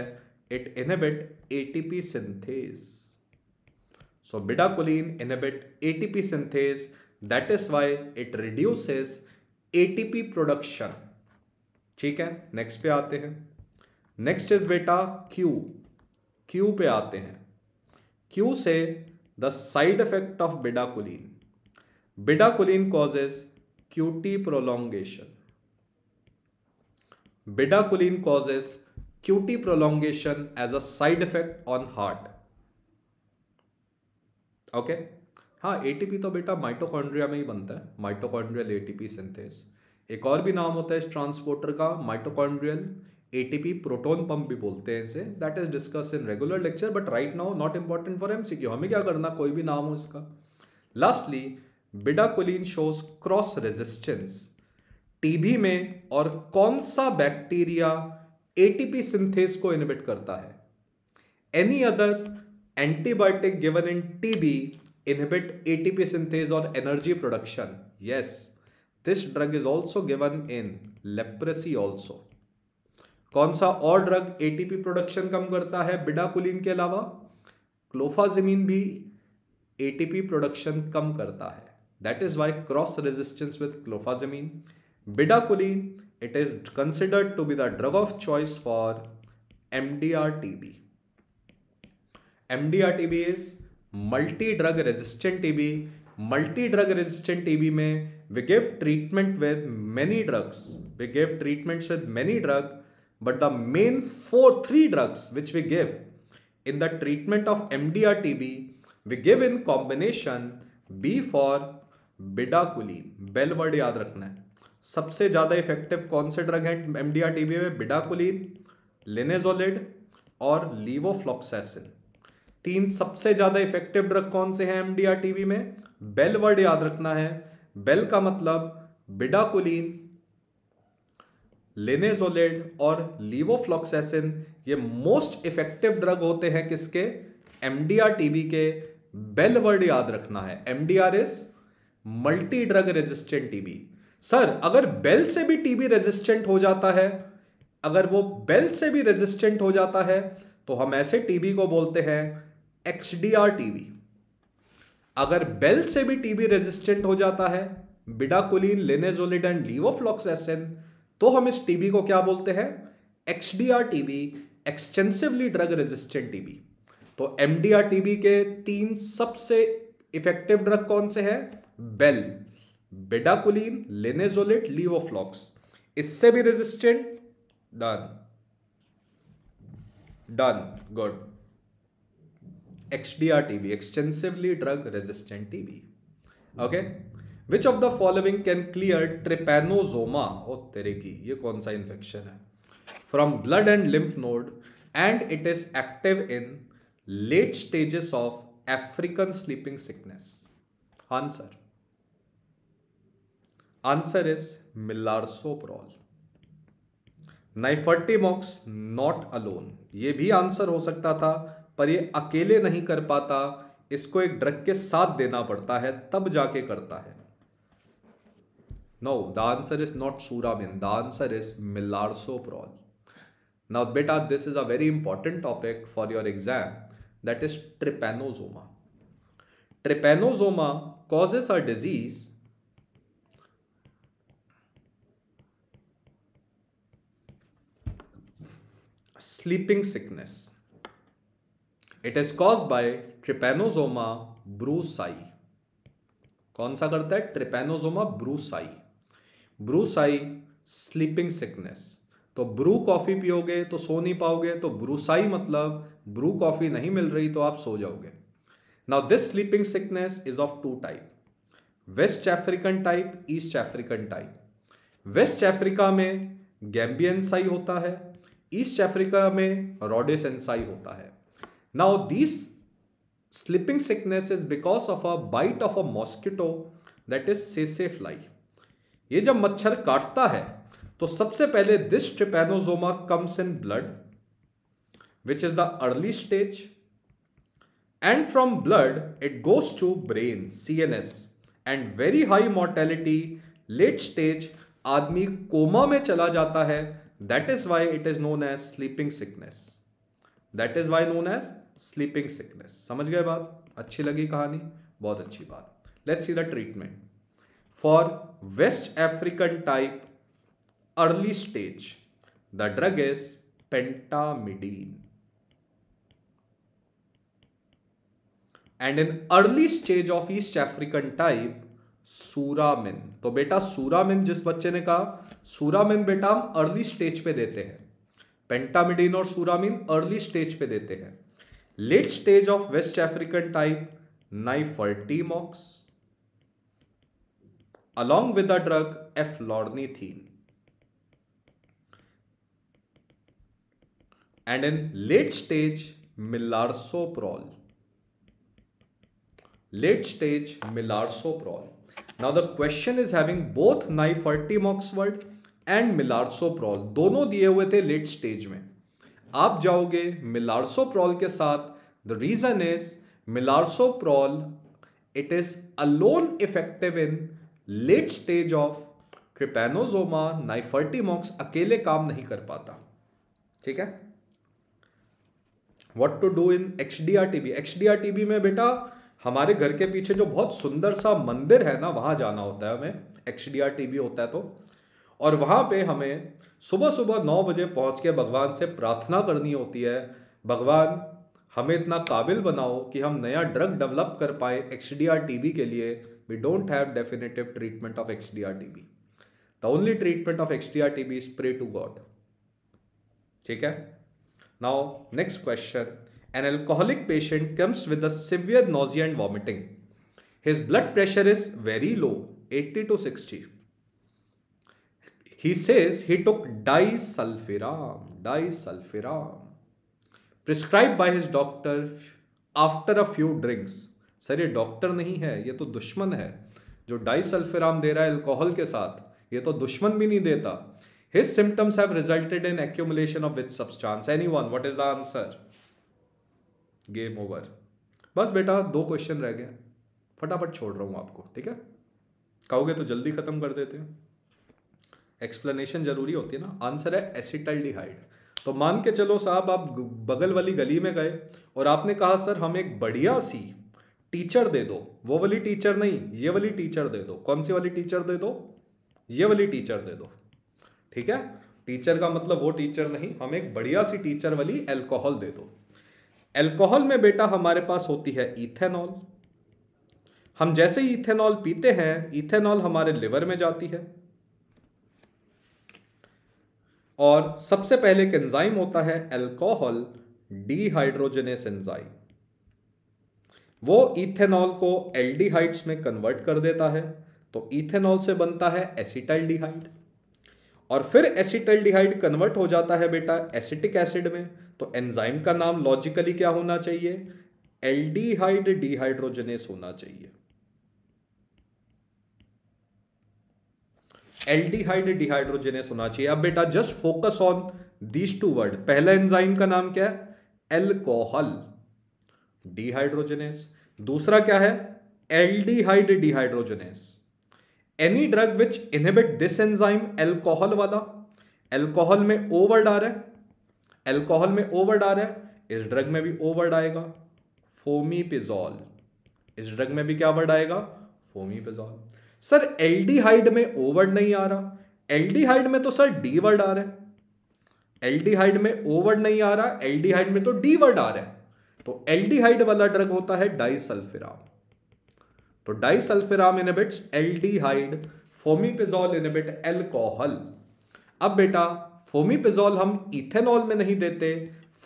it inhibit ATP synthase so bedaquiline inhibit ATP synthase that is why it reduces ATP production ठीक है नेक्स्ट पे आते हैं नेक्स्ट इज बेटा क्यू क्यू पे आते हैं क्यू से the side effect of bedaquiline bedaquiline causes QT prolongation Bidaculin causes QT prolongation as a side effect on heart okay हाँ एटीपी तो बेटा माइटोकॉन्ड्रिया में ही बनता है माइटोकॉन्ड्रियल एटीपी सिंथेस एक और भी नाम होता है इस ट्रांसपोर्टर का माइटोकॉन्ड्रियल एटीपी प्रोटोन पंप भी बोलते हैं इसे that is discuss in regular lecture but right now not important for MCQ हमें क्या करना कोई भी नाम हो इसका lastly bedaquiline shows cross resistance TB में और कौन सा बैक्टीरिया एटीपी सिंथेस को इनहिबिट करता है any other antibiotic given in TB inhibit ATP synthase और energy production yes this drug is also given in leprosy also कौन सा और ड्रग एटीपी प्रोडक्शन कम करता है बिडाकुलिन के अलावा क्लोफाजिमिन भी एटीपी प्रोडक्शन कम करता है that is why cross resistance with clofazimine bedaquiline it is considered to be the drug of choice for M D R T B M D R T B is multi drug resistant T B multi drug resistant T B में we give treatment with many drugs we give treatments with many drug but the main four three drugs which we give in the treatment of M D R T B we give in combination B for bedaquiline BEL word याद रखना है सबसे ज़्यादा effective कौन से drug हैं M D R T में bedaquiline linezolid और लीवोफ्लॉक्सैसिन तीन सबसे ज़्यादा इफेक्टिव ड्रग कौन से हैं एम डी आर टी में बेल वर्ड याद रखना है बेल का मतलब बिडाकुलिन लेनेजोलिड और लीवोफ्लॉक्सैसिन ये मोस्ट इफेक्टिव ड्रग होते हैं किसके M D R T B के बेल वर्ड याद रखना है M D R is multi drug resistant TB sir अगर बेल से भी टीबी रेजिस्टेंट हो जाता है अगर वो बेल से भी रेजिस्टेंट हो जाता है तो हम ऐसे टीबी को बोलते हैं एक्सडीआर टीबी अगर बेल से भी टीबी रेजिस्टेंट हो जाता है बिडाकुलीन लेनेजोलिड एंड लीवोफ्लॉक्सेसिन तो हम इस टीबी को क्या बोलते हैं XDR TB extensively drug resistant TB तो एमडीआर टीबी के तीन सबसे इफेक्टिव ड्रग कौन से हैं बेल बेडाकुलीन लेनेजोलेट लीवोफ्लॉक्स इससे भी resistant done done good XDR TB extensively drug resistant TB okay which of the following can clear trypanosoma ओ तेरे की ये कौन सा इन्फेक्शन है from blood and lymph node and it is active in late stages of African sleeping sickness answer answer is melarsoprol mox not alone ये भी answer हो सकता था पर ये अकेले नहीं कर पाता इसको एक ड्रग के साथ देना पड़ता है तब जाके करता है no the answer is not suramin the answer is melarsoprol now बेटा this is a very important topic for your exam that is trypanosoma trypanosoma causes a disease sleeping sickness. It is caused by trypanosoma brucei. कौन सा करता है trypanosoma brucei brucei sleeping sickness तो brew coffee पियोगे तो सो नहीं पाओगे तो ब्रूसाई मतलब ब्रू कॉफ़ी नहीं मिल रही तो आप सो जाओगे now this sleeping sickness is of two type West African type East African type West Africa में गैम्बियन साई होता है ईस्ट अफ्रीका में रोडेसेंसाई होता है now this sleeping sickness is because of a bite of a mosquito that is से fly ये जब मच्छर काटता है तो सबसे पहले this trypanosoma comes in blood the early stage and from blood it goes to brain C N S and very high mortality late stage आदमी कोमा में चला जाता है That is why it is known as sleeping sickness. That is why known as sleeping sickness. samajh gaye baat achhi lagi kahani bahut achhi baat let's see the treatment for west african type early stage the drug is pentamidine. And in early stage of East African type, suramin. तो बेटा suramin जिस बच्चे ने कहा suramin बेटा early stage पे देते हैं पेंटामिडिन और सूरामिन अर्ली स्टेज पे देते हैं late stage of West African type nifurtimox along with the drug eflornithine and in late stage melarsoprol late stage melarsoprol now the question is having both nifurtimox word and melarsoprol दोनों दिए हुए थे late stage में आप जाओगे melarsoprol के साथ the reason is melarsoprol it is alone effective in late stage of trypanosoma nifurtimox अकेले काम नहीं कर पाता ठीक है what to do in X D R TB H X D R TB में बेटा हमारे घर के पीछे जो बहुत सुंदर सा मंदिर है ना वहां जाना होता है हमें X D R T B होता है तो और वहाँ पे हमें सुबह सुबह नौ बजे पहुँच के भगवान से प्रार्थना करनी होती है भगवान हमें इतना काबिल बनाओ कि हम नया ड्रग डेवलप कर पाए X D R T B के लिए we don't have definitive treatment of X D R T B the only treatment of X D R T B is pray to God ठीक है now next question an alcoholic patient comes with severe nausea and vomiting his blood pressure is very low eighty to sixty He says he took disulfiram, disulfiram, prescribed by his doctor after a few drinks. Sir ये doctor नहीं है ये तो दुश्मन है जो डाइसल्फेराम दे रहा है अल्कोहल के साथ ये तो दुश्मन भी नहीं देता his symptoms have resulted in accumulation of which substance anyone what is the answer game over बस बेटा दो क्वेश्चन रह गए फटाफट छोड़ रहा हूं आपको ठीक है कहोगे तो जल्दी खत्म कर देते हैं एक्सप्लेनेशन ज़रूरी होती है ना आंसर है एसिटल्डिहाइड तो मान के चलो साहब आप बगल वाली गली में गए और आपने कहा सर हम एक बढ़िया सी टीचर दे दो वो वाली टीचर नहीं ये वाली टीचर दे दो कौन सी वाली टीचर दे दो ये वाली टीचर दे दो ठीक है टीचर का मतलब वो टीचर नहीं हम एक बढ़िया सी टीचर वाली एल्कोहल दे दो एल्कोहल में बेटा हमारे पास होती है इथेनॉल हम जैसे ही इथेनॉल पीते हैं इथेनॉल हमारे लिवर में जाती है और सबसे पहले एक एंजाइम होता है अल्कोहल डीहाइड्रोजनेस एंजाइम वो इथेनॉल को एल्डिहाइड्स में कन्वर्ट कर देता है तो इथेनॉल से बनता है एसिटाइलडिहाइड और फिर एसिटाइलडिहाइड कन्वर्ट हो जाता है बेटा एसिटिक एसिड में तो एंजाइम का नाम लॉजिकली क्या होना चाहिए एल्डिहाइड डिहाइड्रोजनेस होना चाहिए एल्डिहाइड डिहाइड्रोजेनेस होना चाहिए अब बेटा just focus on these two word पहला एंजाइम का नाम क्या है एल्कोहल डिहाइड्रोजेनेस दूसरा क्या है aldehyde dehydrogenase any drug which inhibit this enzyme alcohol वाला एल्कोहल में ओवर्ड आ रहा है एल्कोहल में ओवर्ड आ रहा है इस ड्रग में भी ओवर्ड आएगा फोमीपिजॉल इस ड्रग में भी क्या वर्ड आएगा फोमीपिजॉल सर एल्डिहाइड में ओ वर्ड नहीं आ रहा एल्डिहाइड में तो सर डी वर्ड आ रहा है एल्डिहाइड में ओ वर्ड नहीं आ रहा एल्डिहाइड में तो डी वर्ड आ रहा है तो एल्डिहाइड वाला ड्रग होता है डाइसल्फिराम तो disulfiram D aldehyde fomepizole inhibit alcohol अब बेटा फोमीपिजोल हम इथेनॉल में नहीं देते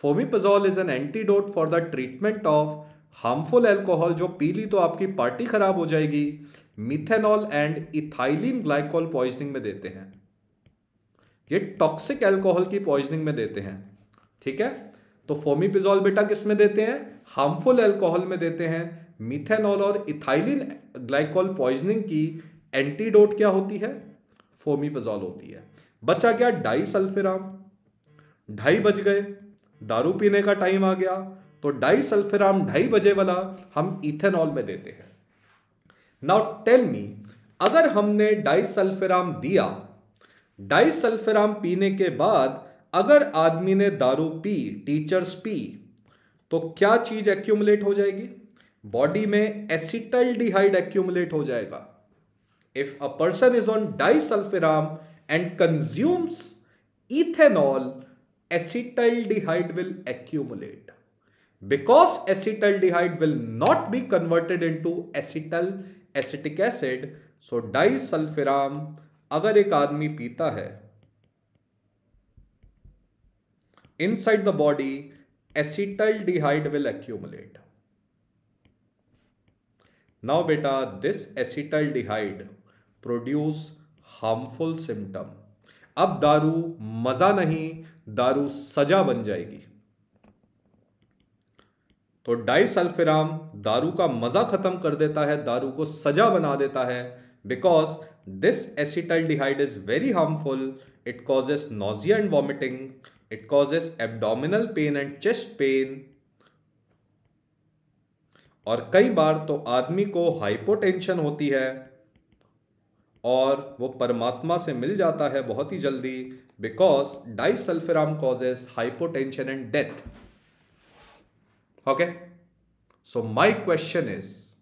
fomepizole is an antidote for the treatment of harmful alcohol जो पी ली तो आपकी पार्टी खराब हो जाएगी methanol and ethylene glycol poisoning में देते हैं ये टॉक्सिक एल्कोहल की पॉइजनिंग में देते हैं ठीक है तो फोमीपिजोल बेटा किस में देते हैं हार्मफुल एल्कोहल में देते हैं मिथेनॉल और इथाइलिन ग्लाइकोल पॉइजनिंग की एंटीडोट क्या होती है फोमीपिजॉल होती है बचा क्या डाई सल्फेराम ढाई बज गए दारू पीने का टाइम आ गया तो डाई सल्फेराम ढाई बजे वाला हम इथेनॉल में देते हैं नाउ टेल मी अगर हमने डाई सल्फेराम दिया डाई सल्फेराम पीने के बाद अगर आदमी ने दारू पी टीचर्स पी तो क्या चीज एक्यूमुलेट हो जाएगी बॉडी में एसिटल डिहाइड एक्यूमुलेट हो जाएगा if a person is on sulfiram and consumes ethanol acetaldehyde will accumulate because acetaldehyde will not be converted into acetal acetic acid so sulfiram अगर एक आदमी पीता है inside the body acetaldehyde will accumulate now बेटा this acetaldehyde produce harmful symptom अब दारू मजा नहीं दारू सजा बन जाएगी तो डाइसल्फिराम दारू का मज़ा ख़त्म कर देता है दारू को सजा बना देता है because this dehyde is very harmful it causes nausea and vomiting it causes abdominal pain and chest pain और कई बार तो आदमी को हाइपोटेंशन होती है और वो परमात्मा से मिल जाता है बहुत ही जल्दी because disulfiram causes hypotension and death Okay. So my question is,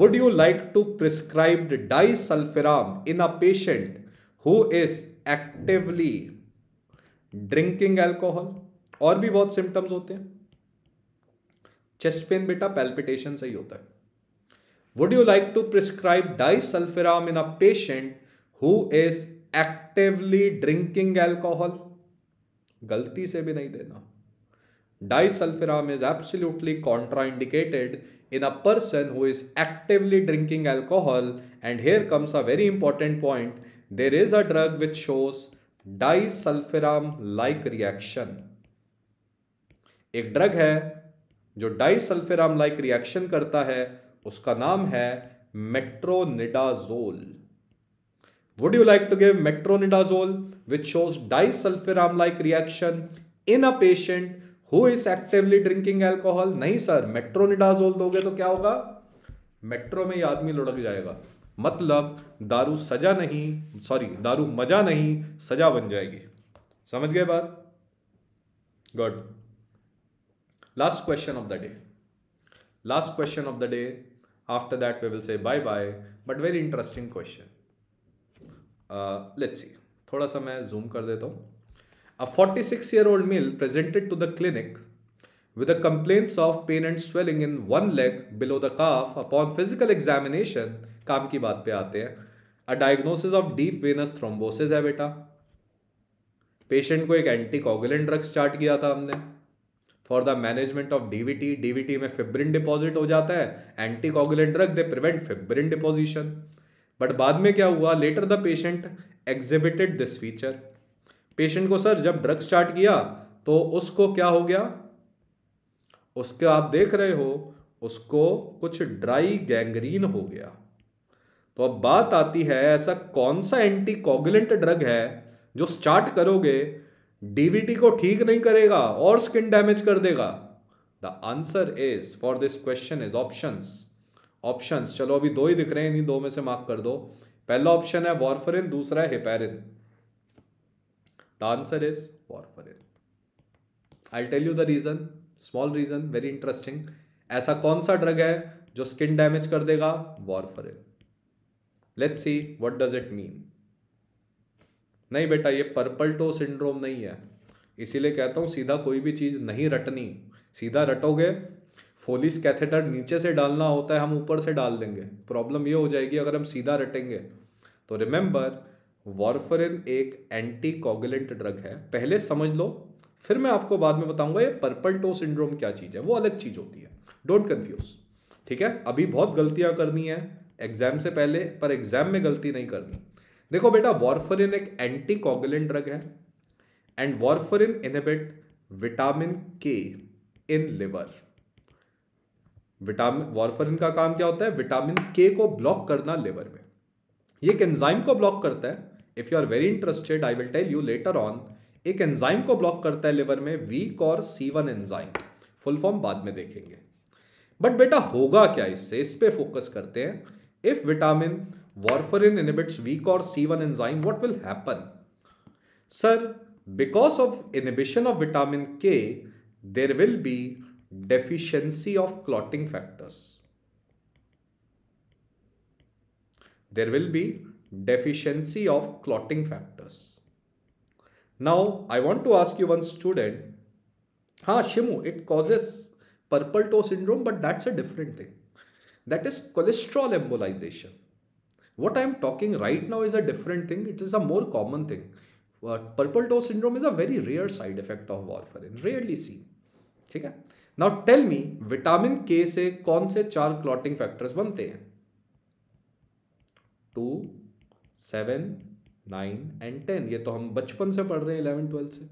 would you like to prescribe disulfiram in a patient who is actively drinking alcohol और भी बहुत सिम्टम्स होते हैं चेस्ट पेन बेटा पेल्पिटेशन से ही होता है would you like to prescribe disulfiram in a patient who is actively drinking alcohol गलती से भी नहीं देना disulfiram is absolutely contraindicated in a person who is actively drinking alcohol and here comes a very important point there is a drug which shows disulfiram like reaction एक drug है जो disulfiram like reaction करता है उसका नाम है metronidazole would you like to give metronidazole which shows disulfiram like reaction in a patient who is actively drinking alcohol नहीं sir metronidazole दोगे तो क्या होगा मेट्रो में ये आदमी लुढ़क जाएगा मतलब दारू सजा नहीं सॉरी दारू मजा नहीं सजा बन जाएगी समझ गए बात good last question of the day last question of the day after that we will say bye bye but very interesting question let's see थोड़ा सा मैं जूम कर देता हूँ A 46 year old male presented to the clinic with the complaints of pain and swelling in one leg below the calf upon physical examination काम की बात पे आते हैं a diagnosis of deep venous thrombosis है बेटा पेशेंट को एक एंटीकॉगुलेंट ड्रग स्टार्ट किया था हमने for the management of DVT DVT में फिब्रिन डिपॉजिट हो जाता है anticoagulant drug they prevent fibrin deposition but बाद में क्या हुआ later the patient exhibited this feature patient को सर जब ड्रग स्टार्ट किया तो उसको क्या हो गया उसके आप देख रहे हो उसको कुछ ड्राई गैंग्रीन हो गया तो अब बात आती है ऐसा कौन सा एंटीकॉगुलेंट ड्रग है जो स्टार्ट करोगे डीवीटी को ठीक नहीं करेगा और स्किन डैमेज कर देगा the answer is for this question is options options चलो अभी दो ही दिख रहे हैं इन्हीं दो में से मार्क कर दो पहला ऑप्शन है वॉरफरिन दूसरा है heparin The answer is warfarin. I'll tell you the reason. Small reason, very interesting. ऐसा कौन सा ड्रग है जो स्किन डैमेज कर देगा warfarin let's see what does it mean नहीं बेटा ये पर्पल टो सिंड्रोम नहीं है इसीलिए कहता हूँ सीधा कोई भी चीज़ नहीं रटनी सीधा रटोगे फोलिस कैथेटर नीचे से डालना होता है हम ऊपर से डाल देंगे प्रॉब्लम ये हो जाएगी अगर हम सीधा रटेंगे तो रिमेंबर वॉरफरिन एक एंटी कॉगुलेंट ड्रग है पहले समझ लो फिर मैं आपको बाद में बताऊंगा ये पर्पल टो सिंड्रोम क्या चीज़ है वो अलग चीज़ होती है डोंट कंफ्यूज ठीक है अभी बहुत गलतियां करनी है एग्जाम से पहले पर एग्जाम में गलती नहीं करनी देखो बेटा वॉरफरिन एक एंटी कॉगुलेंट ड्रग है and warfarin inhibit vitamin K in liver vitamin warfarin का काम क्या होता है विटामिन के को ब्लॉक करना लिवर में ये एक एंजाइम को ब्लॉक करता है if you are very interested I will tell you later on एक एंजाइम को ब्लॉक करता है लिवर में V K O R C one enzyme full form बाद में देखेंगे बट बेटा होगा क्या इससे इस पर फोकस करते हैं if vitamin warfarin inhibits V K O R C one enzyme what will happen sir because of inhibition of vitamin K there will be deficiency of clotting factors there will be deficiency of clotting factors. Now, I want to ask you one student, Ha, Shimu, it causes purple toe syndrome, but that's a different thing. That is cholesterol embolization. What I am talking right now is a different thing. It is a more common thing. But purple toe syndrome is a very rare side effect of warfarin, rarely seen. ठीक है now tell me vitamin K से कौन से चार clotting factors बनते हैं two seven nine and ten ये तो हम बचपन से पढ़ रहे हैं इलेवन ट्वेल्थ से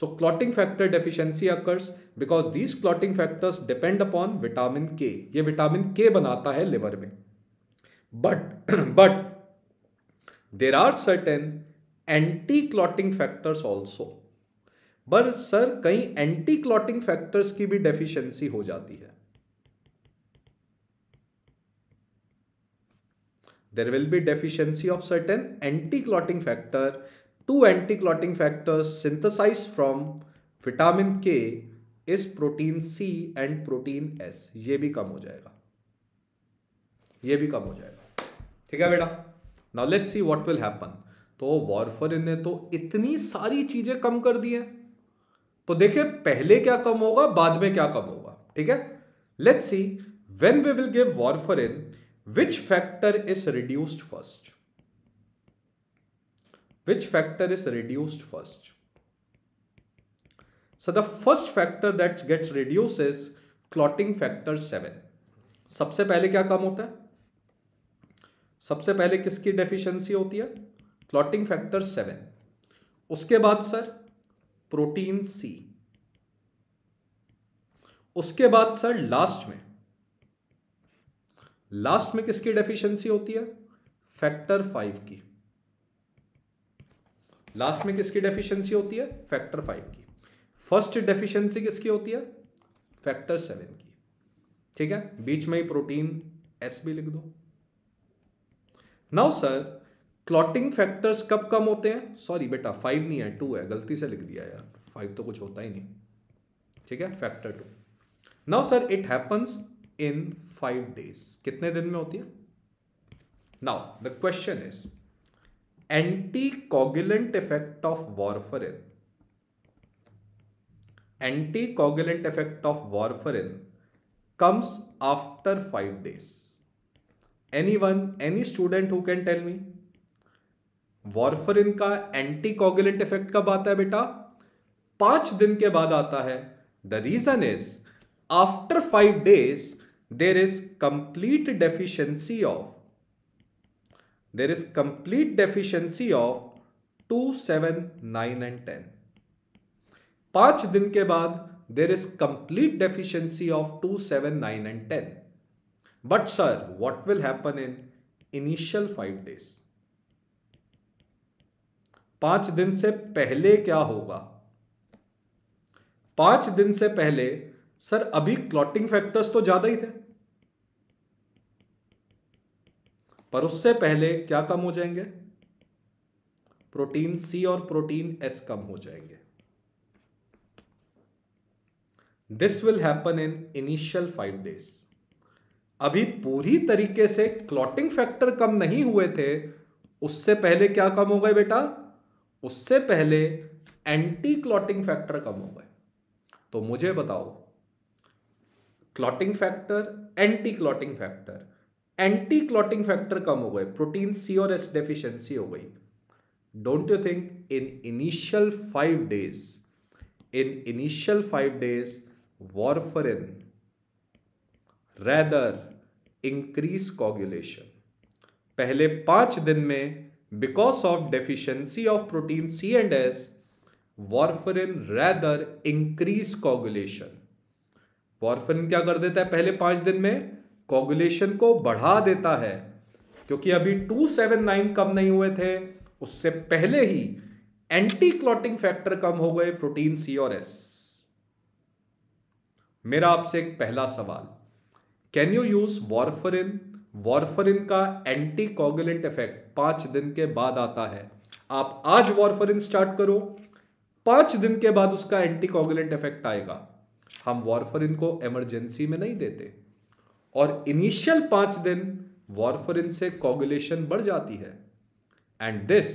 so clotting factor deficiency occurs because these clotting factors depend upon vitamin K ये विटामिन के बनाता है लिवर में but but there are certain anti clotting factors also पर सर कई एंटी क्लॉटिंग फैक्टर्स की भी deficiency हो जाती है there will be deficiency of certain anti-clotting factor. Two anti-clotting factors synthesized from vitamin K is protein C and protein S ये भी कम हो जाएगा ये भी कम हो जाएगा ठीक है बेटा now let's see what will happen तो वॉरफरिन ने तो इतनी सारी चीजें कम कर दी हैं तो देखिए पहले क्या कम होगा बाद में क्या कम होगा ठीक है let's see when we will give warfarin which factor is reduced first which factor is reduced first so the first factor that gets reduce is clotting factor seven सबसे पहले क्या कम होता है सबसे पहले किसकी डेफिशिएंसी होती है क्लॉटिंग फैक्टर सेवन उसके बाद सर प्रोटीन सी उसके बाद सर लास्ट में लास्ट में किसकी डेफिशिएंसी होती है फैक्टर फाइव की लास्ट में किसकी डेफिशिएंसी होती है फैक्टर फाइव की फर्स्ट डेफिशिएंसी किसकी होती है फैक्टर सेवन की ठीक है बीच में ही प्रोटीन एस भी लिख दो नाउ सर क्लॉटिंग फैक्टर्स कब कम होते हैं सॉरी बेटा फाइव नहीं है टू है गलती से लिख दिया यार फाइव तो कुछ होता ही नहीं ठीक है factor two now sir it happens in five days कितने दिन में होती है now the question is anti coagulant effect of warfarin anti coagulant effect of warfarin after five days anyone any student who can tell me warfarin का anti coagulant effect कब आता है बेटा पांच दिन के बाद आता है the reason is after five days there is complete deficiency of there is complete deficiency of two seven nine and ten पांच दिन के बाद there is complete deficiency of two seven nine and ten but sir what will happen in initial five days पांच दिन से पहले क्या होगा पांच दिन से पहले सर अभी क्लॉटिंग फैक्टर्स तो ज्यादा ही थे पर उससे पहले क्या कम हो जाएंगे प्रोटीन सी और प्रोटीन एस कम हो जाएंगे this will happen in initial five days अभी पूरी तरीके से क्लॉटिंग फैक्टर कम नहीं हुए थे उससे पहले क्या कम हो गए बेटा उससे पहले एंटी क्लॉटिंग फैक्टर कम हो गए तो मुझे बताओ clotting factor anti clotting factor anti clotting factor कम हो गए प्रोटीन सी और एस डेफिशिएंसी हो गई don't you think in initial five days in initial five days warfarin rather increase coagulation पहले पांच दिन में because of deficiency of protein C and S warfarin rather increase coagulation warfarin क्या कर देता है पहले पांच दिन में कोगुलेशन को बढ़ा देता है क्योंकि अभी 279 कम नहीं हुए थे उससे पहले ही एंटी क्लॉटिंग फैक्टर कम हो गए प्रोटीन सी और एस मेरा आपसे एक पहला सवाल can you use warfarin warfarin का एंटी कॉगुलेंट इफेक्ट पांच दिन के बाद आता है आप आज वॉरफरिन स्टार्ट करो पांच दिन के बाद उसका एंटी कॉगुलेंट इफेक्ट आएगा हम वॉरफरिन को इमरजेंसी में नहीं देते और इनिशियल पांच दिन वॉरफरिन से कॉगुलेशन बढ़ जाती है and this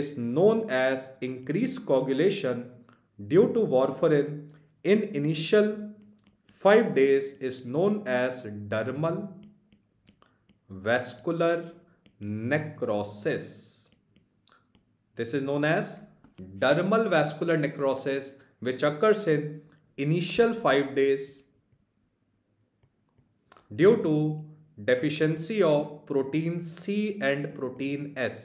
is known as increase coagulation due to warfarin in initial five days is known as dermal vascular necrosis this is known as dermal vascular necrosis which occurs in initial five days due to deficiency of protein C and protein S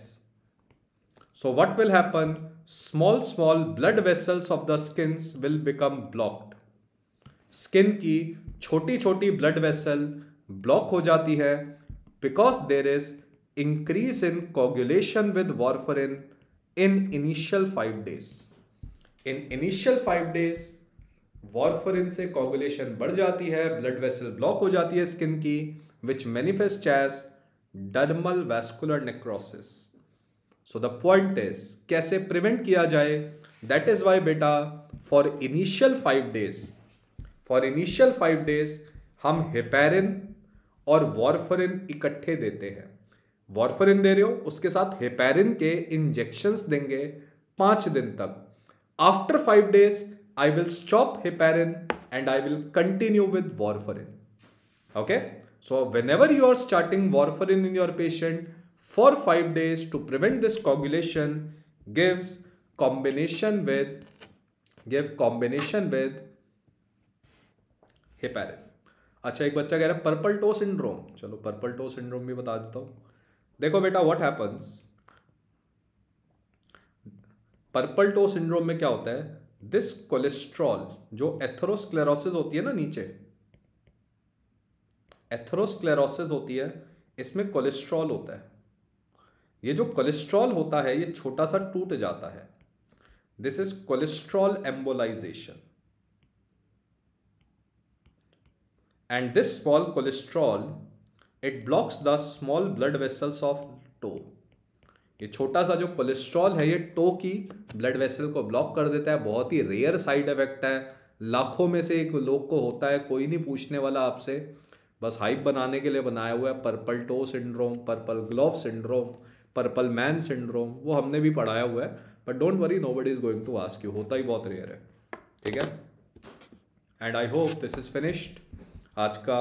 so what will happen small small blood vessels of the skin will become blocked skin की छोटी छोटी blood vessel block हो जाती है because there is increase in coagulation with warfarin in initial five days in initial five days warfarin से coagulation बढ़ जाती है ब्लड वेसल ब्लॉक हो जाती है स्किन की which manifest as dermal vascular necrosis so the point is कैसे prevent किया जाए दैट इज वाई बेटा for initial five days for initial five days हम हेपेरिन और वॉरफरिन इकट्ठे देते हैं वॉरफरिन दे रहे हो उसके साथ हेपेरिन के इंजेक्शंस देंगे पांच दिन तक after five days I will stop heparin and I will continue with warfarin. Okay. So whenever you are starting warfarin in your patient for five days to prevent this coagulation gives combination with give combination with heparin. अच्छा एक बच्चा कह रहा है purple toe syndrome चलो purple toe syndrome भी बता देता हूं देखो बेटा what happens purple toe syndrome में क्या होता है दिस कोलेस्ट्रॉल जो एथरोस्क्लेरोसिस होती है ना नीचे एथरोस्क्लेरोसिस होती है इसमें कोलेस्ट्रॉल होता है ये जो कोलेस्ट्रॉल होता है ये छोटा सा टूट जाता है this is cholesterol embolization and this small cholesterol it blocks the small blood vessels of toe ये छोटा सा जो कोलेस्ट्रॉल है ये टो की ब्लड वेसल को ब्लॉक कर देता है बहुत ही रेयर साइड इफेक्ट है लाखों में से एक लोग को होता है कोई नहीं पूछने वाला आपसे बस हाइप बनाने के लिए बनाया हुआ है purple toe syndrome purple glove syndrome purple man syndrome वो हमने भी पढ़ाया हुआ है but don't worry nobody is going to ask you होता ही बहुत रेयर है ठीक है and I hope this is finished आज का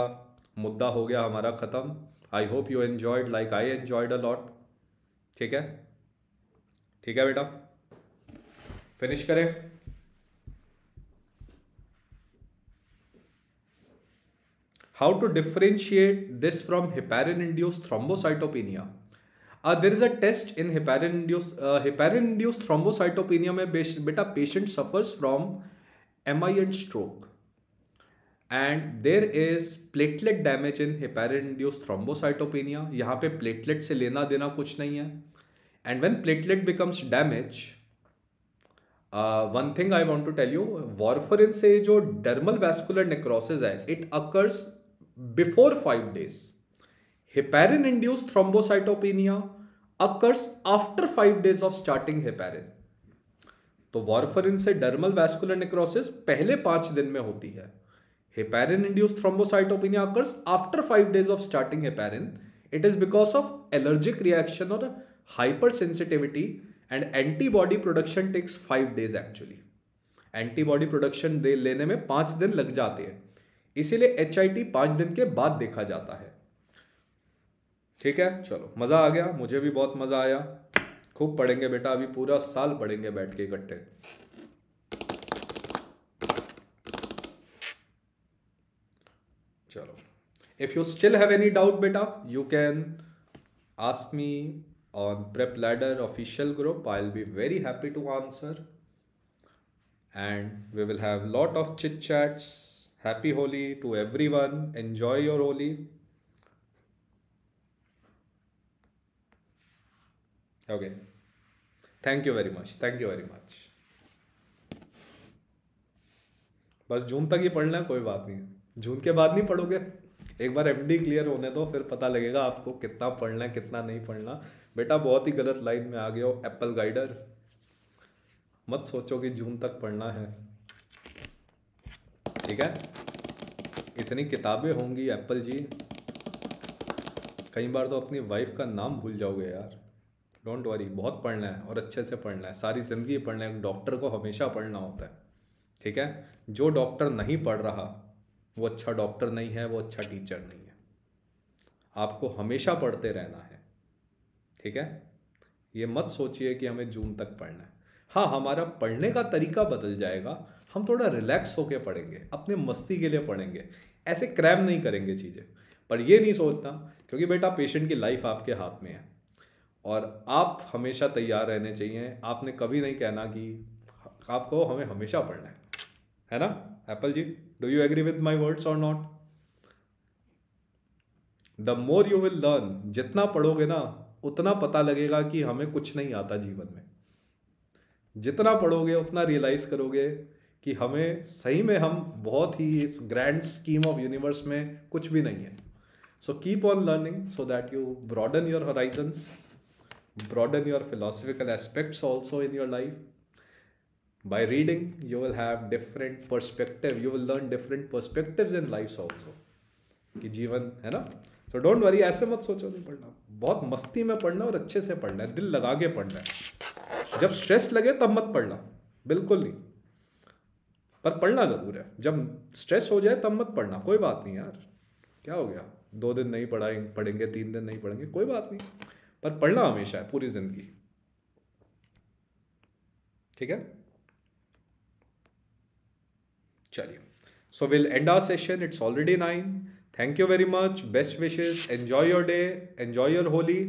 मुद्दा हो गया हमारा ख़त्म I hope you enjoyed like I enjoyed a lot ठीक है ठीक है बेटा फिनिश करें how to differentiate this from heparin induce thrombocytopenia there is a test in heparin induce heparin induce thrombocytopenia में बेटा patient suffers from M I and stroke and there is platelet damage in heparin induce thrombocytopenia यहाँ पे platelet से लेना देना कुछ नहीं है and when platelet becomes damage one thing I want to tell you warfarin से जो डर्मल वेस्कुलर नेक्रोसिस है it occurs before five days heparin induce thrombocytopenia occurs after five days of starting heparin तो warfarin से dermal vascular necrosis पहले पांच दिन में होती है Heparin induced thrombocytopenia occurs after 5 days of starting heparin. It is because of allergic reaction or hypersensitivity and antibody production takes 5 days actually. Antibody production दे लेने में पाँच दिन लग जाते हैं इसीलिए एच आई टी पाँच दिन के बाद देखा जाता है ठीक है चलो मज़ा आ गया मुझे भी बहुत मज़ा आया खूब पढ़ेंगे बेटा अभी पूरा साल पढ़ेंगे बैठ के इकट्ठे if you still have any doubt बेटा you can ask me on PrepLadder official group I will be very happy to answer and we will have lot of chit chats happy Holi to every one enjoy your Holi okay thank you very much thank you very much बस जून तक ही पढ़ना है कोई बात नहीं जून के बाद नहीं पढ़ोगे एक बार डी क्लियर होने दो फिर पता लगेगा आपको कितना पढ़ना है कितना नहीं पढ़ना बेटा बहुत ही गलत लाइन में आ गया हो एप्पल गाइडर मत सोचो कि जून तक पढ़ना है ठीक है इतनी किताबें होंगी एप्पल जी कई बार तो अपनी वाइफ का नाम भूल जाओगे यार डोंट वरी बहुत पढ़ना है और अच्छे से पढ़ना है सारी ज़िंदगी पढ़ना है डॉक्टर को हमेशा पढ़ना होता है ठीक है जो डॉक्टर नहीं पढ़ रहा वो अच्छा डॉक्टर नहीं है वो अच्छा टीचर नहीं है आपको हमेशा पढ़ते रहना है ठीक है ये मत सोचिए कि हमें जून तक पढ़ना है हाँ हमारा पढ़ने का तरीका बदल जाएगा हम थोड़ा रिलैक्स होकर पढ़ेंगे अपने मस्ती के लिए पढ़ेंगे ऐसे क्रैम नहीं करेंगे चीज़ें पर ये नहीं सोचता क्योंकि बेटा पेशेंट की लाइफ आपके हाथ में है और आप हमेशा तैयार रहने चाहिए आपने कभी नहीं कहना कि आपको हमें हमेशा पढ़ना है है ना Apple ji Do you agree with my words or not? The more you will learn जितना पढ़ोगे ना उतना पता लगेगा कि हमें कुछ नहीं आता जीवन में जितना पढ़ोगे उतना रियलाइज करोगे कि हमें सही में हम बहुत ही इस ग्रैंड स्कीम ऑफ यूनिवर्स में कुछ भी नहीं है so keep on learning so that you broaden your horizons broaden your philosophical aspects also in your life by reading you will have different perspective you will learn different perspectives in life also कि जीवन है ना so don't worry ऐसे मत सोचो नहीं पढ़ना बहुत मस्ती में पढ़ना और अच्छे से पढ़ना है दिल लगा के पढ़ना है जब स्ट्रेस लगे तब मत पढ़ना बिल्कुल नहीं पर पढ़ना ज़रूर है जब स्ट्रेस हो जाए तब मत पढ़ना कोई बात नहीं यार क्या हो गया दो दिन नहीं पढ़ाएंगे पढ़ेंगे तीन दिन नहीं पढ़ेंगे कोई बात नहीं पर पढ़ना हमेशा है पूरी ज़िंदगी ठीक है चलिए so will end our session it's already nine thank you very much best wishes enjoy your day enjoy your Holi